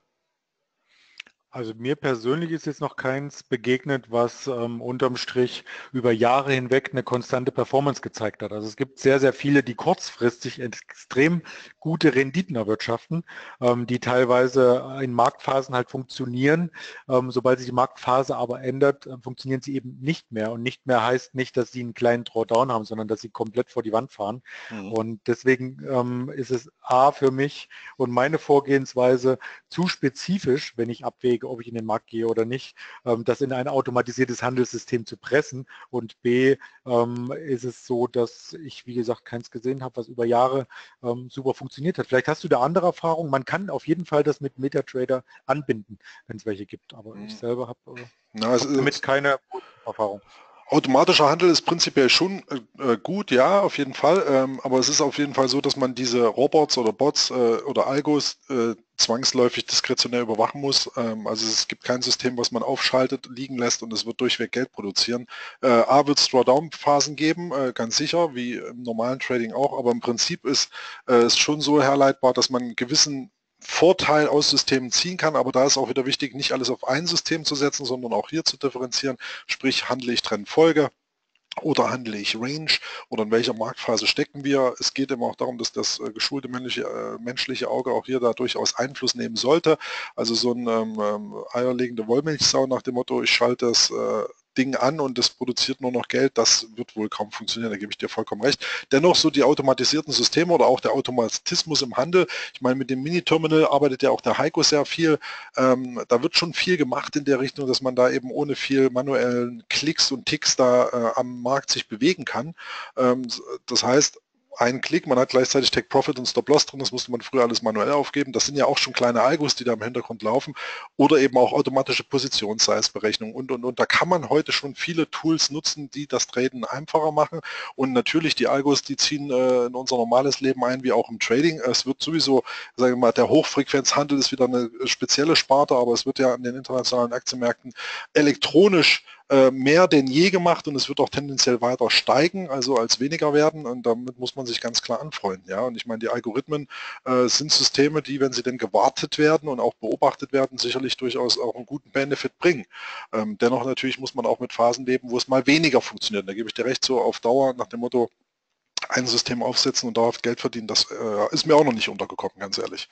Also mir persönlich ist jetzt noch keins begegnet, was ähm, unterm Strich über Jahre hinweg eine konstante Performance gezeigt hat. Also es gibt sehr, sehr viele, die kurzfristig extrem gute Renditen erwirtschaften, ähm, die teilweise in Marktphasen halt funktionieren. Ähm, sobald sich die Marktphase aber ändert, äh, funktionieren sie eben nicht mehr. Und nicht mehr heißt nicht, dass sie einen kleinen Drawdown haben, sondern dass sie komplett vor die Wand fahren. Mhm. Und deswegen ähm, ist es A für mich und meine Vorgehensweise zu spezifisch, wenn ich abwäge, ob ich in den Markt gehe oder nicht, ähm, das in ein automatisiertes Handelssystem zu pressen. Und B ähm, ist es so, dass ich, wie gesagt, keins gesehen habe, was über Jahre ähm, super funktioniert hat. Vielleicht hast du da andere Erfahrungen. Man kann auf jeden Fall das mit MetaTrader anbinden, wenn es welche gibt. Aber ich mhm. selber habe äh, hab damit keine Erfahrung. Automatischer Handel ist prinzipiell schon äh, äh, gut, ja, auf jeden Fall. Ähm, aber es ist auf jeden Fall so, dass man diese Robots oder Bots äh, oder Algos äh, zwangsläufig diskretionär überwachen muss. Ähm, also es gibt kein System, was man aufschaltet, liegen lässt und es wird durchweg Geld produzieren. Äh, A wird es Drawdown-Phasen geben, äh, ganz sicher, wie im normalen Trading auch, aber im Prinzip ist es schon so herleitbar, dass man gewissen Vorteil aus Systemen ziehen kann, aber da ist auch wieder wichtig, nicht alles auf ein System zu setzen, sondern auch hier zu differenzieren, sprich handle ich Trendfolge, oder handle ich Range oder in welcher Marktphase stecken wir. Es geht immer auch darum, dass das äh, geschulte männliche, äh, menschliche Auge auch hier da durchaus Einfluss nehmen sollte. Also so ein ähm, ähm eierlegende Wollmilchsau nach dem Motto, ich schalte das äh, Ding an und es produziert nur noch Geld, das wird wohl kaum funktionieren, da gebe ich dir vollkommen recht. Dennoch so die automatisierten Systeme oder auch der Automatismus im Handel, ich meine mit dem Mini-Terminal arbeitet ja auch der Heiko sehr viel, ähm, da wird schon viel gemacht in der Richtung, dass man da eben ohne viel manuellen Klicks und Ticks da äh, am Markt sich bewegen kann. Ähm, das heißt, einen Klick, man hat gleichzeitig Take Profit und Stop Loss drin, das musste man früher alles manuell aufgeben. Das sind ja auch schon kleine Algos, die da im Hintergrund laufen oder eben auch automatische Positionssize-Berechnung und, und, und. Da kann man heute schon viele Tools nutzen, die das Traden einfacher machen und natürlich die Algos, die ziehen äh, in unser normales Leben ein, wie auch im Trading. Es wird sowieso, sagen wir mal, der Hochfrequenzhandel ist wieder eine spezielle Sparte, aber es wird ja an den internationalen Aktienmärkten elektronisch äh, mehr denn je gemacht und es wird auch tendenziell weiter steigen, also als weniger werden und damit muss man sich ganz klar anfreunden. Ja? Und ich meine, die Algorithmen äh, sind Systeme, die, wenn sie denn gewartet werden und auch beobachtet werden, sicherlich durchaus auch einen guten Benefit bringen. Ähm, dennoch natürlich muss man auch mit Phasen leben, wo es mal weniger funktioniert. Da gebe ich dir recht, so auf Dauer nach dem Motto, ein System aufsetzen und dauerhaft Geld verdienen, das äh, ist mir auch noch nicht untergekommen, ganz ehrlich.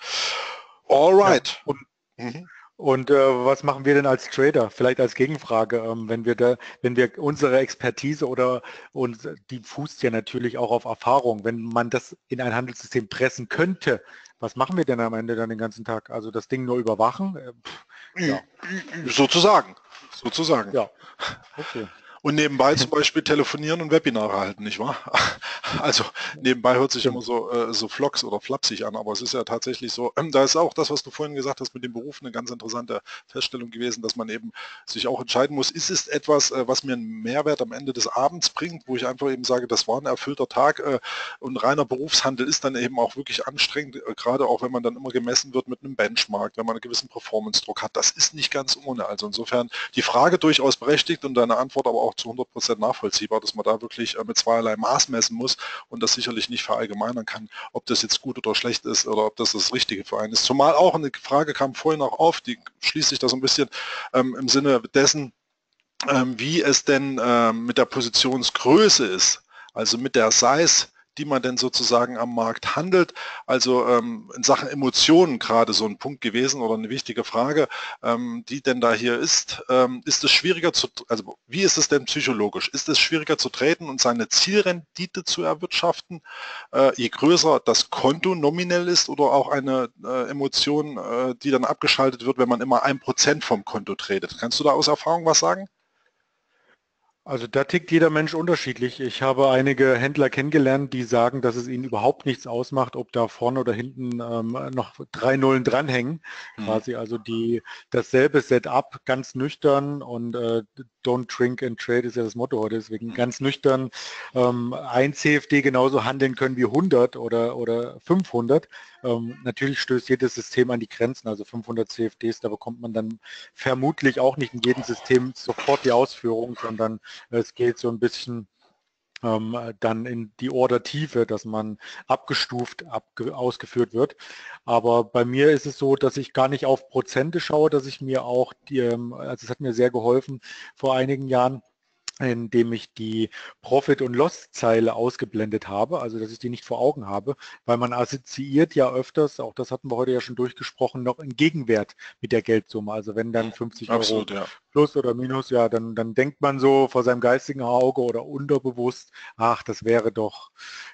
Alright. Ja, und, mhm. Und äh, was machen wir denn als Trader? Vielleicht als Gegenfrage, ähm, wenn wir da, wenn wir unsere Expertise oder und die fußt ja natürlich auch auf Erfahrung, wenn man das in ein Handelssystem pressen könnte, was machen wir denn am Ende dann den ganzen Tag? Also das Ding nur überwachen? Äh, pff, ja. Sozusagen. Sozusagen. Ja. Okay und nebenbei zum Beispiel telefonieren und Webinare halten, nicht wahr? Also nebenbei hört sich immer so, äh, so flocks oder flapsig an, aber es ist ja tatsächlich so, ähm, da ist auch das, was du vorhin gesagt hast mit dem Beruf, eine ganz interessante Feststellung gewesen, dass man eben sich auch entscheiden muss, ist es etwas, äh, was mir einen Mehrwert am Ende des Abends bringt, wo ich einfach eben sage, das war ein erfüllter Tag äh, und reiner Berufshandel ist dann eben auch wirklich anstrengend, äh, gerade auch wenn man dann immer gemessen wird mit einem Benchmark, wenn man einen gewissen Performance-Druck hat. Das ist nicht ganz ohne. Also insofern die Frage durchaus berechtigt und deine Antwort aber auch auch zu 100 Prozent nachvollziehbar, dass man da wirklich äh, mit zweierlei Maß messen muss und das sicherlich nicht verallgemeinern kann, ob das jetzt gut oder schlecht ist oder ob das das Richtige für einen ist. Zumal auch eine Frage kam vorhin auch auf, die schließt sich da so ein bisschen ähm, im Sinne dessen, ähm, wie es denn ähm, mit der Positionsgröße ist, also mit der Size die man denn sozusagen am Markt handelt. Also ähm, in Sachen Emotionen gerade so ein Punkt gewesen oder eine wichtige Frage, ähm, die denn da hier ist. Ähm, ist es schwieriger zu, also wie ist es denn psychologisch? Ist es schwieriger zu treten und seine Zielrendite zu erwirtschaften, äh, je größer das Konto nominell ist oder auch eine äh, Emotion, äh, die dann abgeschaltet wird, wenn man immer ein Prozent vom Konto tretet? Kannst du da aus Erfahrung was sagen? Also da tickt jeder Mensch unterschiedlich. Ich habe einige Händler kennengelernt, die sagen, dass es ihnen überhaupt nichts ausmacht, ob da vorne oder hinten ähm, noch drei Nullen dranhängen. Mhm. Quasi also die dasselbe Setup, ganz nüchtern und äh, don't drink and trade ist ja das Motto heute, deswegen mhm. ganz nüchtern ähm, ein CFD genauso handeln können wie 100 oder, oder 500. Ähm, natürlich stößt jedes System an die Grenzen, also 500 CFDs, da bekommt man dann vermutlich auch nicht in jedem System sofort die Ausführung, sondern es geht so ein bisschen ähm, dann in die Ordertiefe, dass man abgestuft abge ausgeführt wird. Aber bei mir ist es so, dass ich gar nicht auf Prozente schaue, dass ich mir auch, die, ähm, also es hat mir sehr geholfen vor einigen Jahren, indem ich die Profit- und Loss-Zeile ausgeblendet habe, also dass ich die nicht vor Augen habe, weil man assoziiert ja öfters, auch das hatten wir heute ja schon durchgesprochen, noch einen Gegenwert mit der Geldsumme. Also wenn dann 50 Absolut, Euro ja. plus oder minus, ja, dann, dann denkt man so vor seinem geistigen Auge oder unterbewusst, ach, das wäre doch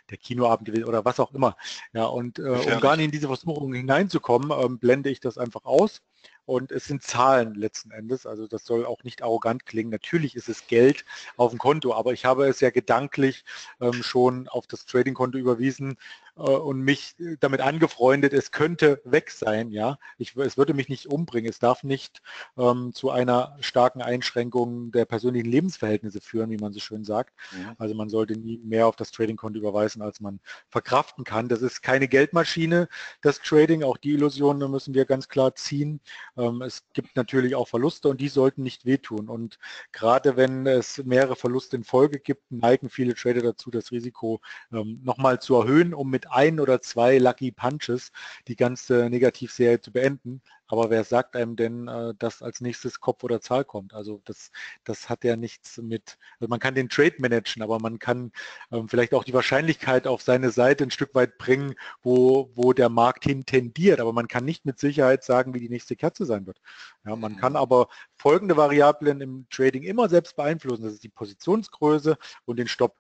der Kinoabend gewesen oder was auch immer. Ja, und äh, um gar nicht in diese Versuchung hineinzukommen, ähm, blende ich das einfach aus und es sind Zahlen letzten Endes. Also das soll auch nicht arrogant klingen. Natürlich ist es Geld auf dem Konto, aber ich habe es ja gedanklich ähm, schon auf das Trading-Konto überwiesen und mich damit angefreundet, es könnte weg sein. Ja, ich, es würde mich nicht umbringen. Es darf nicht ähm, zu einer starken Einschränkung der persönlichen Lebensverhältnisse führen, wie man so schön sagt. Ja. Also man sollte nie mehr auf das Trading-Konto überweisen, als man verkraften kann. Das ist keine Geldmaschine, das Trading. Auch die Illusion müssen wir ganz klar ziehen. Ähm, es gibt natürlich auch Verluste und die sollten nicht wehtun. Und gerade wenn es mehrere Verluste in Folge gibt, neigen viele Trader dazu, das Risiko ähm, nochmal zu erhöhen, um mit ein oder zwei Lucky Punches die ganze Negativserie zu beenden. Aber wer sagt einem denn, äh, dass als nächstes Kopf oder Zahl kommt? Also das, das hat ja nichts mit, also man kann den Trade managen, aber man kann ähm, vielleicht auch die Wahrscheinlichkeit auf seine Seite ein Stück weit bringen, wo, wo der Markt hin tendiert. Aber man kann nicht mit Sicherheit sagen, wie die nächste Kerze sein wird. Ja, man kann mhm. aber folgende Variablen im Trading immer selbst beeinflussen. Das ist die Positionsgröße und den Stopp.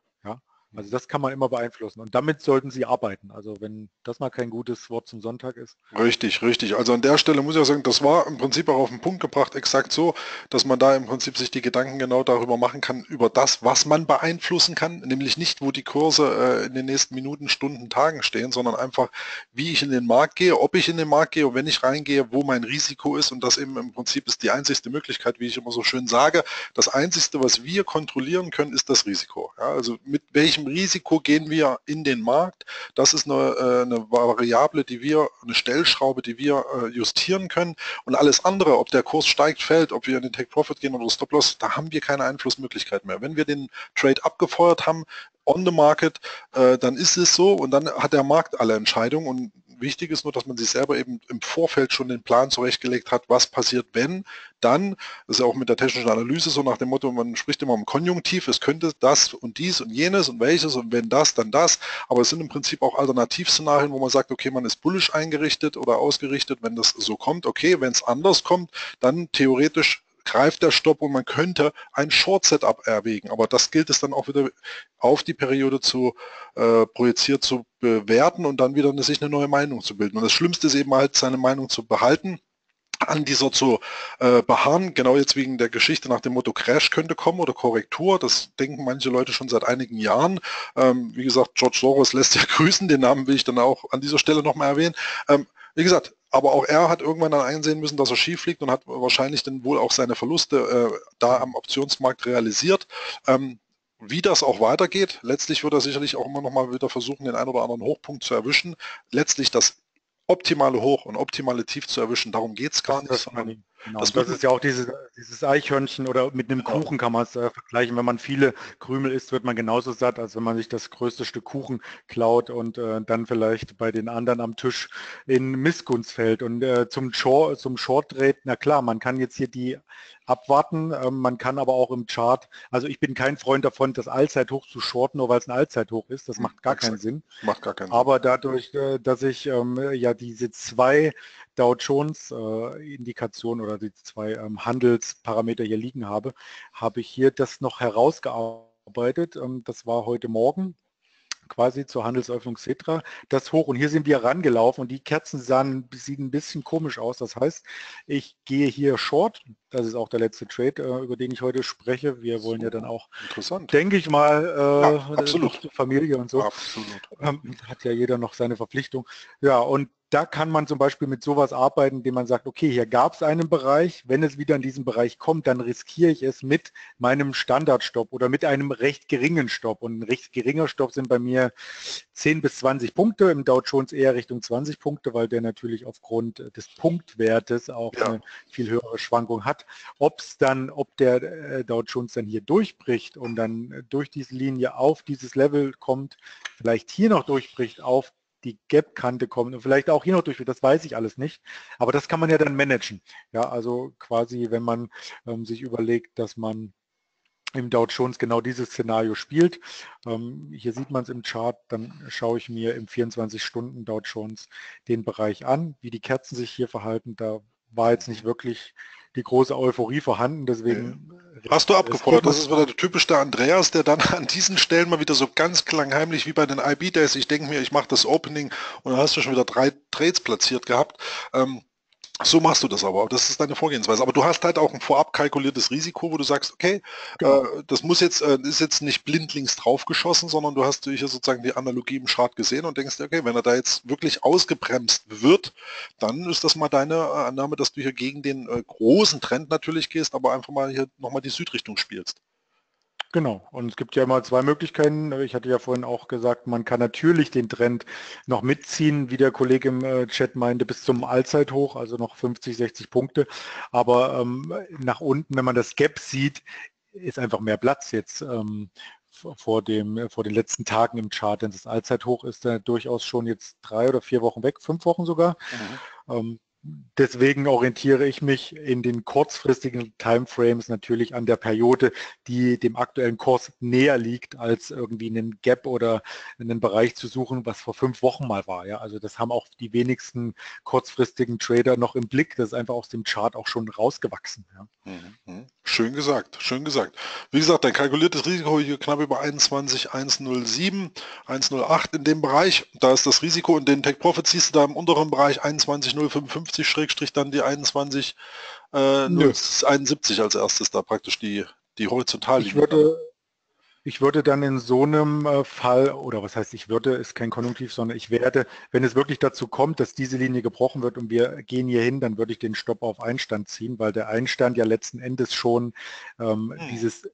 Also das kann man immer beeinflussen und damit sollten Sie arbeiten. Also wenn das mal kein gutes Wort zum Sonntag ist. Richtig, richtig. Also an der Stelle muss ich auch sagen, das war im Prinzip auch auf den Punkt gebracht, exakt so, dass man da im Prinzip sich die Gedanken genau darüber machen kann, über das, was man beeinflussen kann, nämlich nicht, wo die Kurse äh, in den nächsten Minuten, Stunden, Tagen stehen, sondern einfach, wie ich in den Markt gehe, ob ich in den Markt gehe und wenn ich reingehe, wo mein Risiko ist und das eben im Prinzip ist die einzigste Möglichkeit, wie ich immer so schön sage, das einzigste, was wir kontrollieren können, ist das Risiko. Ja, also mit welchem welchem Risiko gehen wir in den Markt. Das ist eine, äh, eine Variable, die wir, eine Stellschraube, die wir äh, justieren können. Und alles andere, ob der Kurs steigt, fällt, ob wir in den Take-Profit gehen oder Stop-Loss, da haben wir keine Einflussmöglichkeit mehr. Wenn wir den Trade abgefeuert haben, on the market, äh, dann ist es so und dann hat der Markt alle Entscheidungen und Wichtig ist nur, dass man sich selber eben im Vorfeld schon den Plan zurechtgelegt hat, was passiert, wenn, dann, das ist ja auch mit der technischen Analyse so nach dem Motto, man spricht immer im Konjunktiv, es könnte das und dies und jenes und welches und wenn das, dann das, aber es sind im Prinzip auch Alternativszenarien, wo man sagt, okay, man ist bullisch eingerichtet oder ausgerichtet, wenn das so kommt, okay, wenn es anders kommt, dann theoretisch greift der Stopp und man könnte ein Short-Setup erwägen. Aber das gilt es dann auch wieder auf die Periode zu äh, projiziert zu bewerten und dann wieder eine, sich eine neue Meinung zu bilden. Und das Schlimmste ist eben halt, seine Meinung zu behalten an dieser zu äh, beharren, genau jetzt wegen der Geschichte nach dem Motto Crash könnte kommen oder Korrektur, das denken manche Leute schon seit einigen Jahren. Ähm, wie gesagt, George Soros lässt ja grüßen, den Namen will ich dann auch an dieser Stelle nochmal erwähnen. Ähm, wie gesagt, aber auch er hat irgendwann dann einsehen müssen, dass er schief liegt und hat wahrscheinlich dann wohl auch seine Verluste äh, da am Optionsmarkt realisiert. Ähm, wie das auch weitergeht, letztlich wird er sicherlich auch immer noch mal wieder versuchen, den einen oder anderen Hochpunkt zu erwischen. Letztlich das optimale Hoch und optimale Tief zu erwischen, darum geht es gar nicht, sondern Genau, das, das ist ja auch dieses, dieses Eichhörnchen oder mit einem genau. Kuchen kann man es äh, vergleichen. Wenn man viele Krümel isst, wird man genauso satt, als wenn man sich das größte Stück Kuchen klaut und äh, dann vielleicht bei den anderen am Tisch in Missgunst fällt. Und äh, zum, Short, zum Short Trade, na klar, man kann jetzt hier die abwarten. Ähm, man kann aber auch im Chart, also ich bin kein Freund davon, das Allzeithoch zu shorten, nur weil es ein Allzeithoch ist. Das hm, macht gar keinen Sinn. Macht gar keinen Sinn. Aber dadurch, äh, dass ich ähm, ja diese zwei Dow Jones äh, Indikationen oder die zwei ähm, Handelsparameter hier liegen habe, habe ich hier das noch herausgearbeitet. Ähm, das war heute Morgen quasi zur Handelseröffnung Cetra, das hoch und hier sind wir rangelaufen und die Kerzen sahen, sehen ein bisschen komisch aus. Das heißt, ich gehe hier short, das ist auch der letzte Trade, äh, über den ich heute spreche. Wir wollen so, ja dann auch, denke ich mal, äh, ja, absolut. Familie und so. Absolut. Ähm, hat ja jeder noch seine Verpflichtung. Ja, und da kann man zum Beispiel mit sowas arbeiten, indem man sagt, okay, hier gab es einen Bereich, wenn es wieder in diesen Bereich kommt, dann riskiere ich es mit meinem Standardstopp oder mit einem recht geringen Stopp. Und ein recht geringer Stopp sind bei mir 10 bis 20 Punkte, im Dow Jones eher Richtung 20 Punkte, weil der natürlich aufgrund des Punktwertes auch ja. eine viel höhere Schwankung hat. Ob es dann, ob der äh, Dow Jones dann hier durchbricht und dann durch diese Linie auf dieses Level kommt, vielleicht hier noch durchbricht auf die Gap-Kante kommt und vielleicht auch hier noch durch, das weiß ich alles nicht. Aber das kann man ja dann managen. Ja, also quasi, wenn man ähm, sich überlegt, dass man im Dow Jones genau dieses Szenario spielt. Ähm, hier sieht man es im Chart, dann schaue ich mir im 24-Stunden Dow Jones den Bereich an, wie die Kerzen sich hier verhalten. Da war jetzt nicht wirklich die große Euphorie vorhanden, deswegen... Hast du abgefordert, das ist wieder der typische Andreas, der dann an diesen Stellen mal wieder so ganz klangheimlich wie bei den IB Days, ich denke mir, ich mache das Opening und dann hast du schon wieder drei Trades platziert gehabt. Ähm, so machst du das aber, das ist deine Vorgehensweise. Aber du hast halt auch ein vorab kalkuliertes Risiko, wo du sagst, okay, genau. äh, das muss jetzt, äh, ist jetzt nicht blindlings draufgeschossen, sondern du hast hier sozusagen die Analogie im Chart gesehen und denkst, okay, wenn er da jetzt wirklich ausgebremst wird, dann ist das mal deine äh, Annahme, dass du hier gegen den äh, großen Trend natürlich gehst, aber einfach mal hier nochmal die Südrichtung spielst. Genau, und es gibt ja mal zwei Möglichkeiten. Ich hatte ja vorhin auch gesagt, man kann natürlich den Trend noch mitziehen, wie der Kollege im äh, Chat meinte, bis zum Allzeithoch, also noch 50, 60 Punkte. Aber ähm, nach unten, wenn man das Gap sieht, ist einfach mehr Platz jetzt ähm, vor, dem, vor den letzten Tagen im Chart, denn das Allzeithoch ist da durchaus schon jetzt drei oder vier Wochen weg, fünf Wochen sogar. Mhm. Ähm, Deswegen orientiere ich mich in den kurzfristigen Timeframes natürlich an der Periode, die dem aktuellen Kurs näher liegt, als irgendwie einen Gap oder einen Bereich zu suchen, was vor fünf Wochen mal war. Ja, also das haben auch die wenigsten kurzfristigen Trader noch im Blick. Das ist einfach aus dem Chart auch schon rausgewachsen. Ja. Mhm. mhm. Schön gesagt, schön gesagt. Wie gesagt, dein kalkuliertes Risiko hier knapp über 21, 107, 108 in dem Bereich. Da ist das Risiko und den Take Profit siehst du da im unteren Bereich 21,055 Schrägstrich dann die 21, äh, 71 als erstes da praktisch die, die horizontal. Ich würde, ich würde dann in so einem äh, Fall, oder was heißt ich würde, ist kein Konjunktiv, sondern ich werde, wenn es wirklich dazu kommt, dass diese Linie gebrochen wird und wir gehen hier hin, dann würde ich den Stopp auf Einstand ziehen, weil der Einstand ja letzten Endes schon ähm, hm. dieses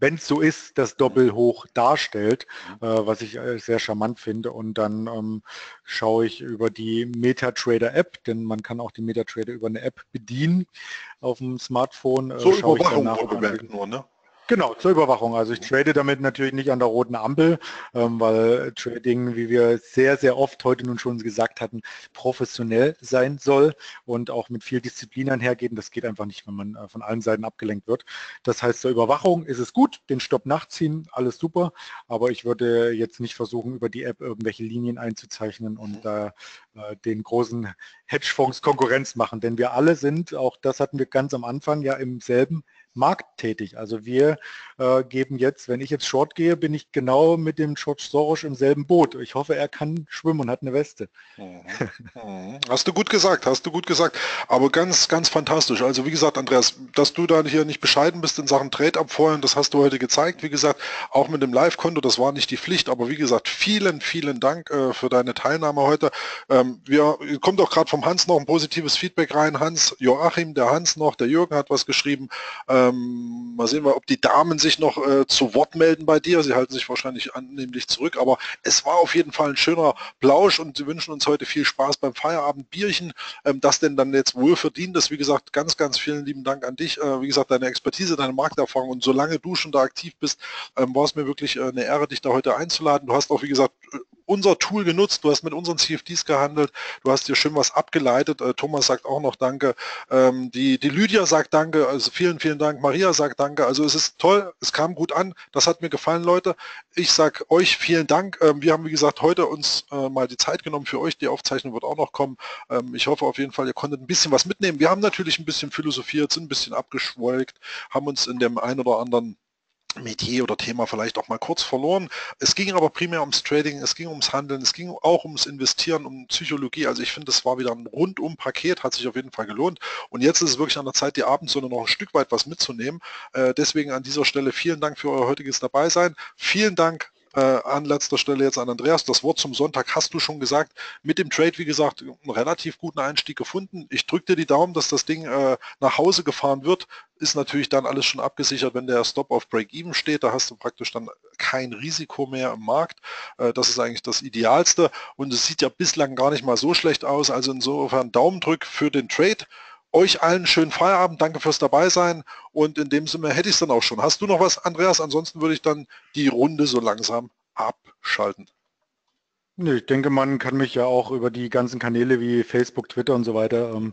wenn es so ist, das Doppelhoch darstellt, äh, was ich äh, sehr charmant finde. Und dann ähm, schaue ich über die MetaTrader App, denn man kann auch die MetaTrader über eine App bedienen auf dem Smartphone. Äh, so Überwachung nur, ne? Genau, zur Überwachung. Also ich trade damit natürlich nicht an der roten Ampel, ähm, weil Trading, wie wir sehr, sehr oft heute nun schon gesagt hatten, professionell sein soll und auch mit viel Disziplin einhergeht. Das geht einfach nicht, wenn man äh, von allen Seiten abgelenkt wird. Das heißt, zur Überwachung ist es gut, den Stopp nachziehen, alles super, aber ich würde jetzt nicht versuchen, über die App irgendwelche Linien einzuzeichnen und äh, den großen Hedgefonds Konkurrenz machen. Denn wir alle sind, auch das hatten wir ganz am Anfang ja im selben Markt tätig. Also wir äh, geben jetzt, wenn ich jetzt Short gehe, bin ich genau mit dem George Soros im selben Boot. Ich hoffe, er kann schwimmen und hat eine Weste. Mhm. Hast du gut gesagt, hast du gut gesagt. Aber ganz, ganz fantastisch. Also wie gesagt, Andreas, dass du da hier nicht bescheiden bist in Sachen Trade abfeuern, das hast du heute gezeigt. Wie gesagt, auch mit dem Live-Konto, das war nicht die Pflicht. Aber wie gesagt, vielen, vielen Dank äh, für deine Teilnahme heute. Ähm, wir kommt auch gerade vom Hans noch ein positives Feedback rein. Hans, Joachim, der Hans noch, der Jürgen hat was geschrieben. Äh, Ähm, mal sehen wir, ob die Damen sich noch äh, zu Wort melden bei dir. Sie halten sich wahrscheinlich annehmlich zurück, aber es war auf jeden Fall ein schöner Plausch und sie wünschen uns heute viel Spaß beim Feierabendbierchen. Ähm, das denn dann jetzt wohl verdient ist. Wie gesagt, ganz, ganz vielen lieben Dank an dich. Äh, wie gesagt, deine Expertise, deine Markterfahrung und solange du schon da aktiv bist, ähm, war es mir wirklich äh, eine Ehre, dich da heute einzuladen. Du hast auch, wie gesagt, unser Tool genutzt, du hast mit unseren CFDs gehandelt, du hast dir schön was abgeleitet. Äh, Thomas sagt auch noch Danke. Ähm, die, die Lydia sagt Danke, also vielen, vielen Dank. Maria sagt Danke. Also es ist toll, es kam gut an. Das hat mir gefallen, Leute. Ich sage euch vielen Dank. Ähm, wir haben, wie gesagt, heute uns äh, mal die Zeit genommen für euch. Die Aufzeichnung wird auch noch kommen. Ähm, ich hoffe auf jeden Fall, ihr konntet ein bisschen was mitnehmen. Wir haben natürlich ein bisschen philosophiert, sind ein bisschen abgeschwolgt, haben uns in dem einen oder anderen Metier oder Thema vielleicht auch mal kurz verloren. Es ging aber primär ums Trading, es ging ums Handeln, es ging auch ums Investieren, um Psychologie. Also ich finde, es war wieder ein rundum Paket, hat sich auf jeden Fall gelohnt. Und jetzt ist es wirklich an der Zeit, die Abendsonne noch ein Stück weit was mitzunehmen. Äh, deswegen an dieser Stelle vielen Dank für euer heutiges Dabeisein. Vielen Dank äh, an letzter Stelle jetzt an Andreas. Das Wort zum Sonntag hast du schon gesagt. Mit dem Trade, wie gesagt, einen relativ guten Einstieg gefunden. Ich drücke dir die Daumen, dass das Ding äh, nach Hause gefahren wird. Ist natürlich dann alles schon abgesichert, wenn der Stop auf Break-Even steht. Da hast du praktisch dann kein Risiko mehr im Markt. Äh, das ist eigentlich das Idealste. Und es sieht ja bislang gar nicht mal so schlecht aus. Also insofern Daumendrück für den Trade. Euch allen schönen Feierabend, danke fürs dabei sein und in dem Sinne hätte ich es dann auch schon. Hast du noch was, Andreas? Ansonsten würde ich dann die Runde so langsam abschalten. Ich denke, man kann mich ja auch über die ganzen Kanäle wie Facebook, Twitter und so weiter ähm,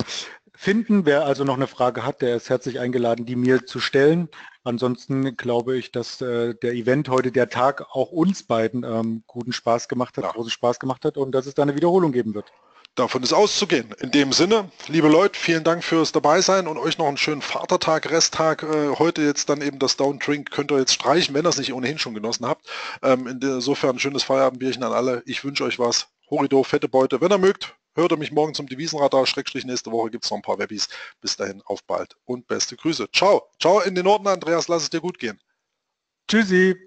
finden. Wer also noch eine Frage hat, der ist herzlich eingeladen, die mir zu stellen. Ansonsten glaube ich, dass äh, der Event heute, der Tag, auch uns beiden ähm, guten Spaß gemacht hat, ja. großen Spaß gemacht hat und dass es da eine Wiederholung geben wird. Davon ist auszugehen. In dem Sinne, liebe Leute, vielen Dank fürs Dabeisein und euch noch einen schönen Vatertag, Resttag. Äh, heute jetzt dann eben das Down Drink könnt ihr jetzt streichen, wenn ihr es nicht ohnehin schon genossen habt. Ähm, insofern ein schönes Feierabendbierchen an alle. Ich wünsche euch was. Horido, fette Beute. Wenn ihr mögt, hört ihr mich morgen zum Devisenradar. Schrägstrich nächste Woche gibt es noch ein paar Webbies. Bis dahin, auf bald und beste Grüße. Ciao. Ciao in den Norden, Andreas. Lass es dir gut gehen. Tschüssi.